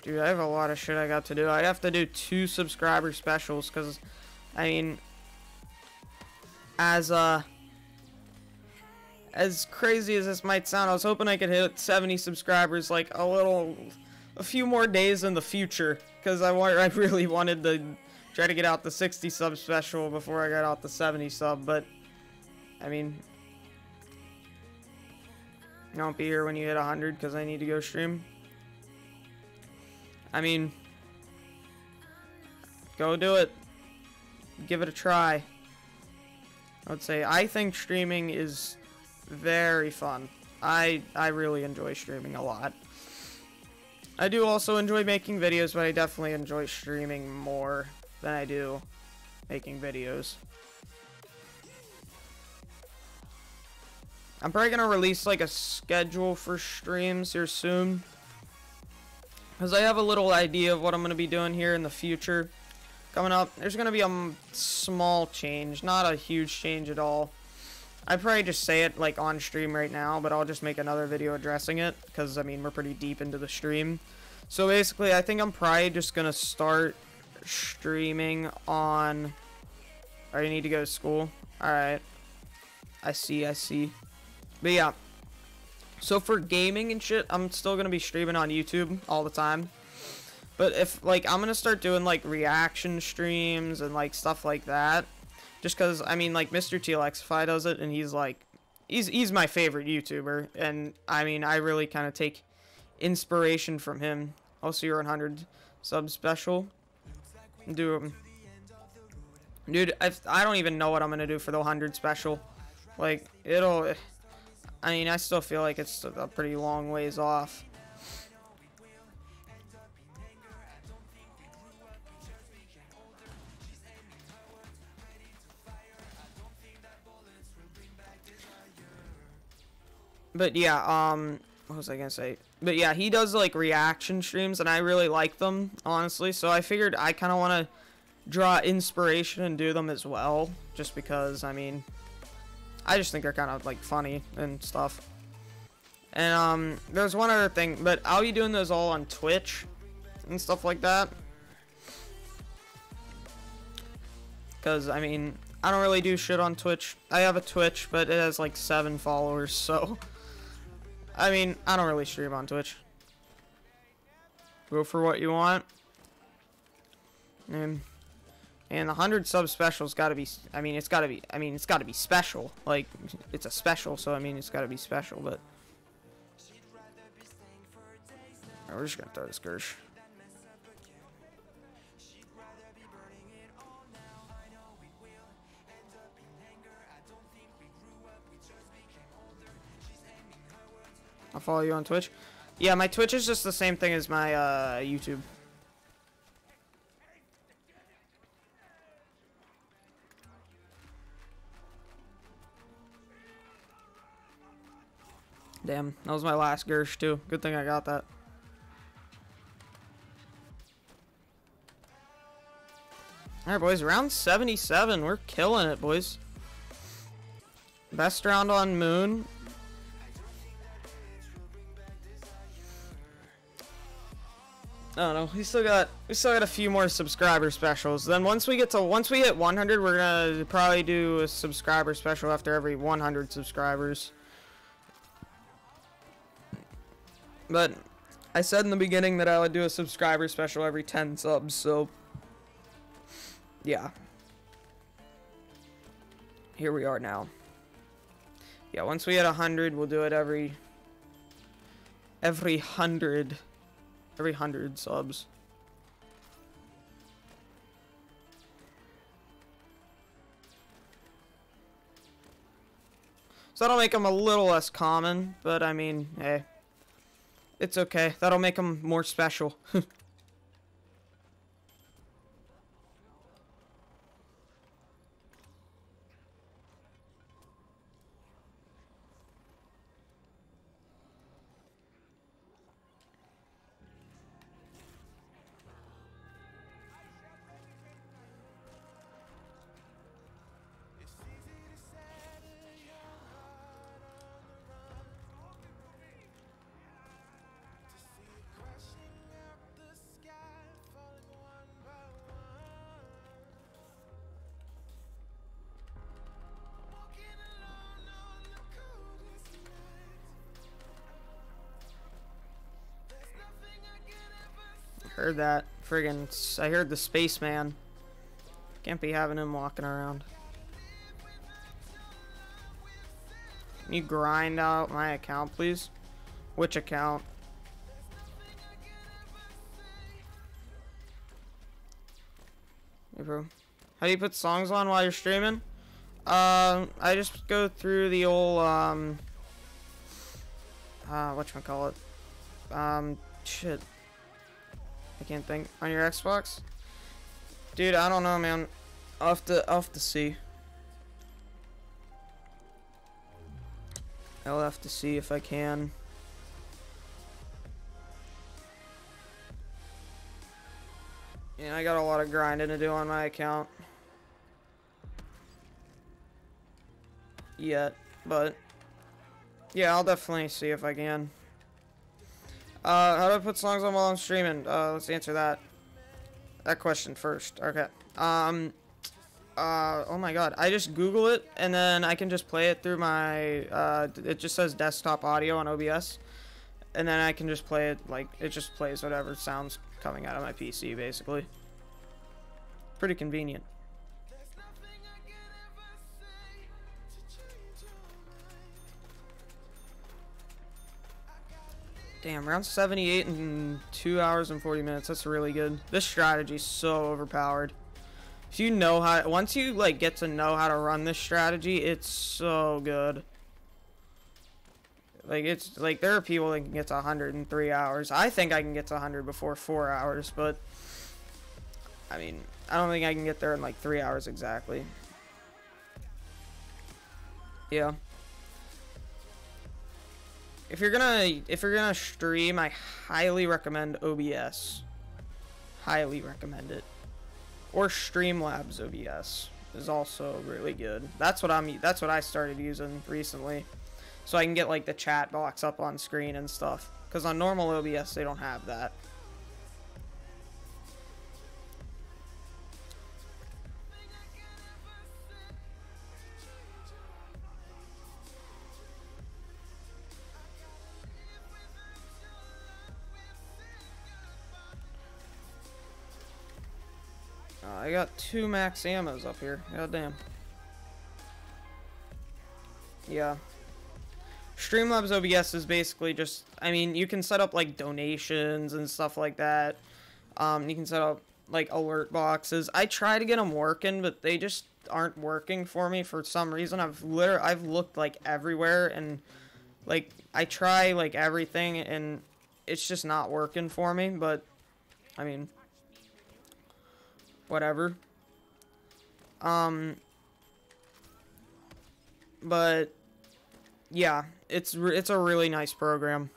Dude, I have a lot of shit I got to do. I have to do two subscriber specials because, I mean, as uh, as crazy as this might sound, I was hoping I could hit 70 subscribers like a little, a few more days in the future because I want, I really wanted to try to get out the 60 sub special before I got out the 70 sub, but I mean, I won't be here when you hit 100 because I need to go stream. I mean, go do it. Give it a try. I would say I think streaming is very fun. I I really enjoy streaming a lot. I do also enjoy making videos, but I definitely enjoy streaming more than I do making videos. I'm probably gonna release like a schedule for streams here soon. Because I have a little idea of what I'm gonna be doing here in the future. Coming up, there's gonna be a small change, not a huge change at all. I probably just say it like on stream right now, but I'll just make another video addressing it because I mean we're pretty deep into the stream. So basically, I think I'm probably just gonna start streaming on. I need to go to school. All right. I see. I see. But yeah. So for gaming and shit, I'm still gonna be streaming on YouTube all the time. But if like I'm gonna start doing like reaction streams and like stuff like that, just because I mean like Mr. TLexify does it and he's like he's he's my favorite YouTuber and I mean I really kind of take inspiration from him. Also your 100 sub special. Do um, Dude, I, I don't even know what I'm gonna do for the 100 special. Like, it'll... I mean, I still feel like it's a pretty long ways off. But yeah, um, what was I gonna say? But yeah, he does like reaction streams, and I really like them, honestly. So I figured I kind of want to draw inspiration and do them as well, just because, I mean, I just think they're kind of like funny and stuff. And um, there's one other thing, but I'll be doing those all on Twitch and stuff like that. Because, I mean, I don't really do shit on Twitch. I have a Twitch, but it has like seven followers, so... I mean, I don't really stream on Twitch. Go for what you want. And and the 100 sub special's got to be I mean, it's got to be I mean, it's got to be special. Like it's a special, so I mean, it's got to be special, but Alright, we're just going to throw this Gersh. I'll follow you on Twitch. Yeah, my Twitch is just the same thing as my uh, YouTube. Damn, that was my last Gersh too. Good thing I got that. Alright boys, round 77. We're killing it, boys. Best round on Moon. I don't know. We still got we still got a few more subscriber specials. Then once we get to once we hit 100, we're gonna probably do a subscriber special after every 100 subscribers. But I said in the beginning that I would do a subscriber special every 10 subs, so yeah. Here we are now. Yeah, once we hit 100, we'll do it every every 100 every 100 subs. So that'll make them a little less common, but I mean, hey. It's okay. That'll make them more special. Heard that. Friggin' I heard the spaceman. Can't be having him walking around. Can you grind out my account, please? Which account? Hey, bro. How do you put songs on while you're streaming? Um, I just go through the old, um, uh, whatchamacallit? Um, shit. I can't think. On your Xbox? Dude, I don't know, man. I'll have to, I'll have to see. I'll have to see if I can. Yeah, I got a lot of grinding to do on my account. Yet, but yeah, I'll definitely see if I can. Uh, how do I put songs on while I'm streaming? Uh, let's answer that. That question first. Okay. Um, uh, oh my god. I just Google it, and then I can just play it through my, uh, it just says desktop audio on OBS. And then I can just play it, like, it just plays whatever sounds coming out of my PC, basically. Pretty convenient. Damn, round 78 in 2 hours and 40 minutes. That's really good. This strategy's so overpowered. If you know how, once you like get to know how to run this strategy, it's so good. Like it's like there are people that can get to 100 in 3 hours. I think I can get to 100 before 4 hours, but I mean, I don't think I can get there in like 3 hours exactly. Yeah if you're gonna if you're gonna stream, I highly recommend OBS. Highly recommend it. Or Streamlabs OBS is also really good. That's what I'm that's what I started using recently. So I can get like the chat box up on screen and stuff. Because on normal OBS they don't have that. I got two max ammos up here. God damn. Yeah. Streamlabs OBS is basically just, I mean, you can set up like donations and stuff like that. Um, you can set up like alert boxes. I try to get them working, but they just aren't working for me for some reason. I've literally, I've looked like everywhere and like I try like everything and it's just not working for me, but I mean, whatever. Um, but yeah, it's it's a really nice program.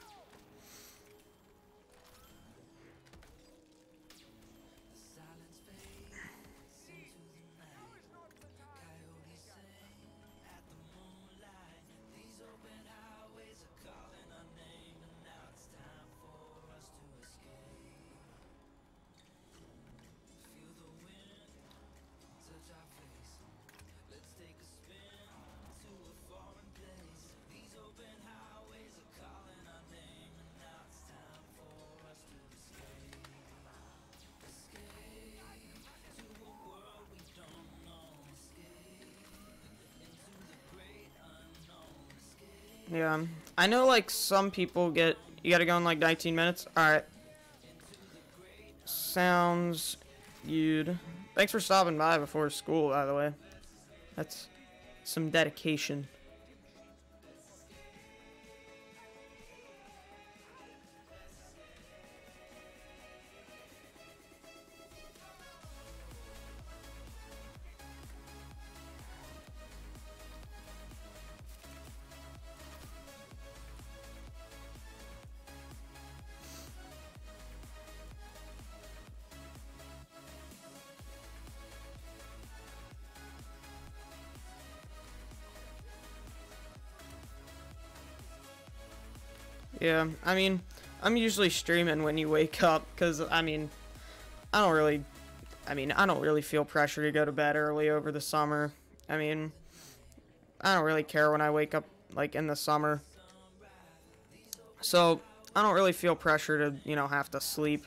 I know, like, some people get... You gotta go in, like, 19 minutes? Alright. Sounds good. Thanks for stopping by before school, by the way. That's some dedication. Yeah, I mean, I'm usually streaming when you wake up, because, I mean, I don't really, I mean, I don't really feel pressure to go to bed early over the summer. I mean, I don't really care when I wake up, like, in the summer. So, I don't really feel pressure to, you know, have to sleep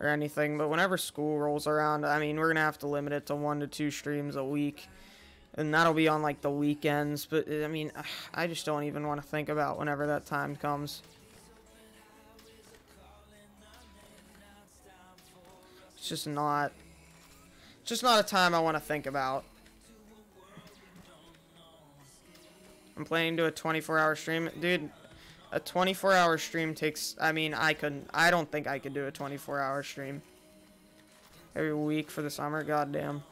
or anything, but whenever school rolls around, I mean, we're going to have to limit it to one to two streams a week. and that'll be on like the weekends. But I mean, I just don't even want to think about whenever that time comes. It's just not. Just not a time I want to think about. I'm planning to a 24 hour stream. Dude, a 24 hour stream takes, I mean, I couldn't, I don't think I could do a 24 hour stream. Every week for the summer, goddamn.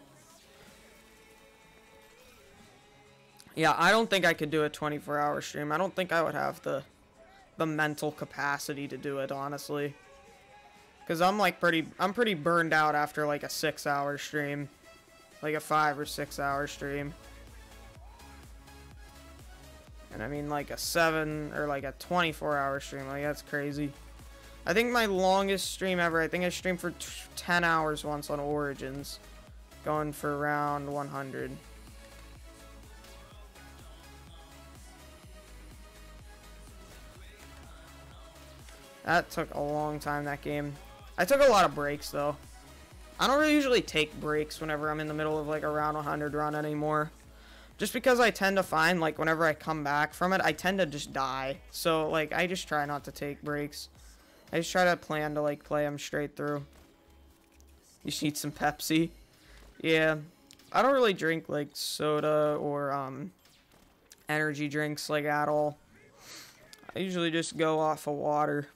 Yeah, I don't think I could do a 24 hour stream. I don't think I would have the, the mental capacity to do it, honestly. Because I'm like pretty, I'm pretty burned out after like a six hour stream. Like a five or six hour stream. And I mean like a 7 or like a 24 hour stream. Like that's crazy. I think my longest stream ever, I think I streamed for 10 hours once on Origins. Going for around 100. That took a long time, that game. I took a lot of breaks, though. I don't really usually take breaks whenever I'm in the middle of, like, a round 100 run anymore. Just because I tend to find, like, whenever I come back from it, I tend to just die. So, like, I just try not to take breaks. I just try to plan to, like, play them straight through. You just need some Pepsi. Yeah. I don't really drink, like, soda or, um, energy drinks, like, at all. I usually just go off of water.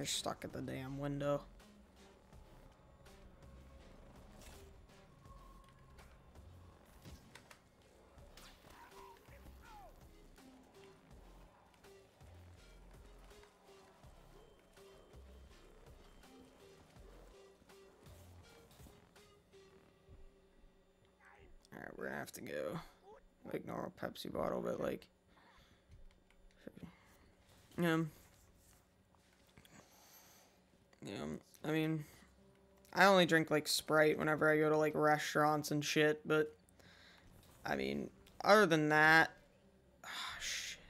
You're stuck at the damn window. Alright, we're gonna have to go like normal Pepsi bottle, but like um yeah, I mean, I only drink like Sprite whenever I go to like restaurants and shit, but I mean, other than that, ah, shit.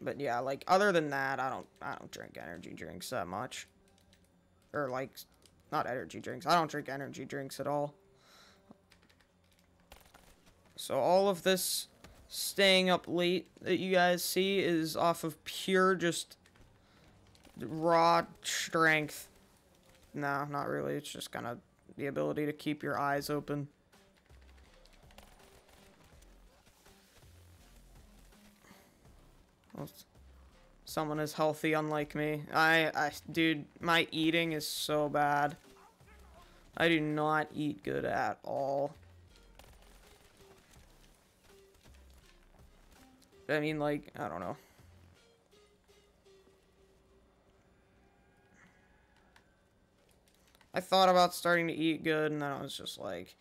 But yeah, like other than that, I don't I don't drink energy drinks that much. Or like not energy drinks. I don't drink energy drinks at all. So all of this staying up late that you guys see is off of pure just raw strength. No, not really. It's just kind of the ability to keep your eyes open. Someone is healthy, unlike me. I, I, dude, my eating is so bad. I do not eat good at all. I mean, like, I don't know. I thought about starting to eat good, and then I was just like,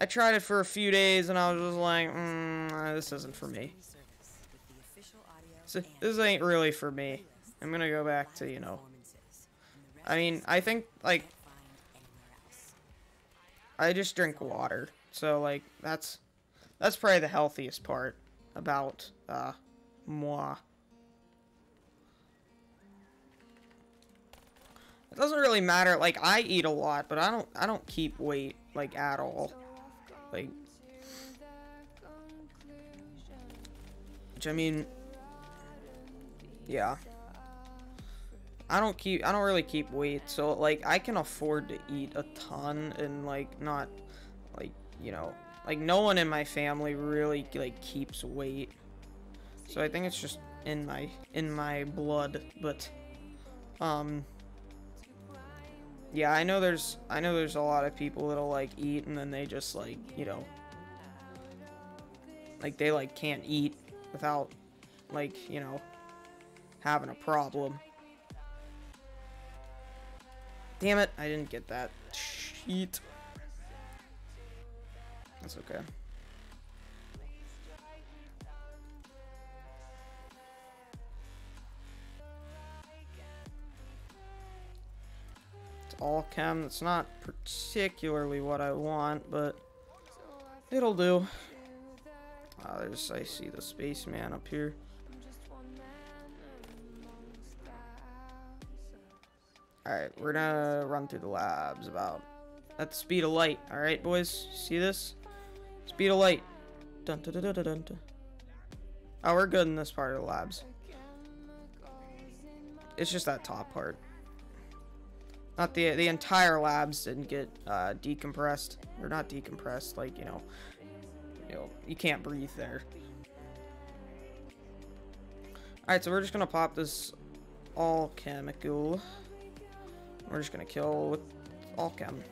I tried it for a few days, and I was just like, mm, this isn't for me. So, this ain't really for me. I'm gonna go back to, you know, I mean, I think, like, I just drink water. So, like, that's, that's probably the healthiest part about, uh, moi. Doesn't really matter. Like I eat a lot, but I don't I don't keep weight like at all. Like which I mean yeah. I don't keep I don't really keep weight, so like I can afford to eat a ton and like not like, you know, like no one in my family really like keeps weight. So I think it's just in my in my blood, but um yeah, I know there's I know there's a lot of people that'll like eat and then they just like, you know, like they like can't eat without like, you know, having a problem. Damn it, I didn't get that. Sheet. That's okay. All chem. That's not particularly what I want, but it'll do. Ah, there's I see the spaceman up here. Alright, we're gonna run through the labs about at the speed of light. Alright, boys? See this? Speed of light. Dun, dun, dun, dun, dun, dun. Oh, we're good in this part of the labs. It's just that top part. Not the the entire labs didn't get uh, decompressed or not decompressed. Like you know, you know, you can't breathe there. All right, so we're just gonna pop this Alchemical. We're just gonna kill with Alchem.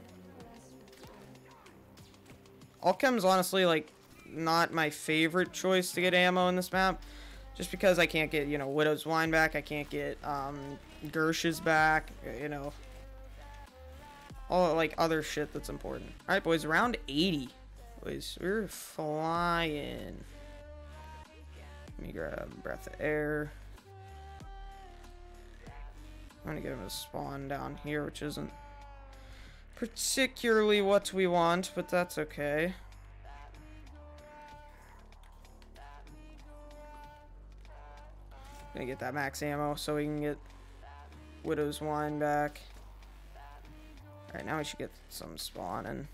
All chem's honestly like not my favorite choice to get ammo in this map. Just because I can't get, you know, Widow's Wine back, I can't get um, Gersh's back, you know. All, like, other shit that's important. Alright, boys, round 80. Boys, we're flying. Let me grab a breath of air. I'm gonna get him to spawn down here, which isn't particularly what we want, but that's okay. Gonna get that max ammo so we can get Widow's Wine back. Alright, now we should get some spawning.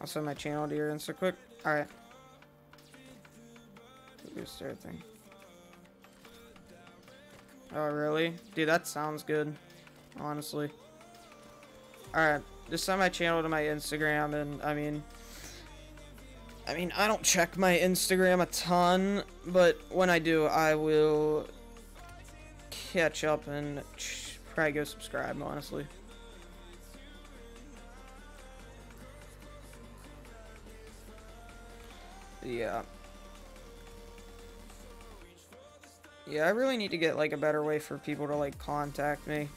I'll send my channel to your Insta quick. Alright. Boost everything. Oh, really? Dude, that sounds good. Honestly. Alright. Just send my channel to my Instagram, and, I mean... I mean, I don't check my Instagram a ton, but when I do, I will catch up and probably go subscribe, honestly. Yeah. Yeah, I really need to get, like, a better way for people to, like, contact me.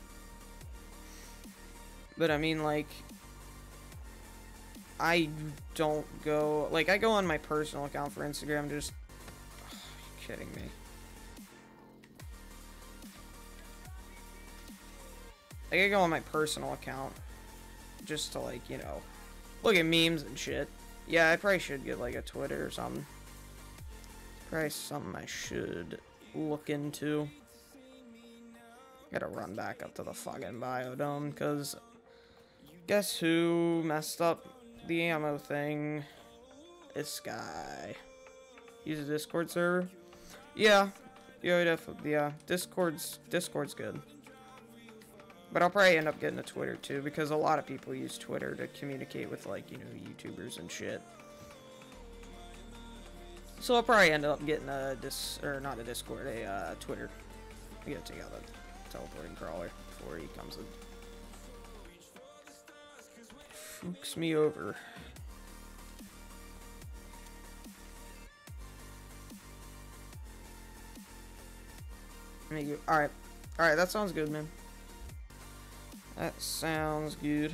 But, I mean, like... I don't go... Like, I go on my personal account for Instagram just... Oh, you kidding me? I go on my personal account just to, like, you know, look at memes and shit. Yeah, I probably should get like a Twitter or something. Probably something I should look into. Gotta run back up to the fucking biodome, because guess who messed up the ammo thing? This guy. Use a Discord server? Yeah. Yeah, definitely. Yeah, Discord's Discord's good. But I'll probably end up getting a Twitter too, because a lot of people use Twitter to communicate with, like, you know, YouTubers and shit. So I'll probably end up getting a dis or not a Discord, a uh, Twitter. I gotta take out the teleporting crawler before he comes in. Fooks me over. Alright. Alright, that sounds good, man. That sounds good.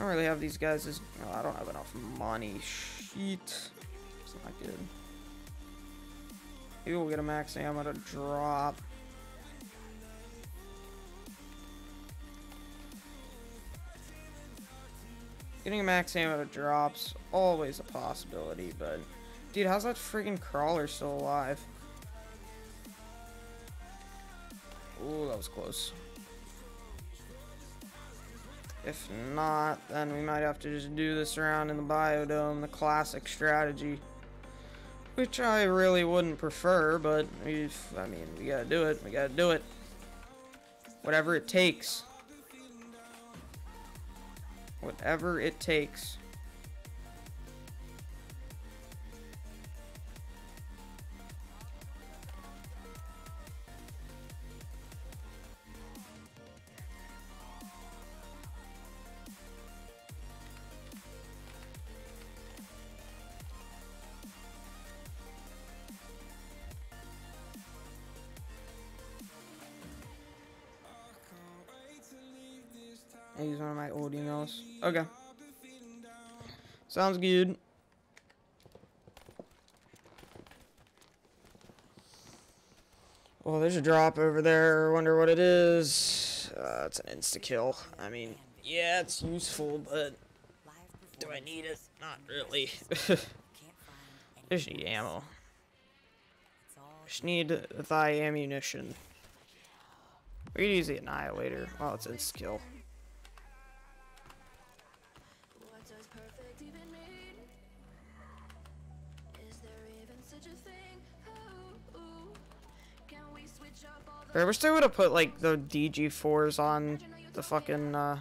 I don't really have these guys as... Oh, I don't have enough money. Shit. It's not good. Maybe we'll get a max ammo to drop. Getting a max ammo to drops always a possibility, but dude, how's that freaking crawler still alive? Ooh, that was close. If not, then we might have to just do this around in the biodome, the classic strategy. Which I really wouldn't prefer, but we've, I mean, we gotta do it. We gotta do it. Whatever it takes. Whatever it takes. Emails. Okay. Sounds good. Well, there's a drop over there. Wonder what it is. Uh, it's an insta kill. I mean, yeah, it's useful, but do I need it? Not really. I just need ammo. all Just need thy ammunition. We could use the annihilator. Well, it's in I wish they would have put like the DG4s on the fucking uh,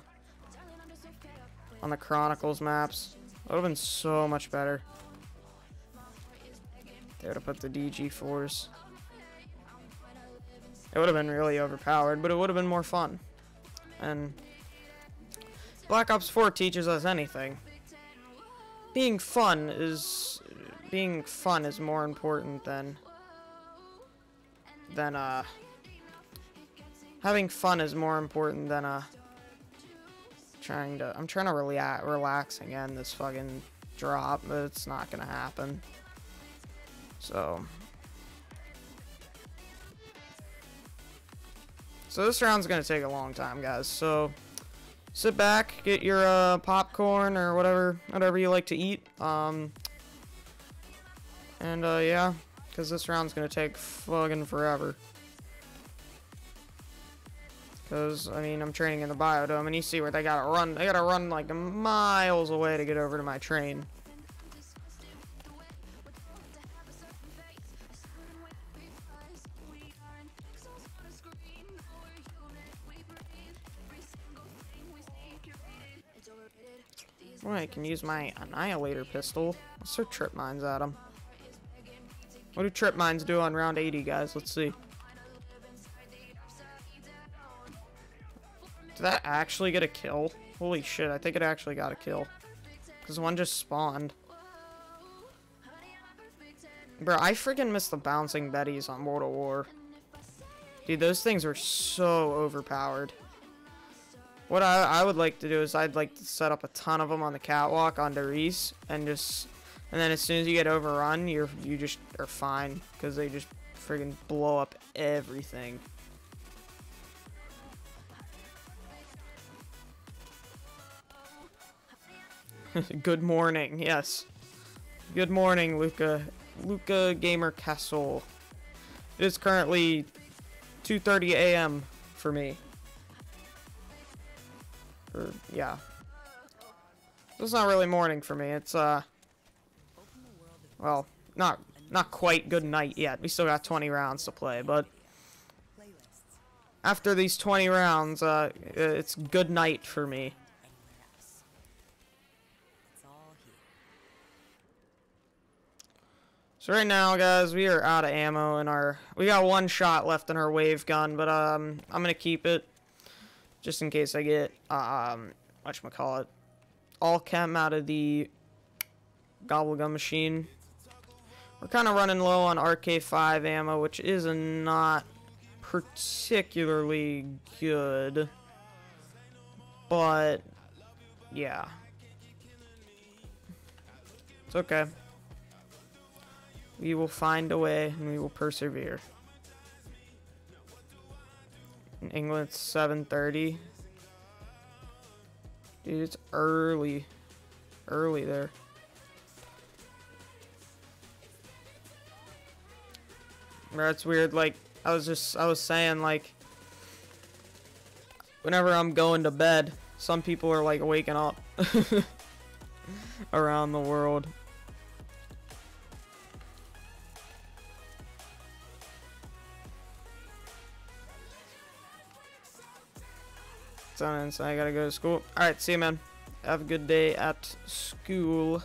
on the Chronicles maps. That would have been so much better. They would have put the DG4s. It would have been really overpowered, but it would have been more fun. And Black Ops 4 teaches us anything. Being fun is being fun is more important than than uh having fun is more important than uh trying to I'm trying to relax relax again this fucking drop, but it's not gonna happen. So So this round's gonna take a long time, guys. So sit back, get your uh, popcorn or whatever, whatever you like to eat. Um, and uh, yeah, because this round's gonna take fucking forever. Cause I mean I'm training in the biodome, and you see where they gotta run. They gotta run like miles away to get over to my train. Well, I can use my annihilator pistol. Let's throw trip mines at them. What do trip mines do on round 80, guys? Let's see. Did that actually get a kill? Holy shit, I think it actually got a kill. Because one just spawned. Bro, I freaking miss the bouncing Bettys on of War. Dude, those things were so overpowered. What I, I would like to do is I'd like to set up a ton of them on the catwalk on Riese and just and then as soon as you get overrun, you're you just are fine because they just friggin' blow up everything. Good morning, yes. Good morning, Luca. Luca Gamer Castle. It is currently 2:30 a.m. for me. Or yeah. It's not really morning for me. It's uh well, not not quite good night yet. We still got 20 rounds to play, but after these 20 rounds, uh it's good night for me. So right now, guys, we are out of ammo in our. We got one shot left in our wave gun, but um, I'm gonna keep it just in case I get um, what call it, Alchem out of the gobble gun machine. We're kind of running low on RK5 ammo, which is not particularly good, but yeah, it's okay. We will find a way and we will persevere. In England, it's 7.30. Dude, it's early. Early there. That's weird. Like, I was just, I was saying, like, whenever I'm going to bed, some people are, like, waking up around the world. 10 minutes. I gotta go to school. Alright, see you, man. Have a good day at school.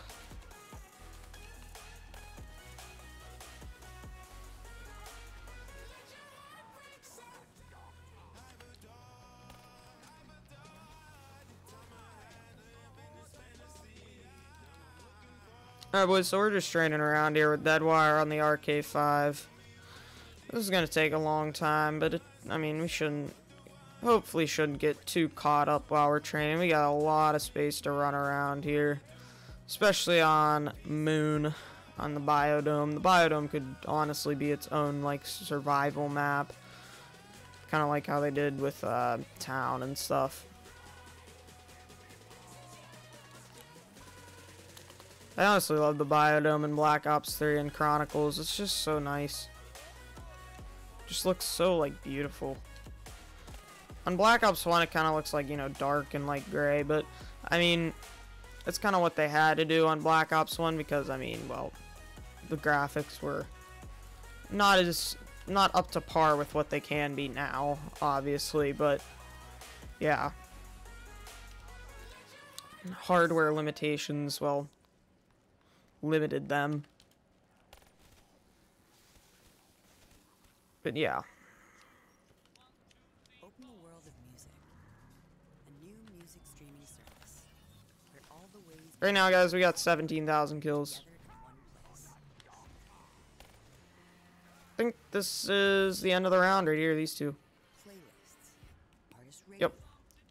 Alright, boys, so we're just training around here with Deadwire on the RK5. This is gonna take a long time, but it, I mean, we shouldn't, hopefully shouldn't get too caught up while we're training. We got a lot of space to run around here, especially on Moon, on the Biodome. The Biodome could honestly be its own, like, survival map. Kind of like how they did with uh, Town and stuff. I honestly love the biodome in Black Ops 3 and Chronicles. It's just so nice. Just looks so like beautiful. On Black Ops 1 it kind of looks like, you know, dark and like gray, but I mean, it's kind of what they had to do on Black Ops 1 because I mean, well, the graphics were not as not up to par with what they can be now, obviously, but yeah. Hardware limitations, well, limited them. But yeah. Right now, guys, we got 17,000 kills. I think this is the end of the round right here, these two. Yep.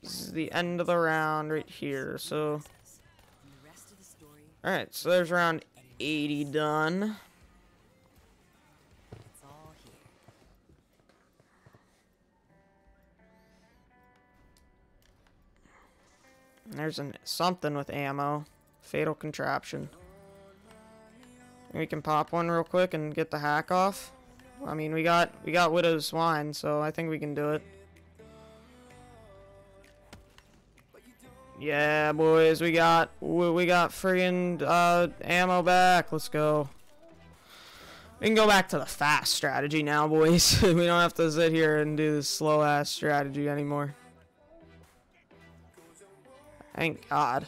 This is the end of the round right here, so... Alright, so there's round 80 done. there's an, something with ammo. Fatal contraption. We can pop one real quick and get the hack off. I mean, we got we got Widow's Wine, so I think we can do it. Yeah, boys, we got we got friggin' uh, ammo back. Let's go. We can go back to the fast strategy now, boys. we don't have to sit here and do this slow ass strategy anymore. Thank God.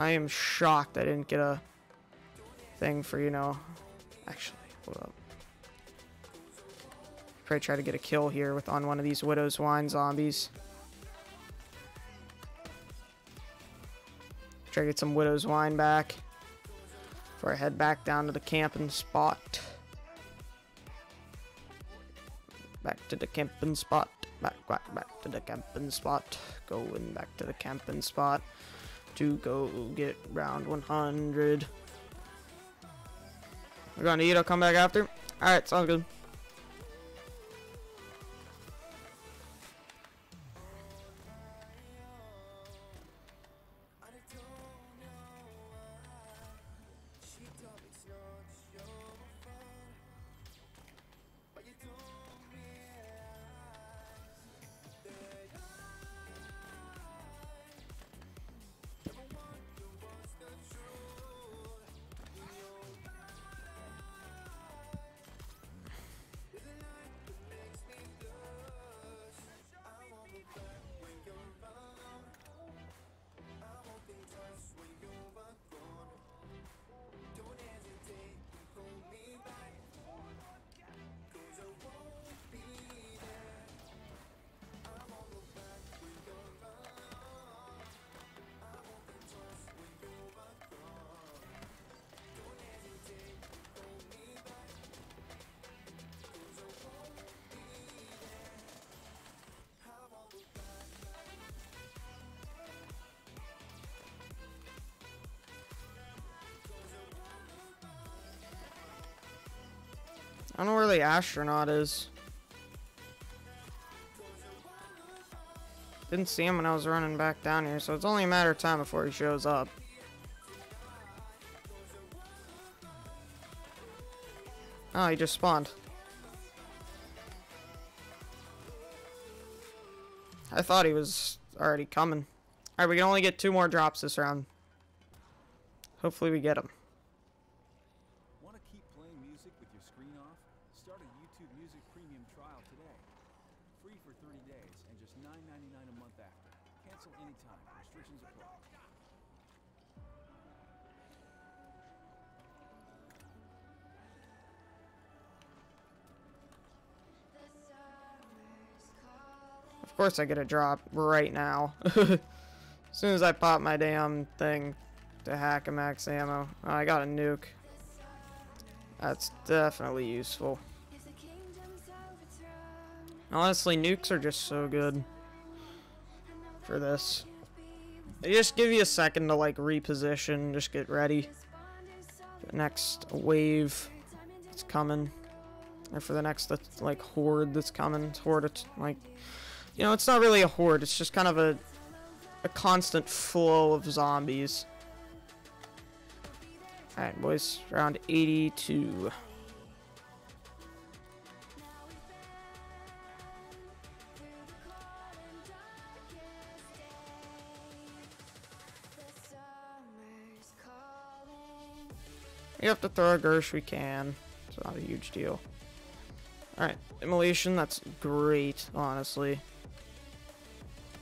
I am shocked I didn't get a thing for, you know, actually, hold up. Probably try to get a kill here with on one of these Widow's Wine zombies. Try to get some Widow's Wine back before I head back down to the camping spot. Back to the camping spot. Back, back, back to the camping spot. Going back to the camping spot to go get round 100. We're to eat. I'll come back after. Alright, sounds good. Astronaut is. Didn't see him when I was running back down here, so it's only a matter of time before he shows up. Oh, he just spawned. I thought he was already coming. Alright, we can only get two more drops this round. Hopefully we get him. Course I get a drop right now. as soon as I pop my damn thing to hack a max ammo. Oh, I got a nuke. That's definitely useful. Honestly, nukes are just so good for this. They just give you a second to like reposition, just get ready. The next wave that's coming. Or for the next like horde that's coming. Horde it's like you know, it's not really a horde, it's just kind of a a constant flow of zombies. Alright, boys, round 82. We have to throw a Gersh, we can. It's not a huge deal. Alright, immolation, that's great, honestly.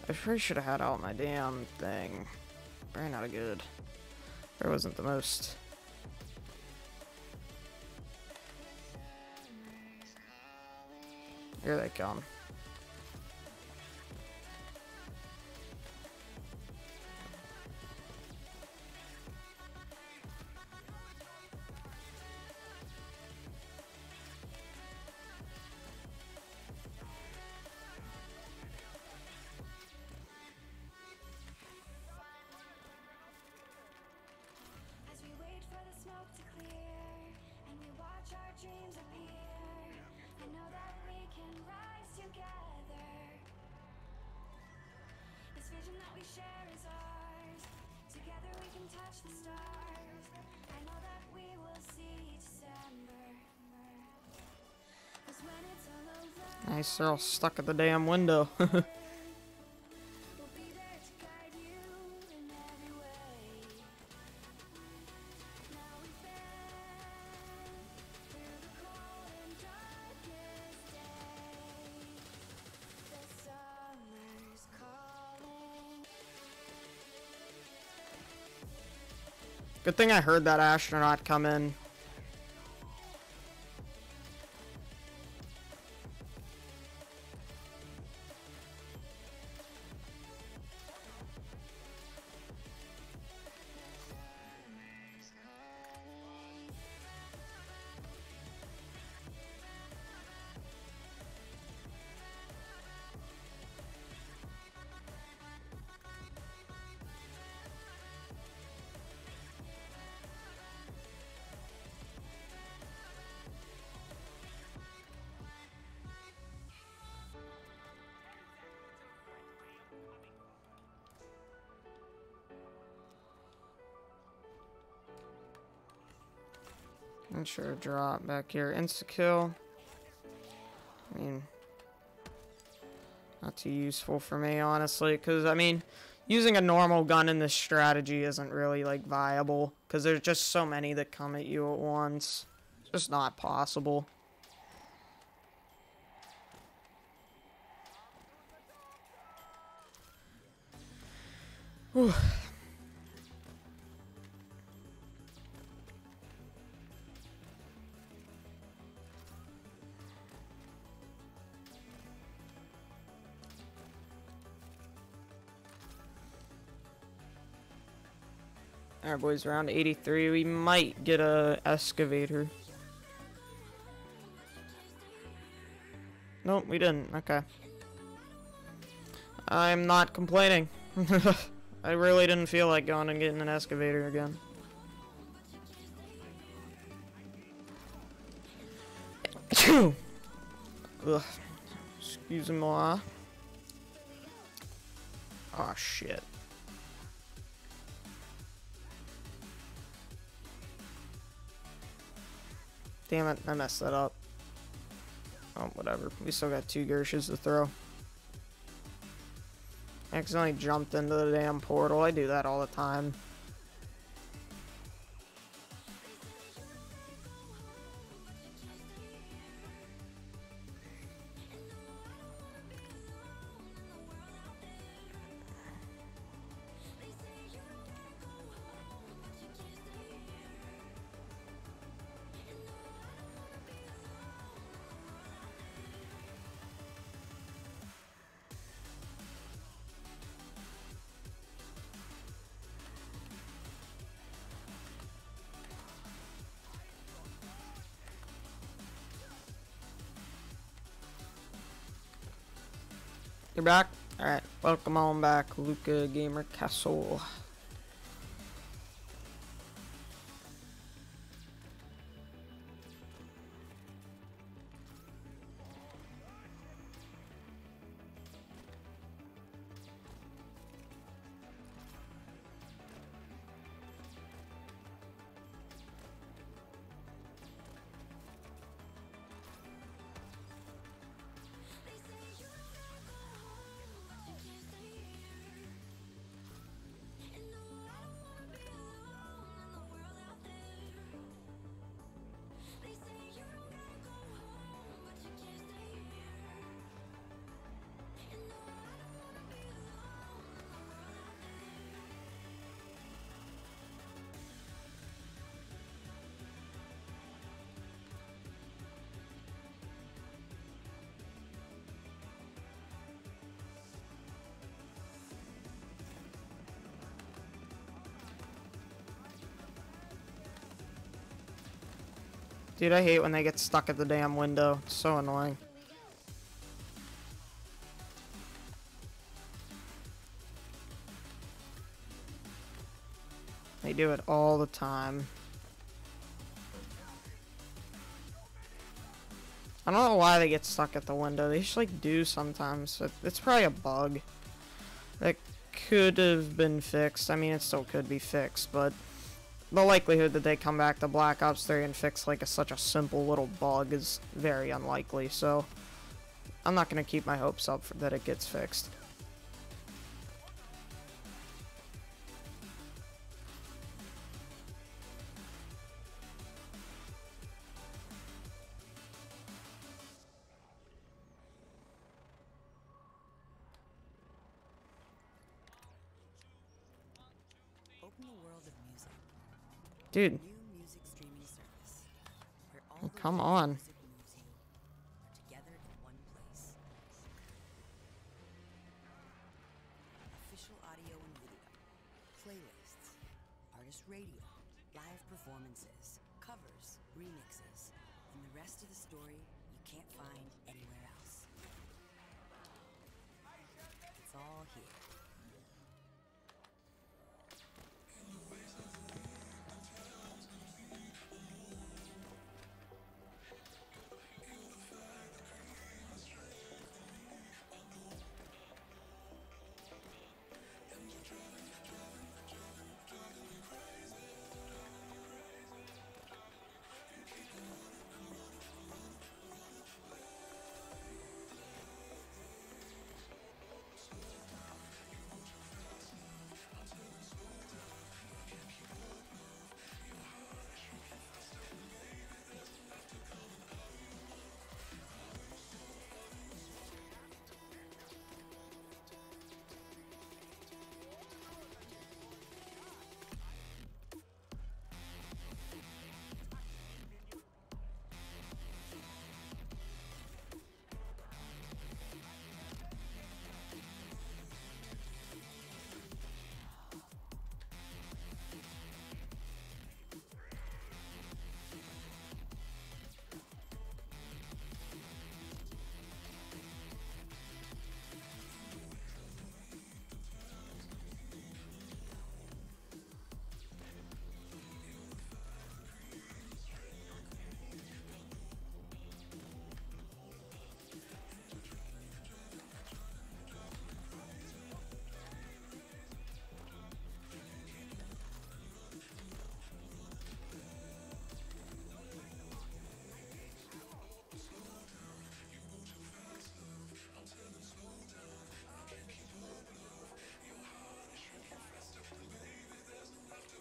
I probably should have had out my damn thing. Very not a good. There wasn't the most. Here they come. The cold and darkest days. The damn window. Good thing I heard that astronaut come in. Sure, drop back here. Insta kill. I mean, not too useful for me, honestly, because, I mean, using a normal gun in this strategy isn't really, like, viable, because there's just so many that come at you at once. It's just not possible. Whew. Boys, round 83, we might get a excavator. Nope, we didn't, okay. I'm not complaining. I really didn't feel like going and getting an excavator again. Excuse me. Oh shit. Damn it, I messed that up. Oh, whatever. We still got two Gershes to throw. Accidentally jumped into the damn portal. I do that all the time. Back? Alright, welcome on back, Luca Gamer Castle. Dude, I hate when they get stuck at the damn window. It's so annoying. They do it all the time. I don't know why they get stuck at the window. They just like do sometimes. It's probably a bug that could have been fixed. I mean, it still could be fixed, but the likelihood that they come back to Black Ops 3 and fix like a, such a simple little bug is very unlikely. So I'm not gonna keep my hopes up for that it gets fixed. Dude, Oh, come on.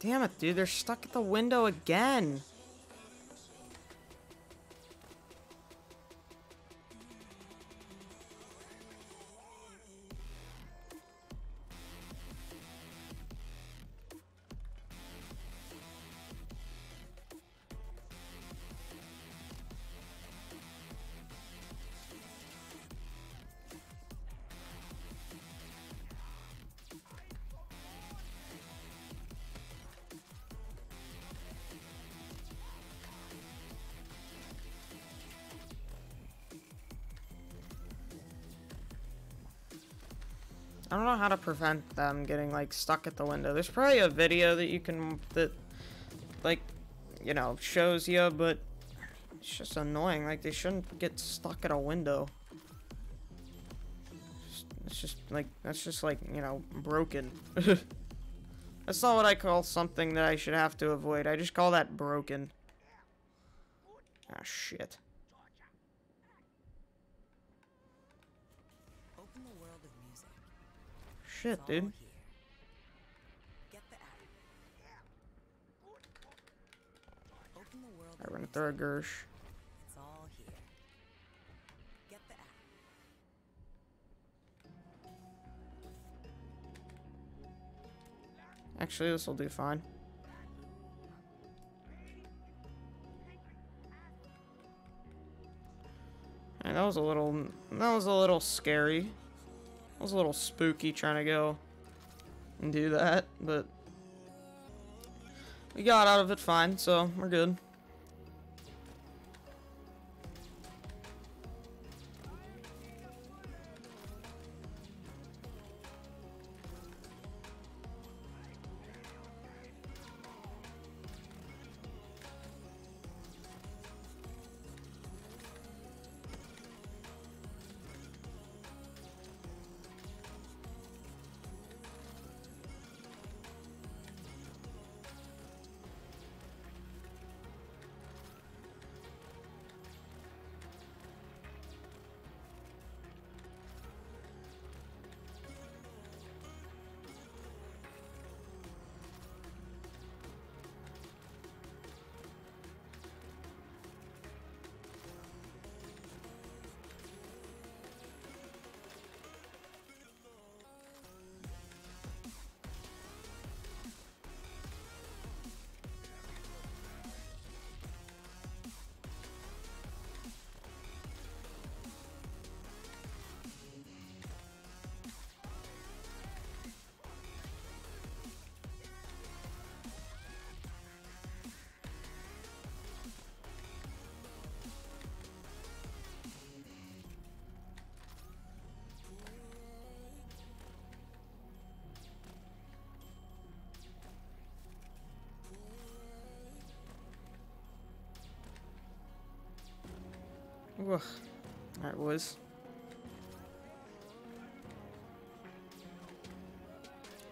Damn it, dude, they're stuck at the window again. Know how to prevent them getting like stuck at the window. There's probably a video that you can that like you know shows you, but it's just annoying. Like they shouldn't get stuck at a window. It's just like that's just like you know broken. that's not what I call something that I should have to avoid. I just call that broken. Ah shit. Open the world of music. Shit, It's all dude. here. Get the app. Open the world I of run music. through a Gersh. Actually, this will do fine. And that was a little, that was a little scary. That was a little spooky trying to go and do that, but we got out of it fine, so we're good.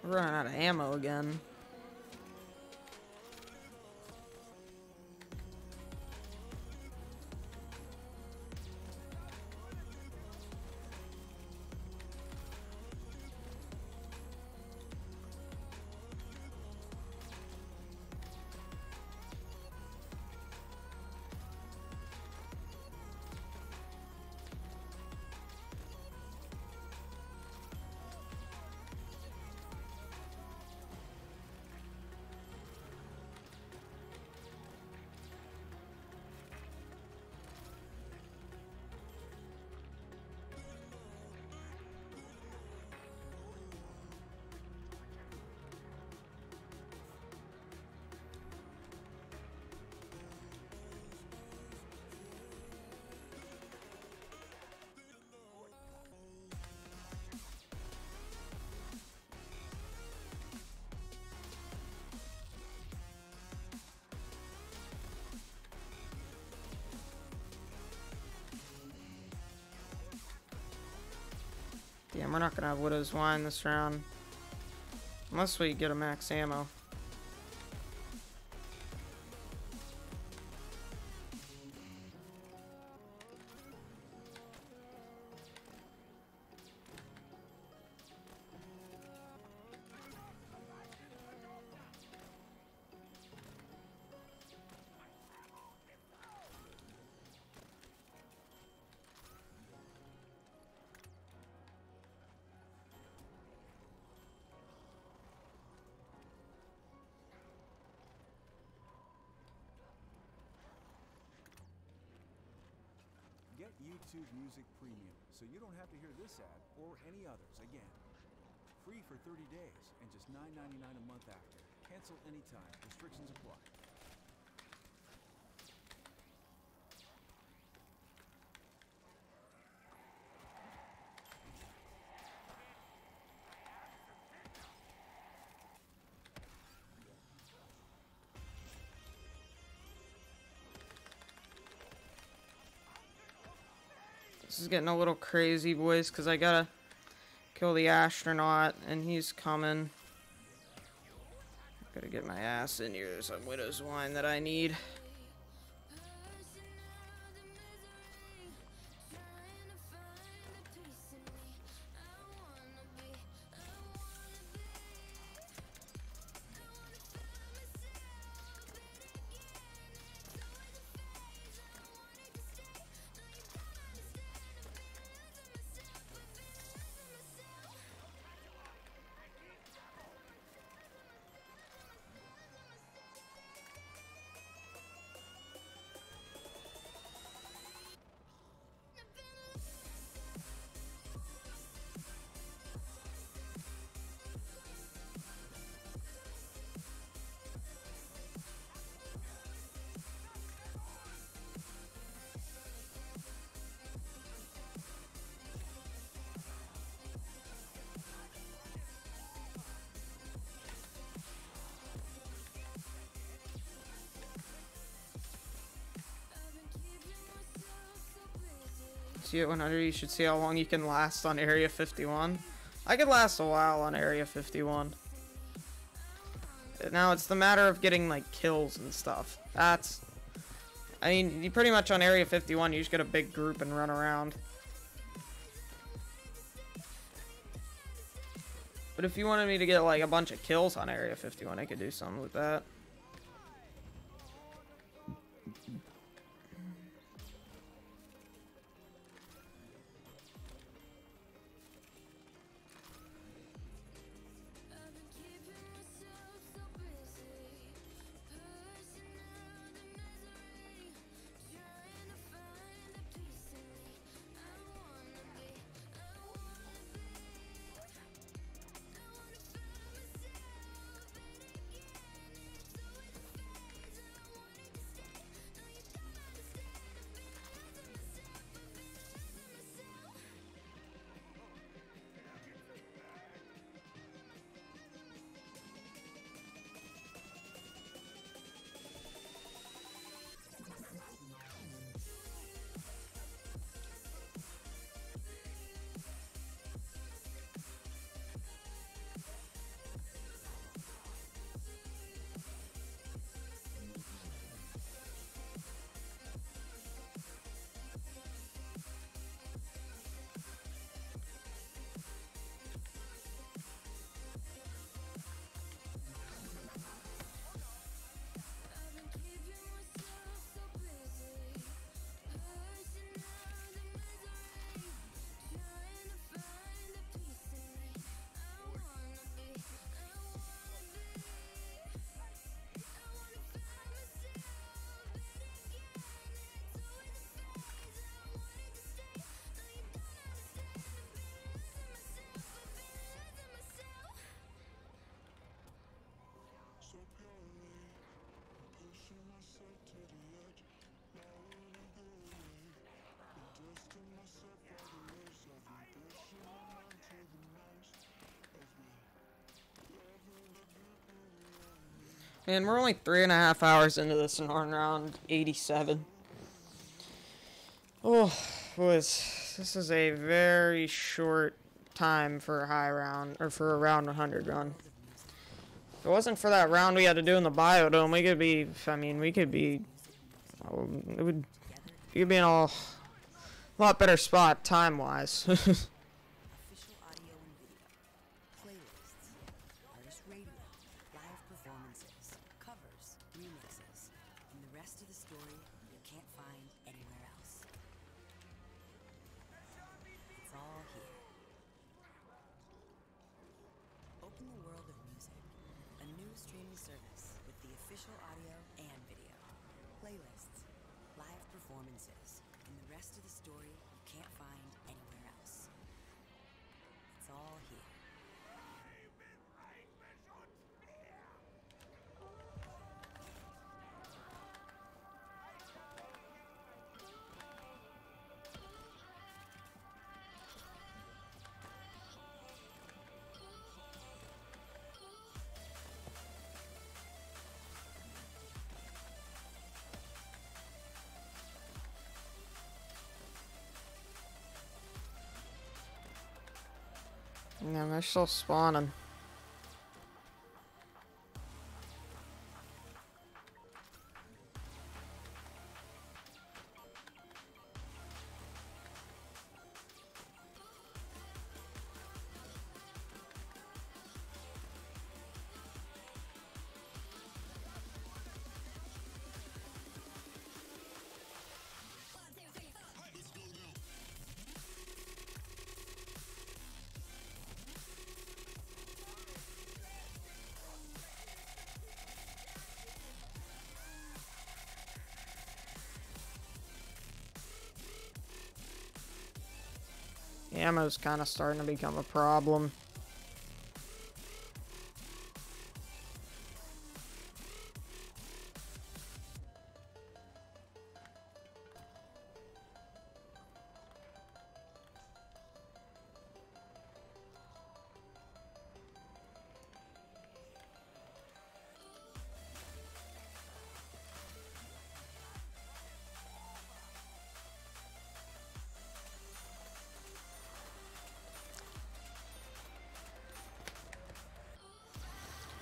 We're running out of ammo again. Damn, we're not gonna have Widow's Wine this round. Unless we get a max ammo. YouTube Music Premium so you don't have to hear this ad or any others again. Free for 30 days and just $9.99 a month after. Cancel anytime. Restrictions apply. This is getting a little crazy, boys, because I gotta kill the astronaut, and he's coming. Gotta get my ass in here. There's some widow's wine that I need. See at 100, you should see how long you can last on Area 51. I could last a while on Area 51. Now it's the matter of getting like kills and stuff. That's, I mean, you pretty much on Area 51, you just get a big group and run around. But if you wanted me to get like a bunch of kills on Area 51, I could do something with that. Man, we're only three and a half hours into this and we're on round 87. Oh, boys, this is a very short time for a high round, or for a round 100 run. If it wasn't for that round we had to do in the biodome, we could be, I mean, we could be, oh, it would, could be in a lot better spot time-wise. they're still spawning. Ammo's kind of starting to become a problem.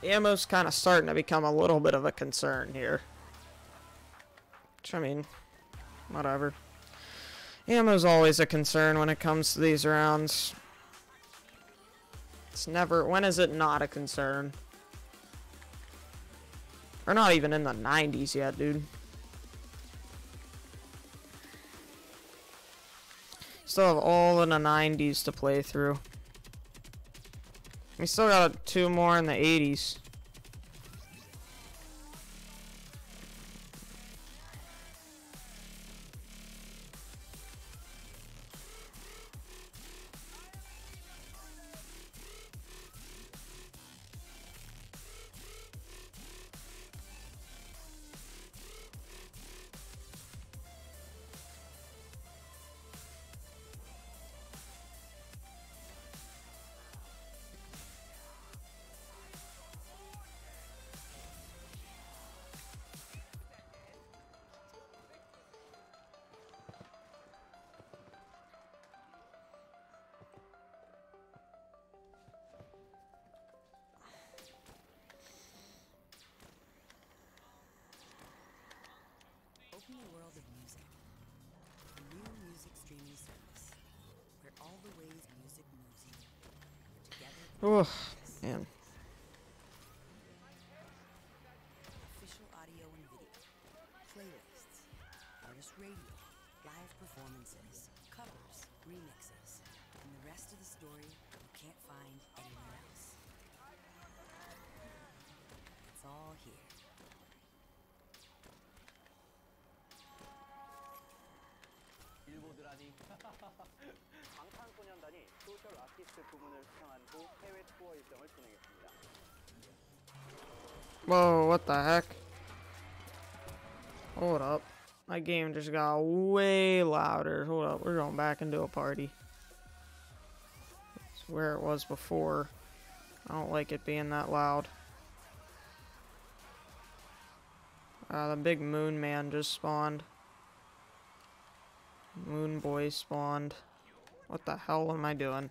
Ammo's kind of starting to become a little bit of a concern here. Which, I mean, whatever. Ammo's always a concern when it comes to these rounds. It's never... When is it not a concern? We're not even in the 90s yet, dude. Still have all in the 90s to play through. We still got two more in the 80s. Oh, man. Whoa, what the heck? Hold up. My game just got way louder. Hold up, we're going back into a party. It's where it was before. I don't like it being that loud. Uh, the big moon man just spawned. Moon boy spawned. What the hell am I doing?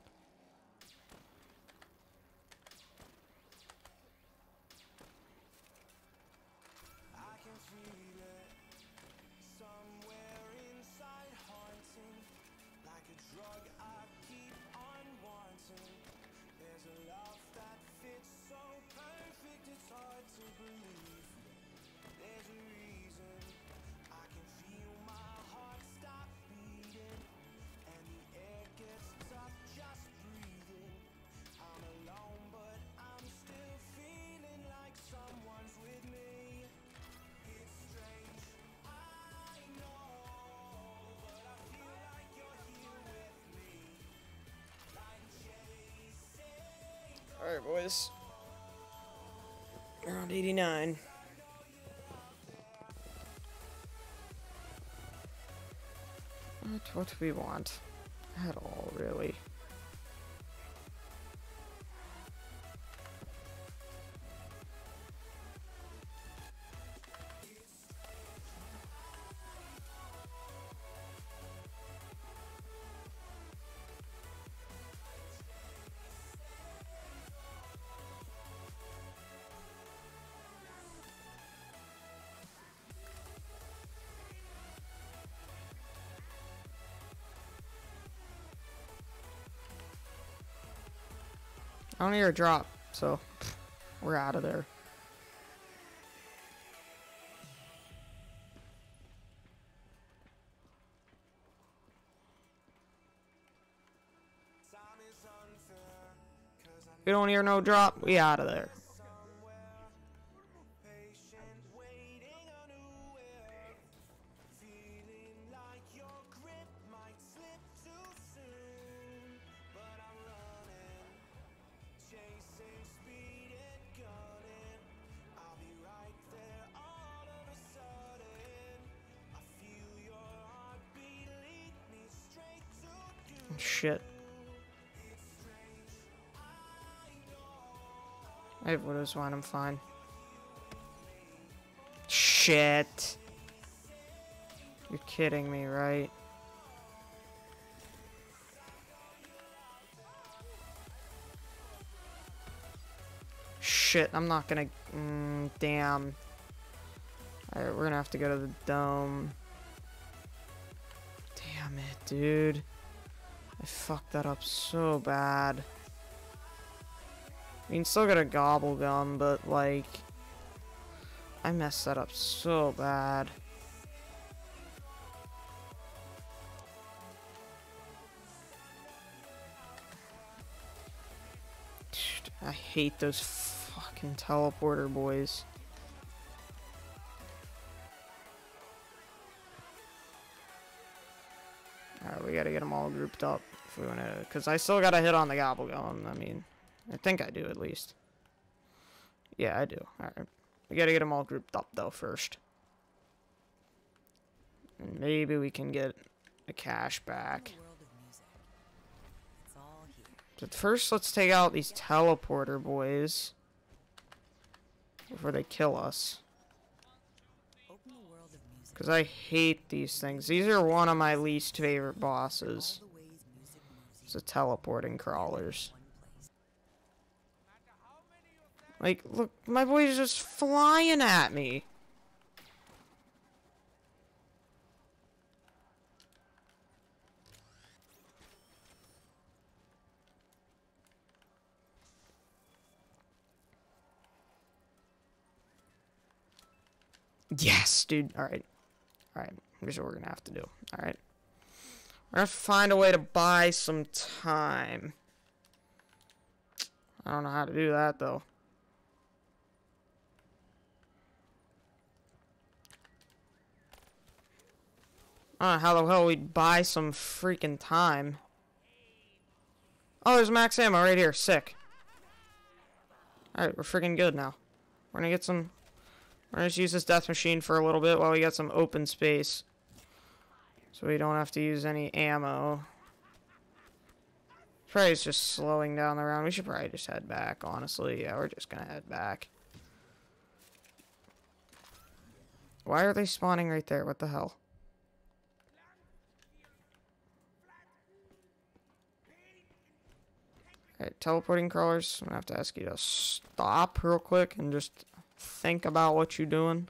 Boys. Around 89. What, what we want? At all, really. I don't hear a drop, so we're out of there. We don't hear no drop, we out of there. I have Widow's Wine, I'm fine. Shit. You're kidding me, right? Shit, I'm not gonna... Mm, damn. Alright, we're gonna have to go to the dome. Damn it, dude. I fucked that up so bad. I mean, still got a gobble gum, but like, I messed that up so bad. I hate those fucking teleporter boys. Alright, we gotta get them all grouped up if we wanna, because I still gotta hit on the gobble gum, I mean. I think I do, at least. Yeah, I do. Alright. We gotta get them all grouped up, though, first. And maybe we can get a cash back. But first, let's take out these teleporter boys. Before they kill us. Because I hate these things. These are one of my least favorite bosses. It's the teleporting crawlers. Like, look, my boy's just flying at me. Yes, dude. Alright. Alright. Here's what we're gonna have to do. Alright. We're gonna find a way to buy some time. I don't know how to do that, though. Don't know how the hell we'd buy some freaking time. Oh, there's max ammo right here. Sick. Alright, we're freaking good now. We're gonna get some... We're gonna just use this death machine for a little bit while we get some open space. So we don't have to use any ammo. Probably it's just slowing down the round. We should probably just head back, honestly. Yeah, we're just gonna head back. Why are they spawning right there? What the hell? Alright, teleporting crawlers. I'm gonna have to ask you to stop real quick and just think about what you're doing.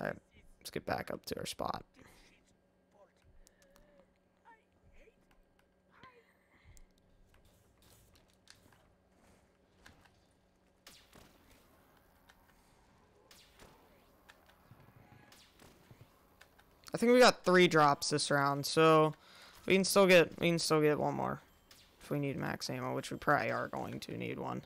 Alright, let's get back up to our spot. I think we got three drops this round, so we can still get we can still get one more if we need max ammo, which we probably are going to need one.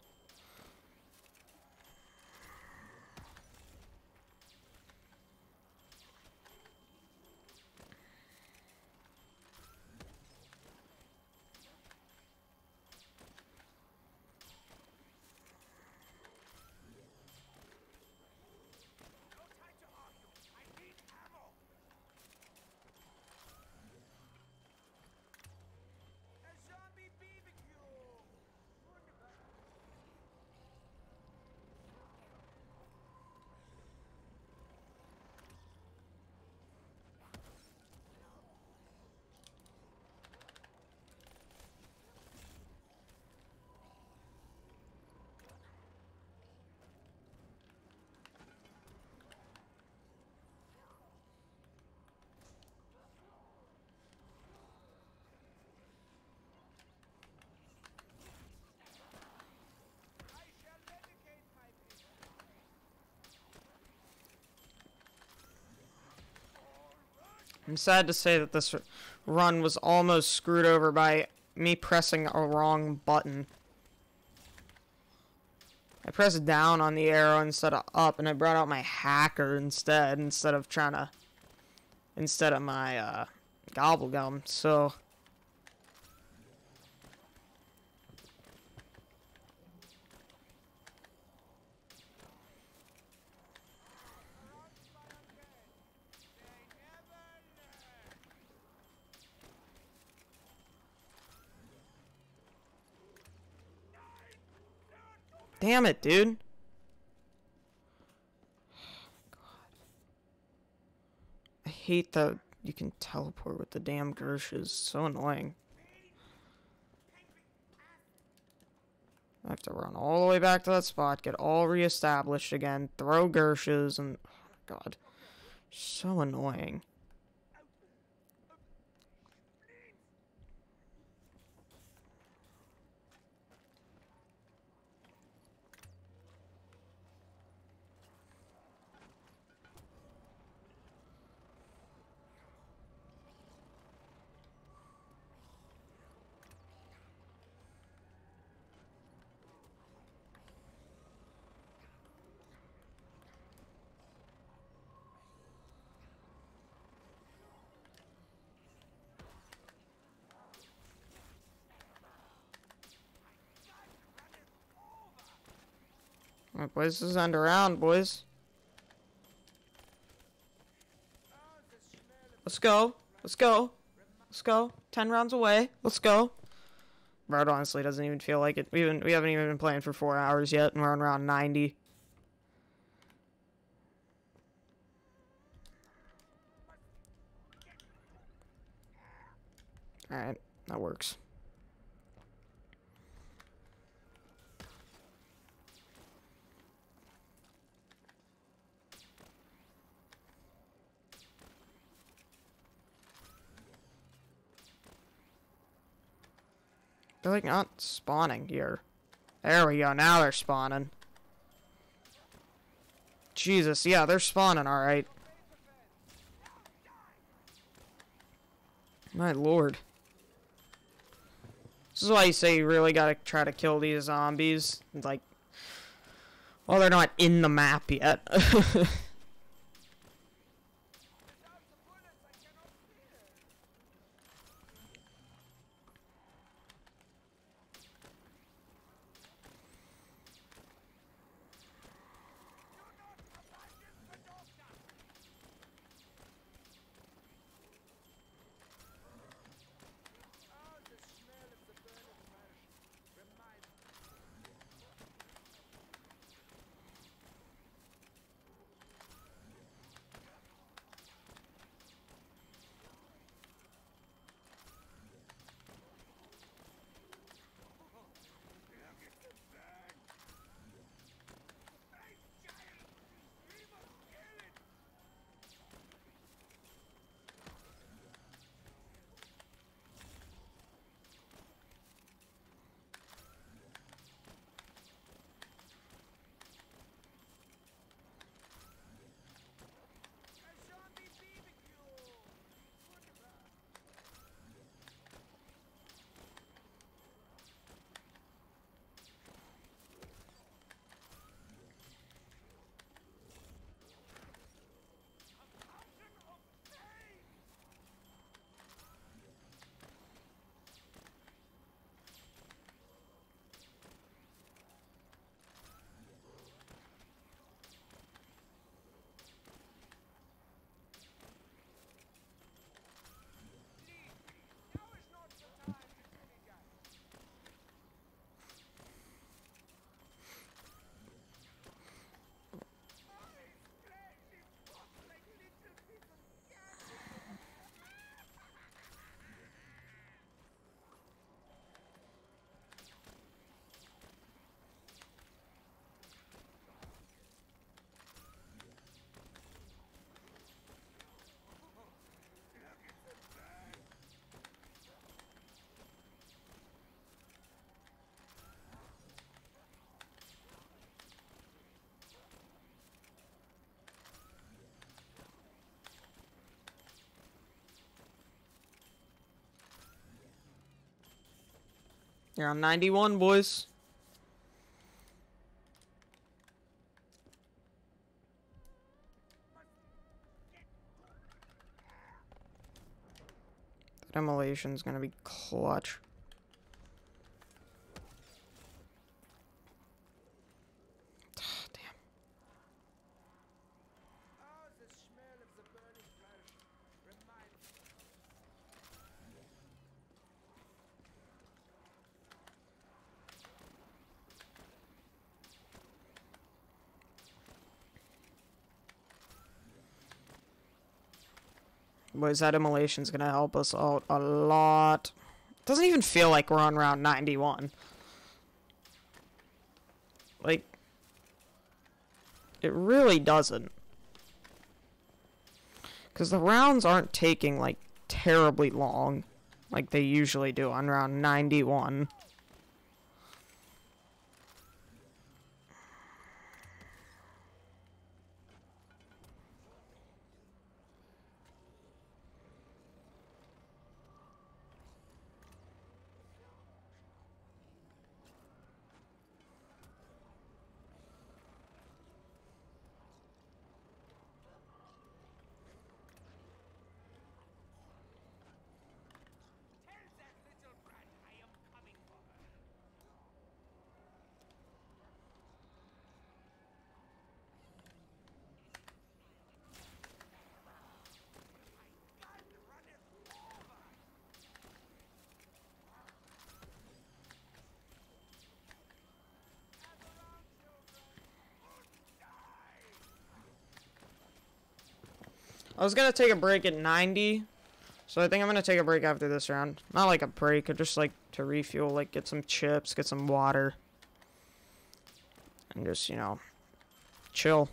I'm sad to say that this run was almost screwed over by me pressing a wrong button. I pressed down on the arrow instead of up, and I brought out my hacker instead, instead of trying to, instead of my, uh, gobblegum, so... Damn it, dude. I hate that you can teleport with the damn Gershes. So annoying. I have to run all the way back to that spot, get all reestablished again, throw Gershes, and oh god. So annoying. Boys, this is end around, boys. Let's go. Let's go. Let's go. Ten rounds away. Let's go. Bro, honestly doesn't even feel like it. We haven't, we haven't even been playing for four hours yet, and we're on round 90. Alright, that works. They're like not spawning here. There we go, now they're spawning. Jesus, yeah, they're spawning alright. My lord. This is why you say you really gotta try to kill these zombies. Like, well, they're not in the map yet. You're on 91, boys. That immolation's gonna be clutch. Damn. Oh, the smell of the burning flesh reminds Boys, that immolation's gonna help us out a lot. Doesn't even feel like we're on round 91. Like, it really doesn't. Because the rounds aren't taking, like, terribly long, like they usually do on round 91. I was gonna take a break at 90, so I think I'm gonna take a break after this round. Not like a break, but just like to refuel, like get some chips, get some water, and just you know, chill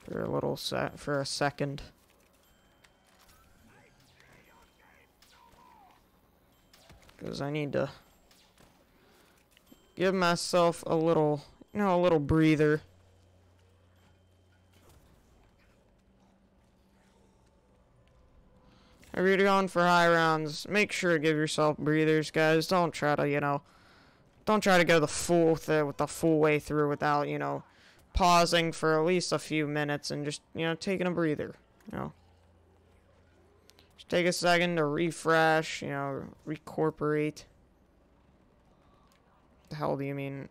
for a little set for a second. Because I need to give myself a little, you know, a little breather. If you're going for high rounds, make sure to give yourself breathers, guys. Don't try to, you know, don't try to go the full th- with the full way through without, you know, pausing for at least a few minutes and just, you know, taking a breather. You know, just take a second to refresh. You know, recorporate. The hell do you mean?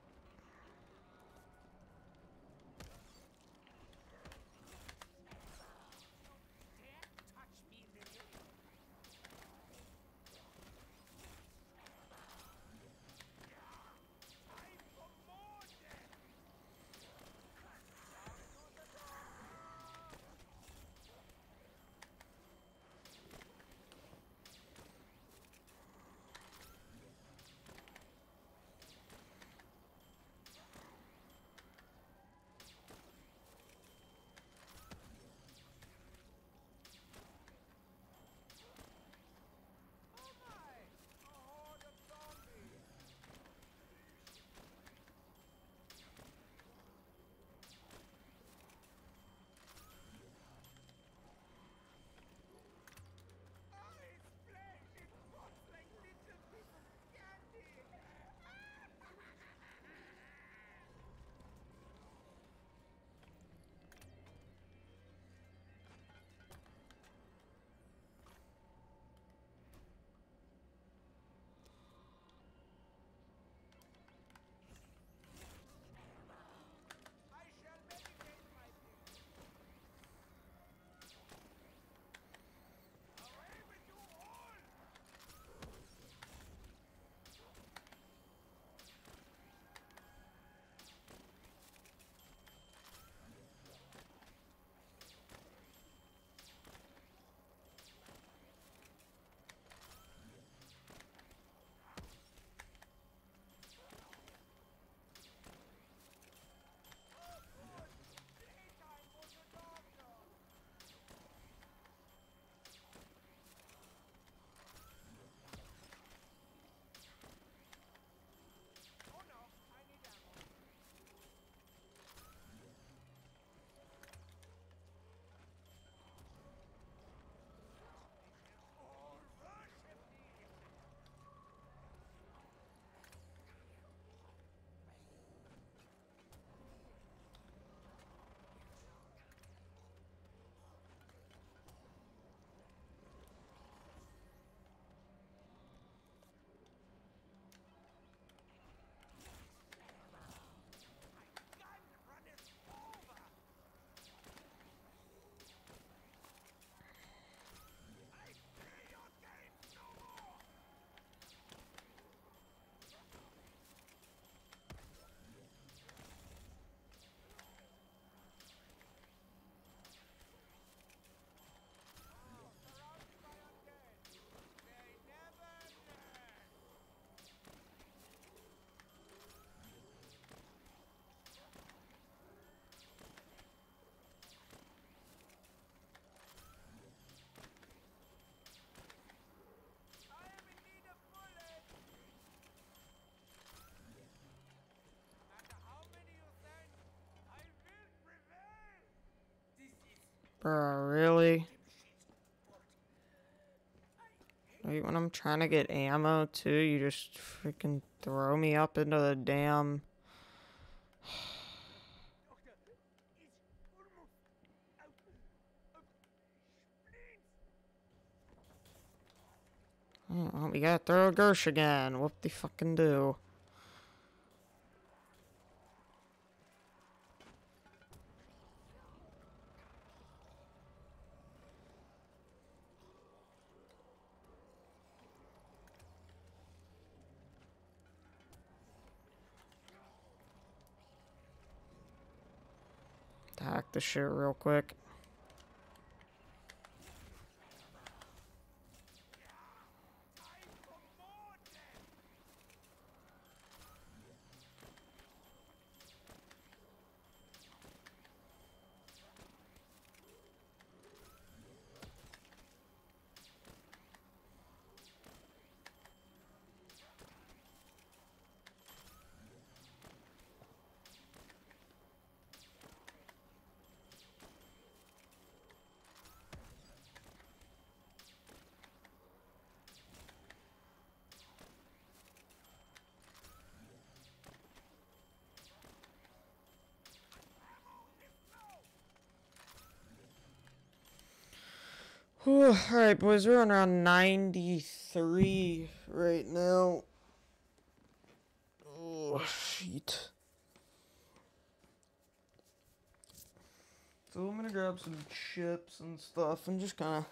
Bruh, really? Wait, when I'm trying to get ammo too, you just freaking throw me up into the damn. Oh, we gotta throw a Gersh again. What the fucking do? The shit real quick. Alright, boys, we're on around 93 right now. Oh, shit. So I'm gonna grab some chips and stuff and just kind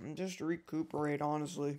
of. Just recuperate, honestly.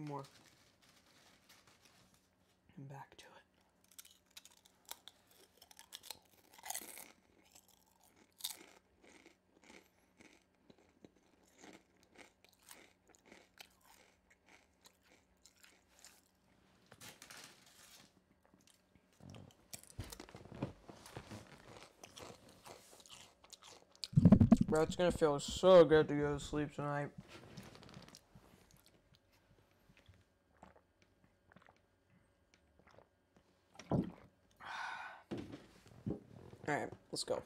Few more. And back to it. Bro, it's gonna feel so good to go to sleep tonight. Alright, let's go.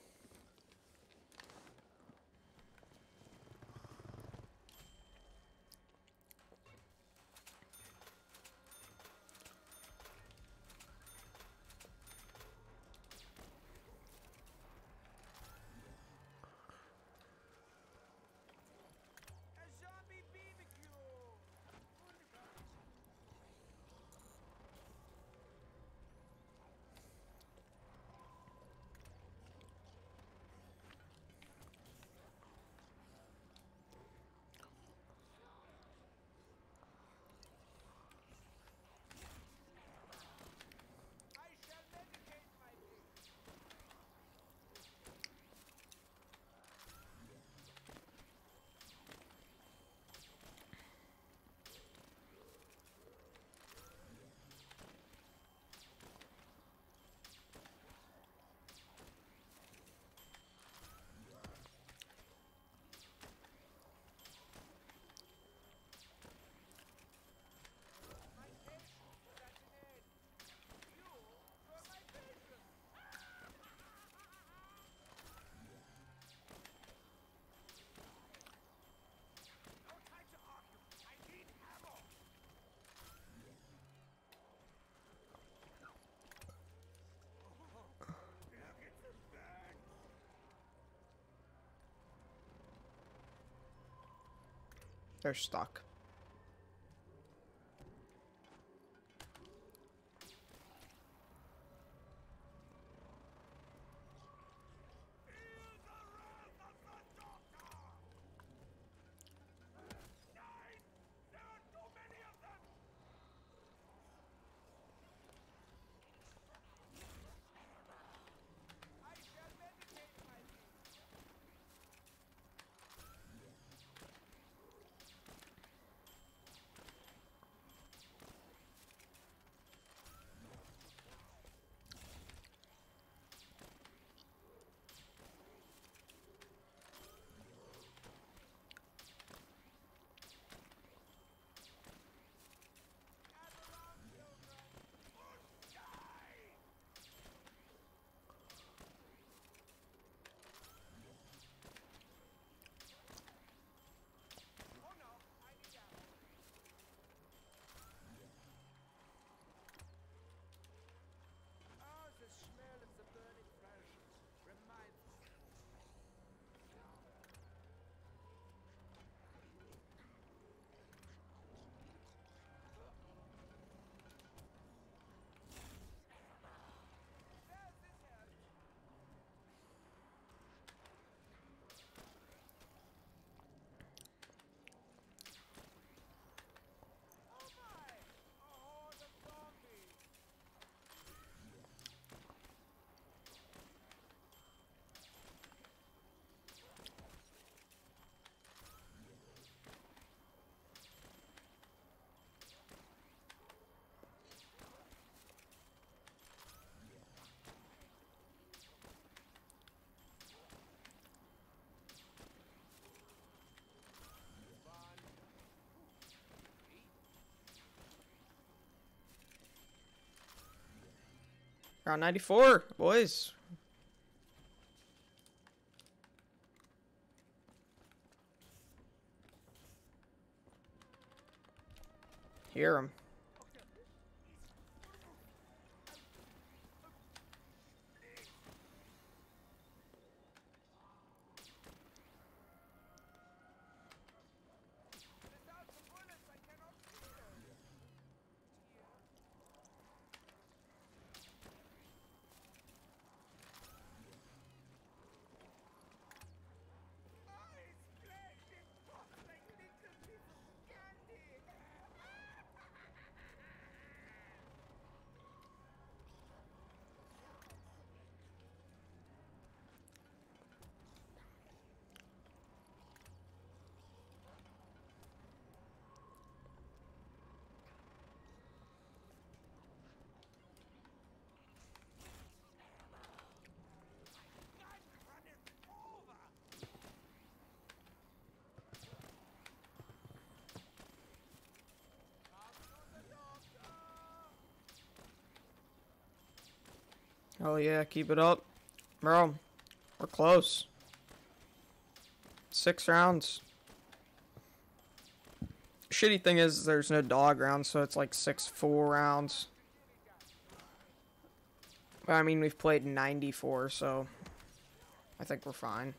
They're stuck. Round 94, boys. Hear him. Oh yeah, keep it up. Bro, we're close. Six rounds. Shitty thing is there's no dog round, so it's like six four rounds. But I mean we've played 94, so I think we're fine.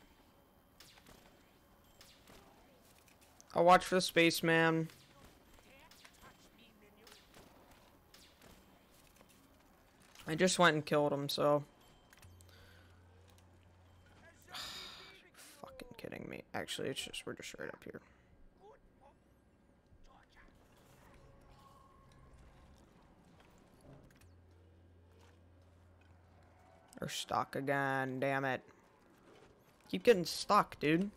I'll watch for the spaceman. I just went and killed him, so. fucking kidding me. Actually, it's just, we're just right up here. They're stuck again, damn it. Keep getting stuck, dude.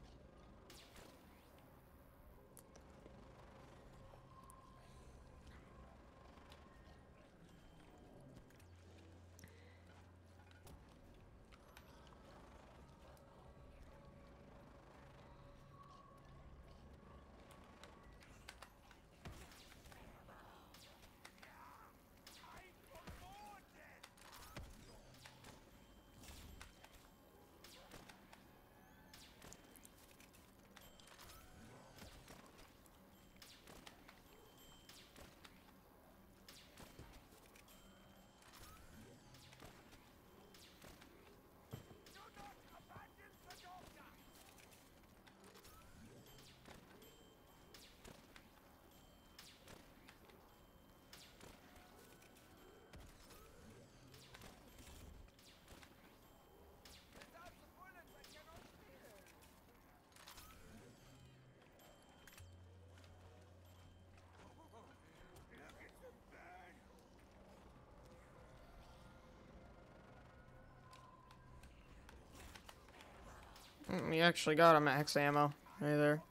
Actually got a max ammo right there.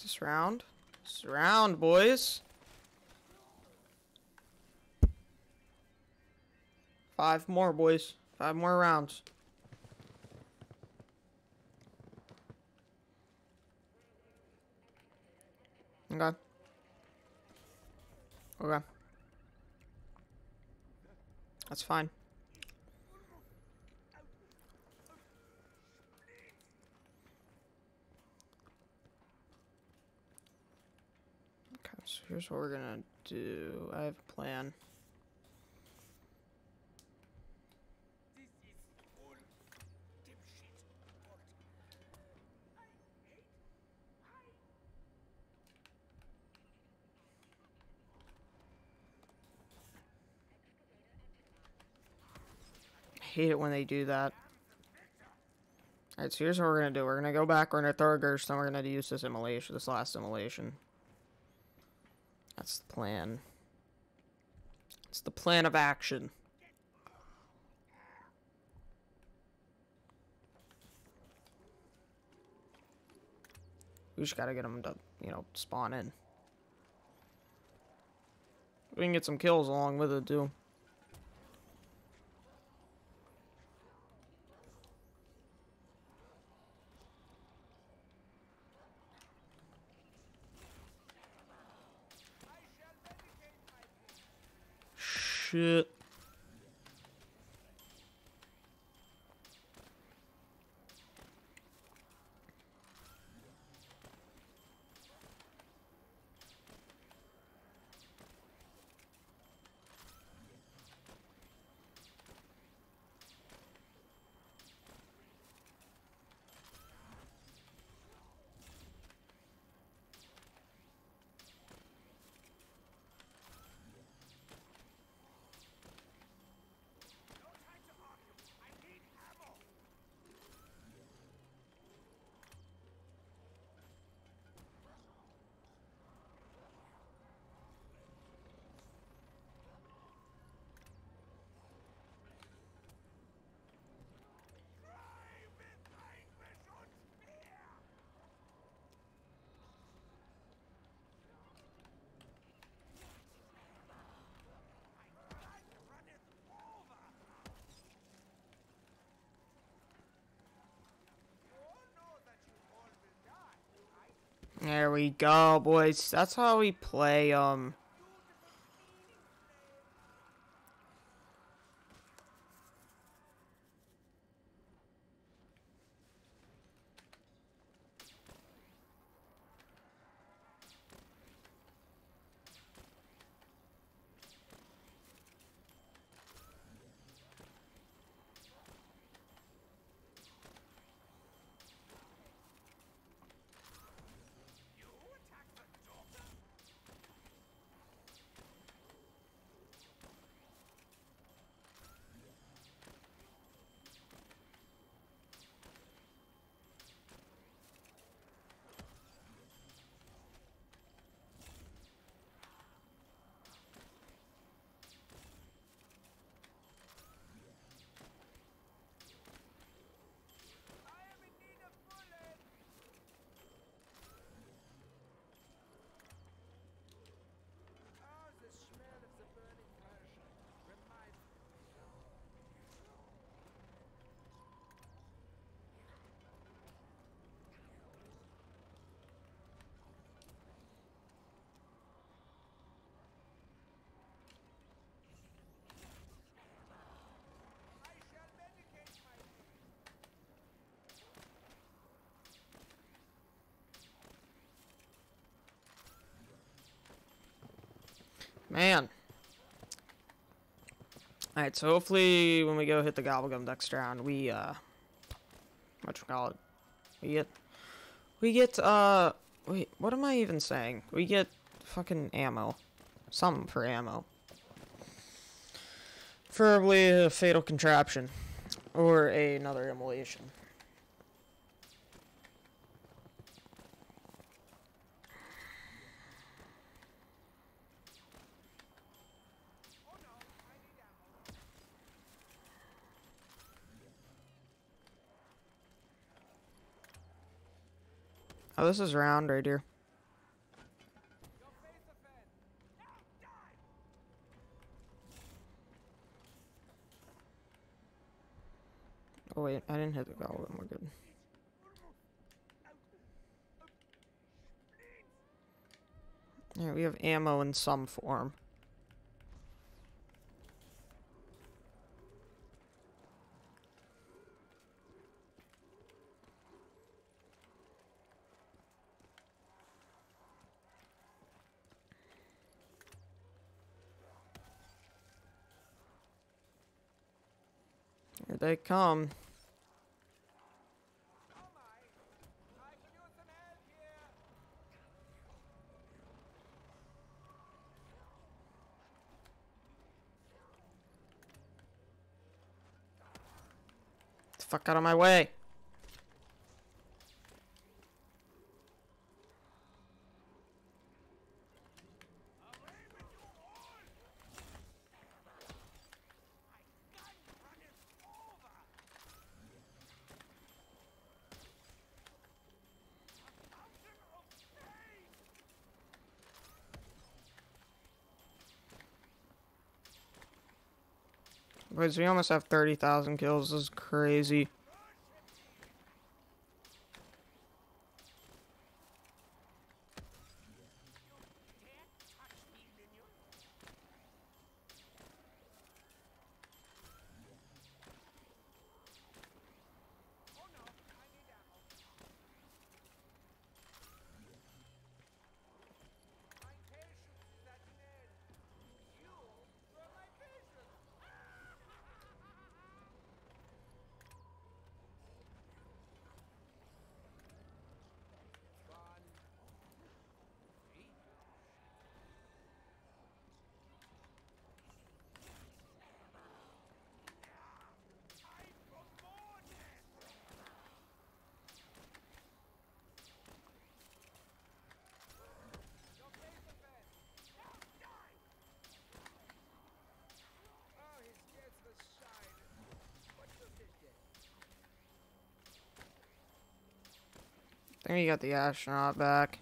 Is this round? This round, boys. Five more, boys. Five more rounds. Okay. Okay. That's fine. Okay, so here's what we're gonna do. I have a plan. Hate it when they do that. Alright, so here's what we're gonna do. We're gonna go back, we're gonna throw a Gersh, then we're gonna use this immolation, this last immolation. That's the plan. It's the plan of action. We just gotta get them to, you know, spawn in. We can get some kills along with it, too. Shit. There we go, boys. That's how we play, um... Man. Alright, so hopefully when we go hit the Gobblegum next round, we, uh... What you call it? We get... We get, uh... Wait, what am I even saying? We get fucking ammo. Something for ammo. Preferably a fatal contraption. Or another immolation. Oh, this is round right here. Oh wait, I didn't hit the goblin, we're good. Yeah, we have ammo in some form. They come. Fuck out of my way. Boys, we almost have 30,000 kills. This is crazy. Think we got the astronaut back.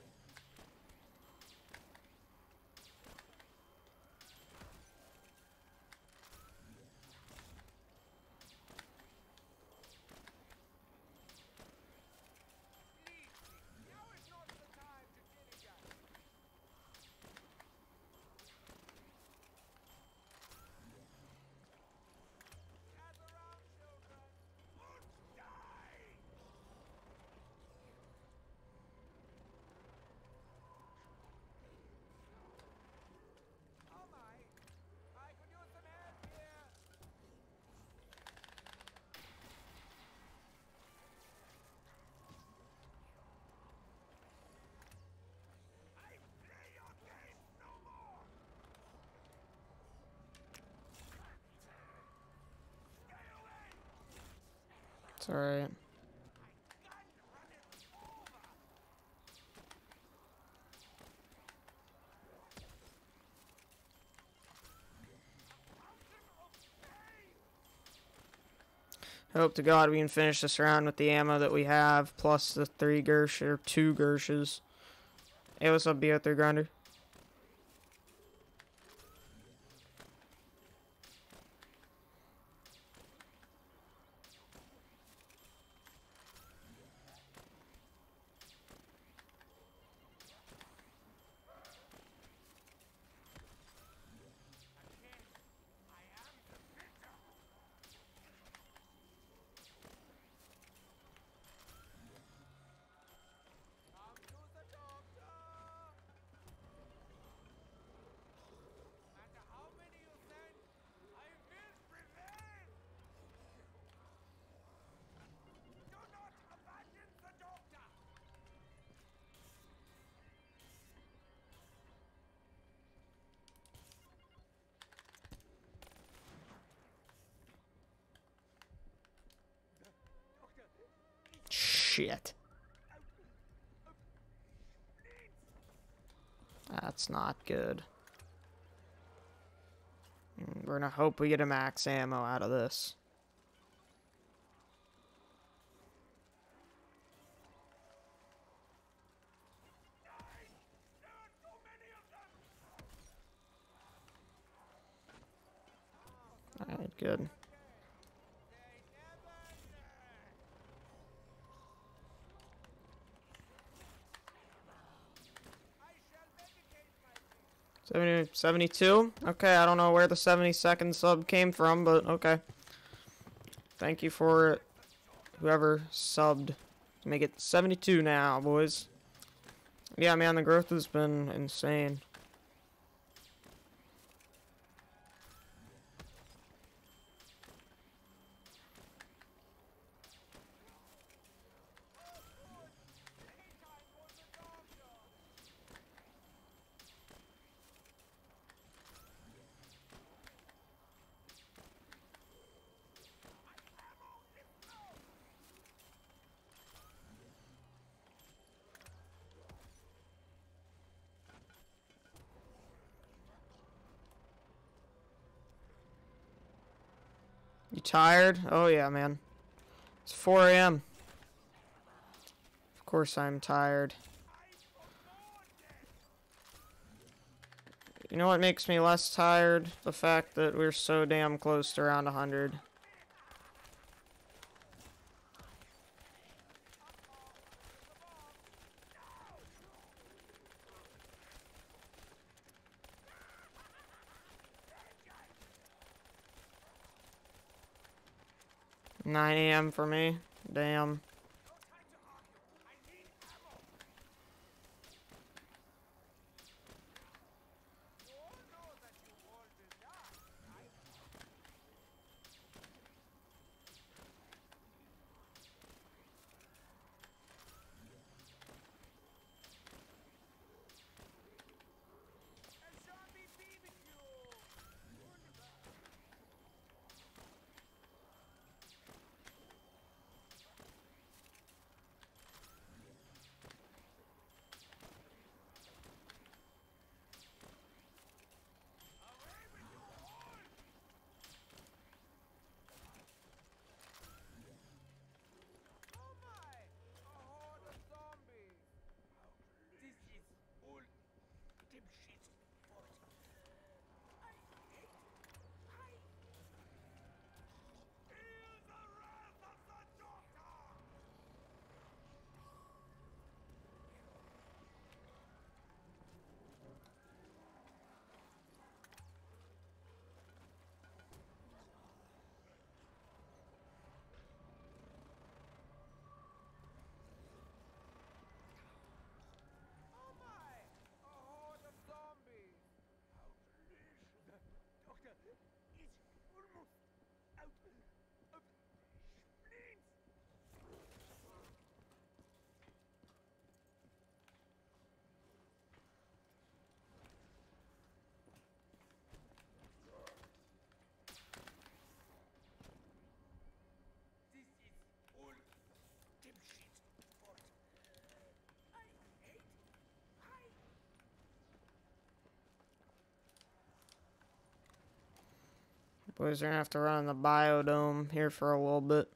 Alright. Hope to God we can finish this round with the ammo that we have, plus the three Gersh or two Gershes. Hey, what's up, BO3 Grinder? Not good. Mm, We're gonna hope we get a max ammo out of this. Alright, good. Seventy, 72? Okay, I don't know where the 70 second sub came from, but okay. Thank you for. Whoever subbed. Make it 72 now, boys. Yeah, man, the growth has been insane. Tired? Oh yeah, man. It's 4 a.m. Of course I'm tired. You know what makes me less tired? The fact that we're so damn close to around 100. Nine AM for me. Damn. Boys are gonna have to run in the biodome here for a little bit.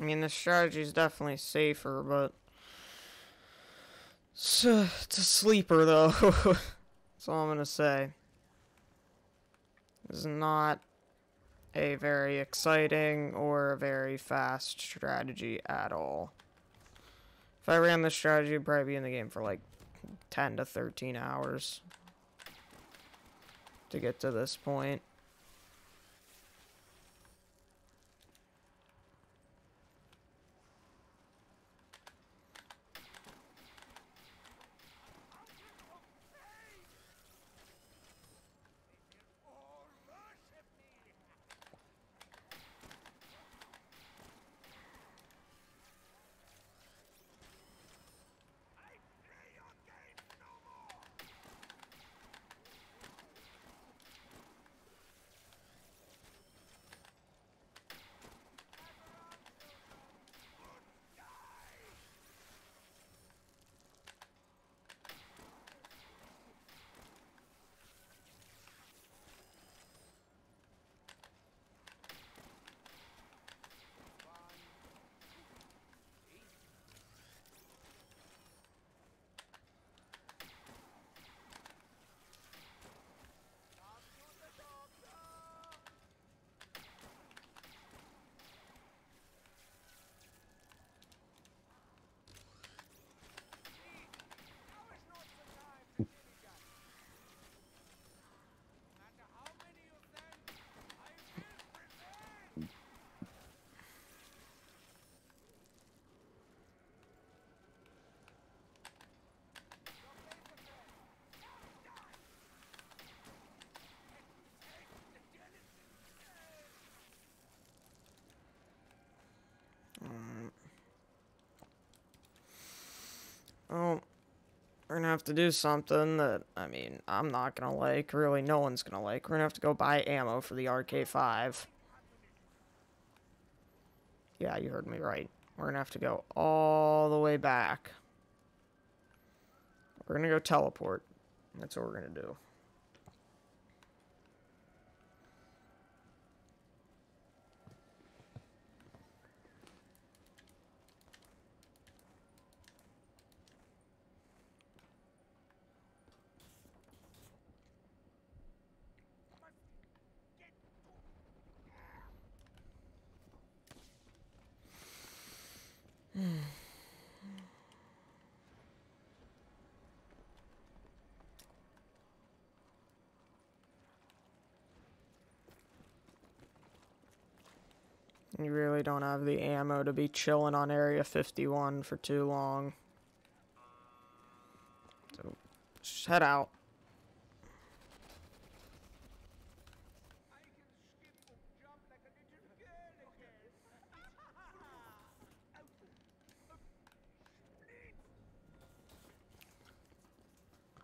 I mean, the strategy is definitely safer, but it's a, it's a sleeper, though. That's all I'm gonna say. Is not a very exciting or a very fast strategy at all. If I ran this strategy, I'd probably be in the game for like 10 to 13 hours to get to this point. Gonna have to do something that, I mean, I'm not gonna like. Really, no one's gonna like. We're gonna have to go buy ammo for the RK5. Yeah, you heard me right. We're gonna have to go all the way back. We're gonna go teleport. That's what we're gonna do. You really don't have the ammo to be chilling on Area 51 for too long. So, just head out.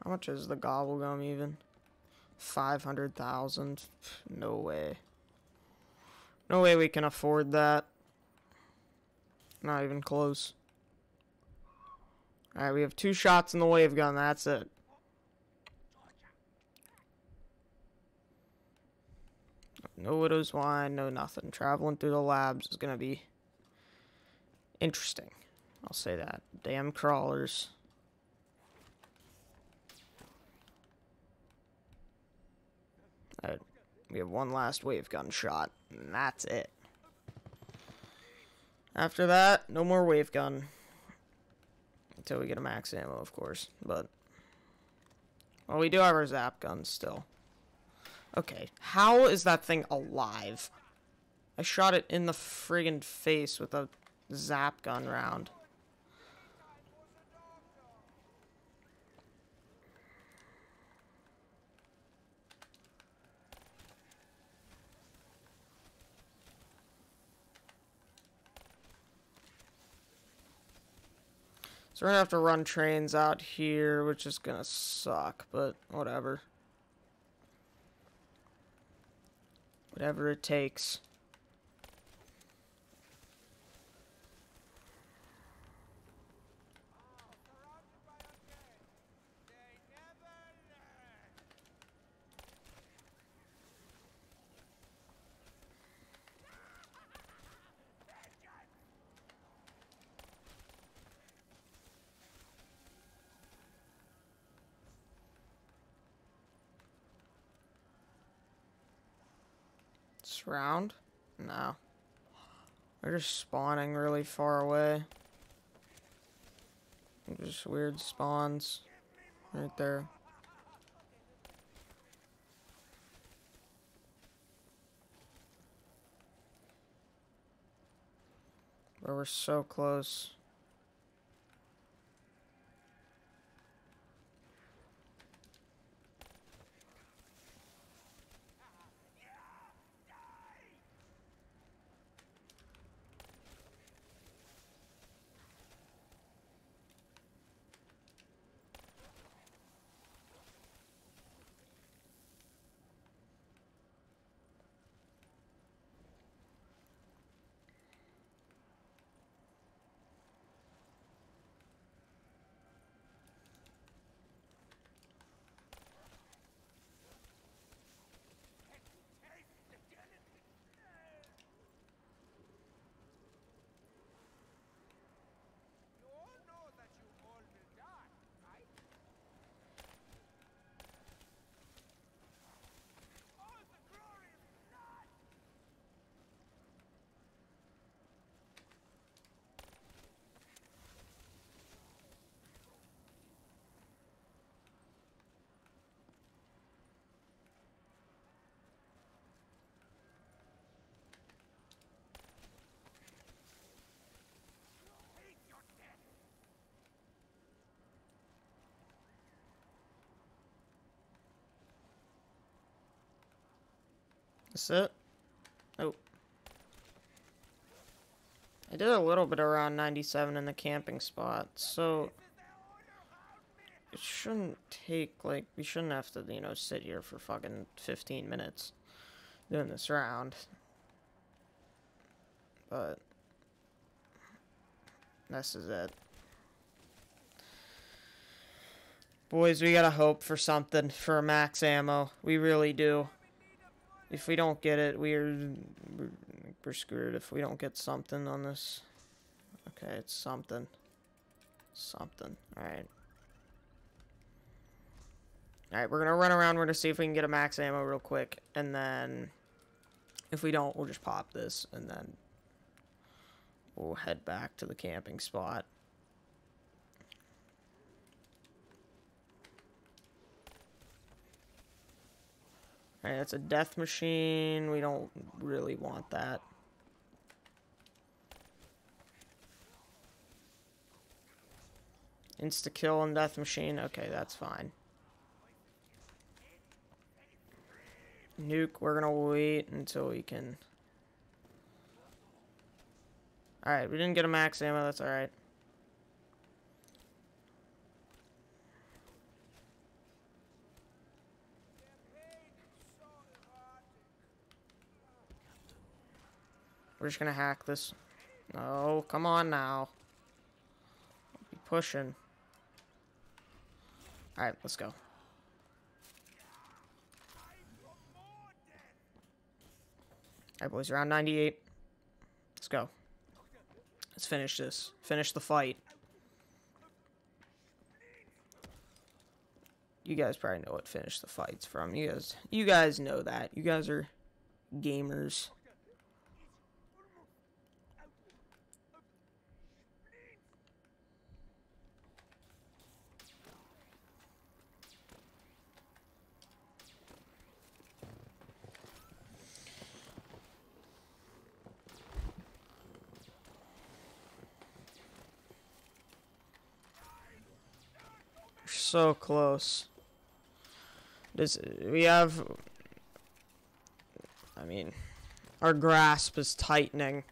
How much is the gobblegum even? 500,000? No way. No way we can afford that. Not even close. Alright, we have two shots in the wave gun, that's it. No widow's wine, no nothing. Traveling through the labs is gonna be interesting. I'll say that. Damn crawlers. We have one last wave gun shot, and that's it. After that, no more wave gun. Until we get a max ammo, of course. But, well, we do have our zap guns still. Okay, how is that thing alive? I shot it in the friggin' face with a zap gun round. So we're gonna have to run trains out here, which is gonna suck, but whatever. Whatever it takes. Round? No. They're just spawning really far away. Just weird spawns. Right there. But we're so close. That's it? Oh. I did a little bit around 97 in the camping spot, so... it shouldn't take like we shouldn't have to you know sit here for fucking 15 minutes doing this round but this is it boys we gotta hope for something for max ammo we really do if we don't get it we're we're, screwed. If we don't get something on this. Okay it's something. Something. All right. Alright, we're gonna run around, we're gonna see if we can get a max ammo real quick, and then if we don't, we'll just pop this, and then we'll head back to the camping spot. Alright, that's a death machine. We don't really want that. Insta kill and death machine. Okay, that's fine. Nuke, we're gonna wait until we can. Alright, we didn't get a max ammo, that's alright. We're just gonna hack this. No, come on now. Be pushing. Alright, let's go. Alright, boys, around 98. Let's go. Let's finish this. Finish the fight. You guys probably know what finish the fight's from. You guys you guys know that. You guys are gamers. So close. Does we have? I mean, our grasp is tightening.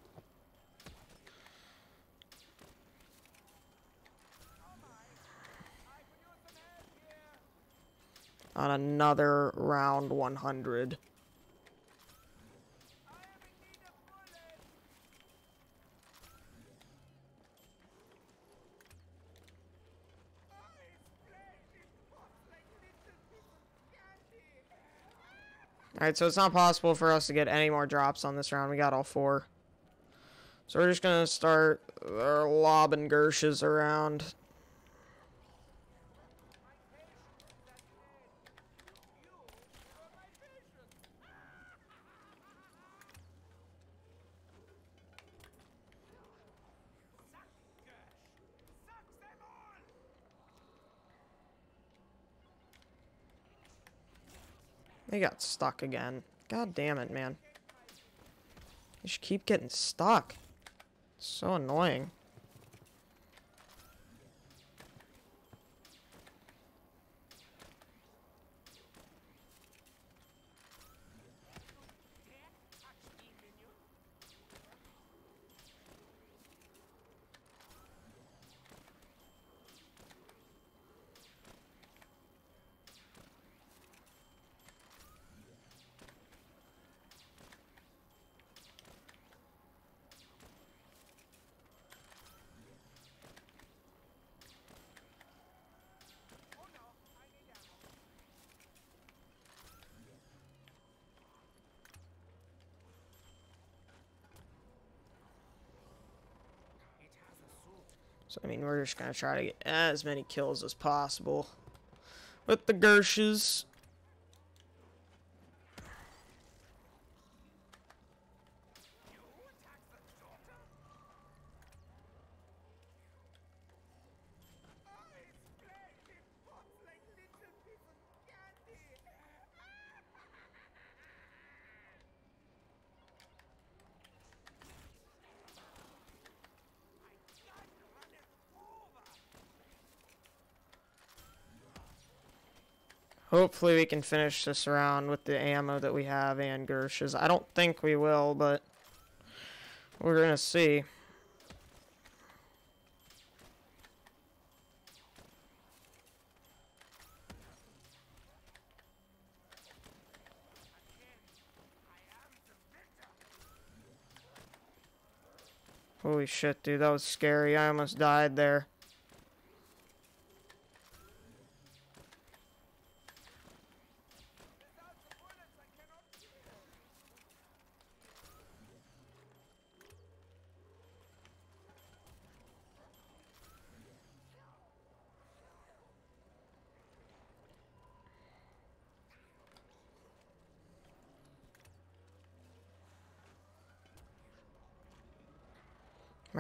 On another round 100. Alright, so it's not possible for us to get any more drops on this round. We got all four. So we're just going to start uh, lobbing Gershes around. They got stuck again. God damn it, man. They just keep getting stuck. so annoying. Mean, we're just going to try to get as many kills as possible with the Gershes. Hopefully we can finish this round with the ammo that we have and Gersh's. I don't think we will, but we're going to see. Holy shit, dude, that was scary. I almost died there.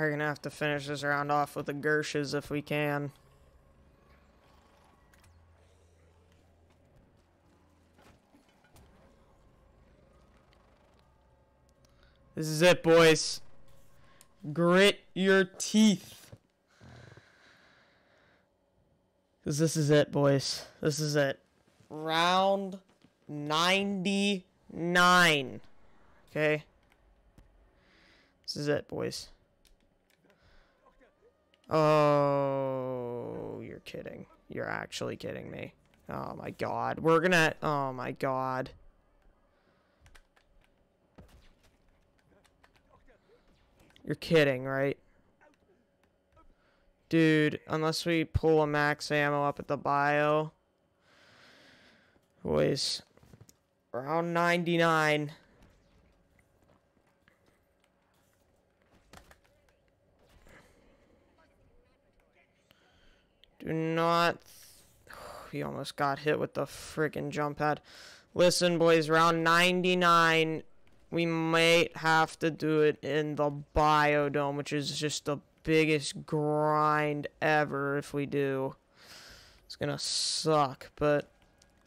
We're gonna have to finish this round off with the Gershes if we can. This is it, boys. Grit your teeth. Because this is it, boys. This is it. Round 99. Okay? This is it, boys. Oh, you're kidding. You're actually kidding me. Oh my god. We're gonna. Oh my god. You're kidding, right? Dude, unless we pull a max ammo up at the bio. Boys. Round 99. Do not. He almost got hit with the freaking jump pad. Listen, boys, round 99, we might have to do it in the biodome, which is just the biggest grind ever if we do. It's gonna suck, but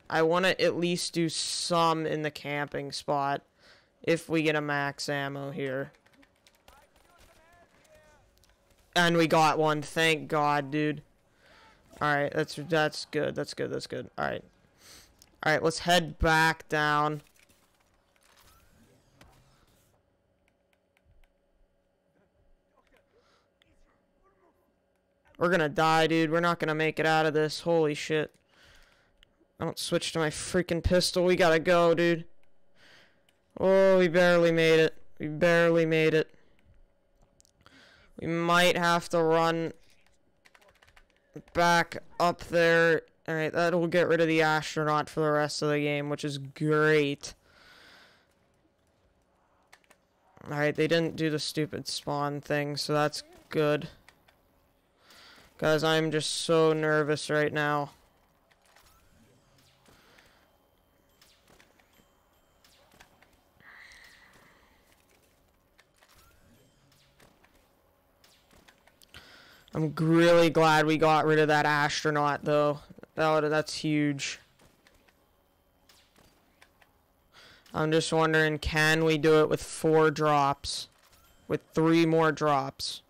I want to at least do some in the camping spot if we get a max ammo here. And we got one, thank God, dude. Alright, that's that's good. That's good. That's good. Alright. Alright, let's head back down. We're gonna die, dude. We're not gonna make it out of this. Holy shit. I don't switch to my freaking pistol. We gotta go, dude. Oh, we barely made it. We barely made it. We might have to run back up there. Alright, that'll get rid of the astronaut for the rest of the game, which is great. Alright, they didn't do the stupid spawn thing, so that's good. Guys, I'm just so nervous right now. I'm really glad we got rid of that astronaut, though. That that's huge. I'm just wondering, can we do it with four drops? With three more drops?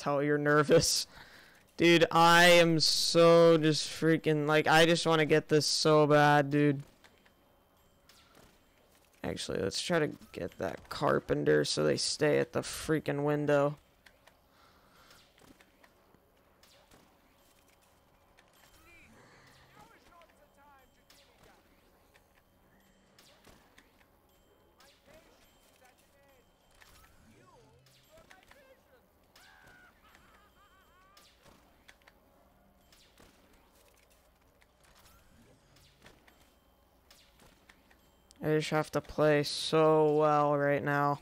Tell you're nervous. Dude, I am so just freaking, like, I just want to get this so bad, dude. Actually, let's try to get that carpenter so they stay at the freaking window. Just have to play so well right now.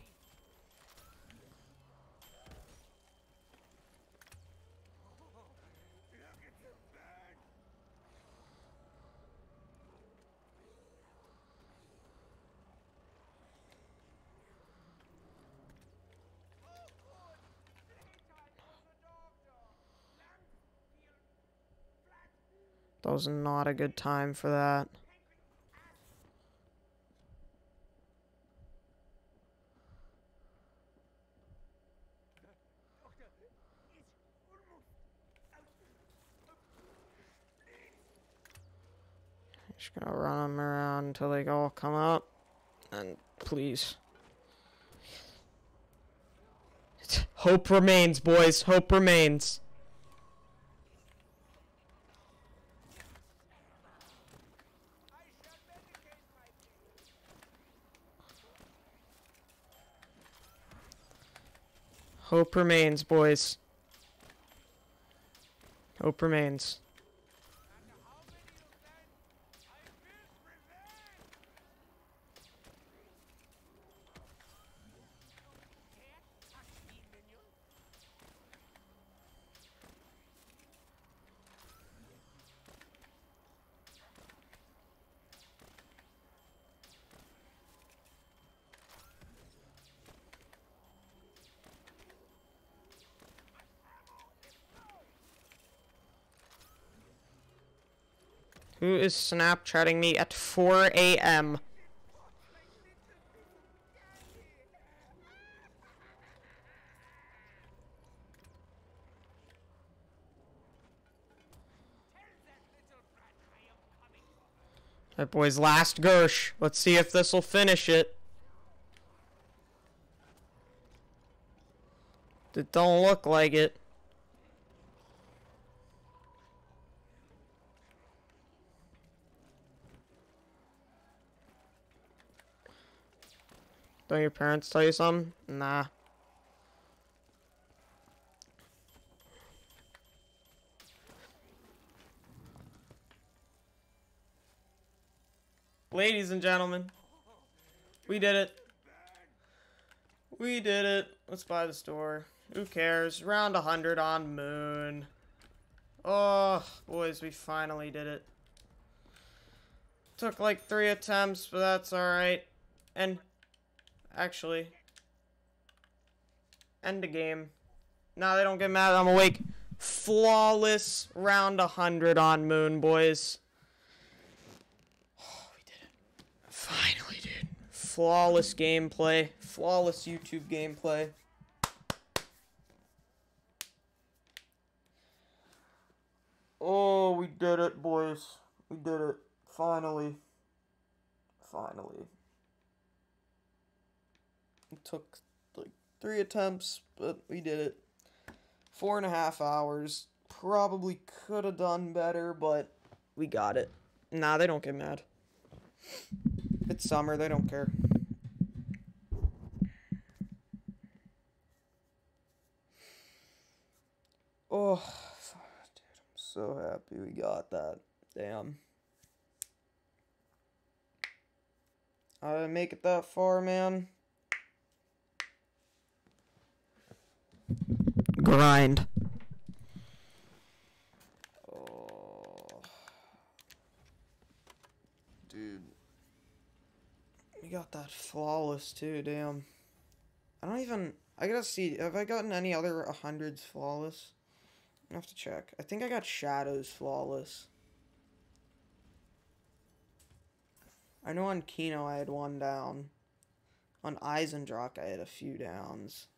That was not a good time for that. Just gonna run them around until they all come up. And please. Hope remains, boys. Hope remains. Hope remains, boys. Hope remains. Who is Snapchatting me at 4 a.m.? Alright, boys, last Gersh. Let's see if this will finish it. It don't look like it. Don't your parents tell you something? Nah. Ladies and gentlemen, we did it. We did it. Let's buy the store. Who cares? Round 100 on Moon. Oh, boys, we finally did it. Took like three attempts, but that's alright. And actually. End the game. Nah, they don't get mad. I'm awake. Flawless round 100 on Moon, boys. Oh, we did it. Finally, dude. Flawless gameplay. Flawless YouTube gameplay. Oh, we did it, boys. We did it. Finally. Finally. Took like three attempts, but we did it. Four and a half hours. Probably could have done better, but we got it. Nah, they don't get mad. It's summer, they don't care. Oh, dude, I'm so happy we got that. Damn. I didn't make it that far, man. Grind. Oh. Dude. We got that flawless too, damn. I don't even I gotta see have I gotten any other hundreds flawless? I have to check. I think I got shadows flawless. I know on Kino I had one down. On Eisendrach I had a few downs.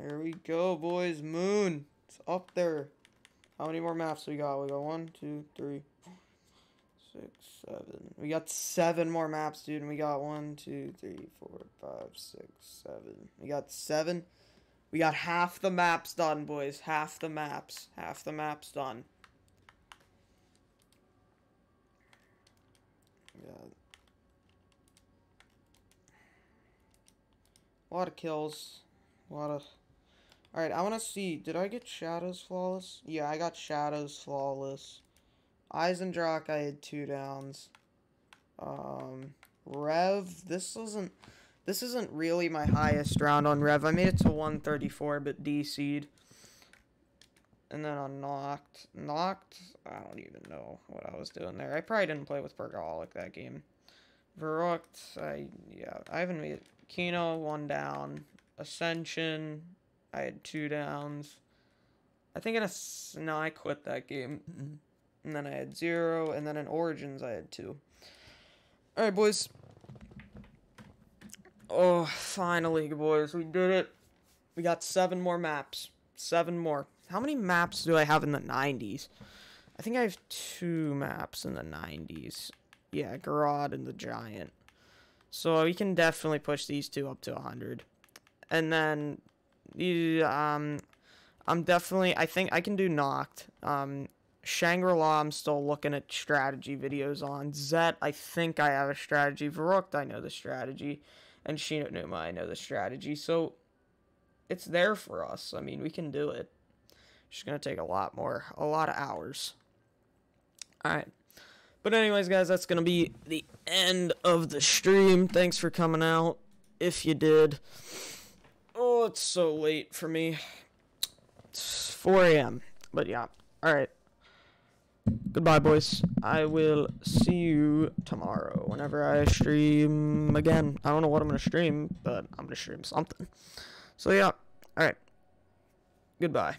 There we go, boys. Moon. It's up there. How many more maps we got? We got one, two, three, six, seven. We got seven more maps, dude. And we got one, two, three, four, five, six, seven. We got seven. We got half the maps done, boys. Half the maps. Half the maps done. Yeah. A lot of kills. A lot of... Alright, I want to see. Did I get Shadows flawless? Yeah, I got Shadows flawless. Eisendrach, I had two downs. Um, Rev, this isn't... This isn't really my highest round on Rev. I made it to 134, but DC'd. and then on Nacht. Nacht, I don't even know what I was doing there. I probably didn't play with Perkaholic that game. Verrückt, I, yeah, I haven't made Kino, one down. Ascension, I had two downs. I think in a, s- no, I quit that game. And then I had zero, and then in Origins, I had two. Alright, boys. Oh, finally, boys, we did it. We got seven more maps. Seven more. How many maps do I have in the 90s? I think I have two maps in the 90s. Yeah, Gorod and the Giant. So we can definitely push these two up to 100. And then, the, um, I'm definitely, I think I can do Nacht. Um, Shangri-La, I'm still looking at strategy videos on. Zet, I think I have a strategy. Verrückt, I know the strategy. And Shi No Numa, I know the strategy. So, it's there for us. I mean, we can do it. Just gonna take a lot more, a lot of hours. Alright. But anyways, guys, that's gonna be the end of the stream. Thanks for coming out. If you did. Oh, it's so late for me. It's 4 a.m. But yeah. Alright. Goodbye, boys. I will see you tomorrow whenever I stream again. I don't know what I'm gonna stream, but I'm gonna stream something. So yeah. Alright. Goodbye.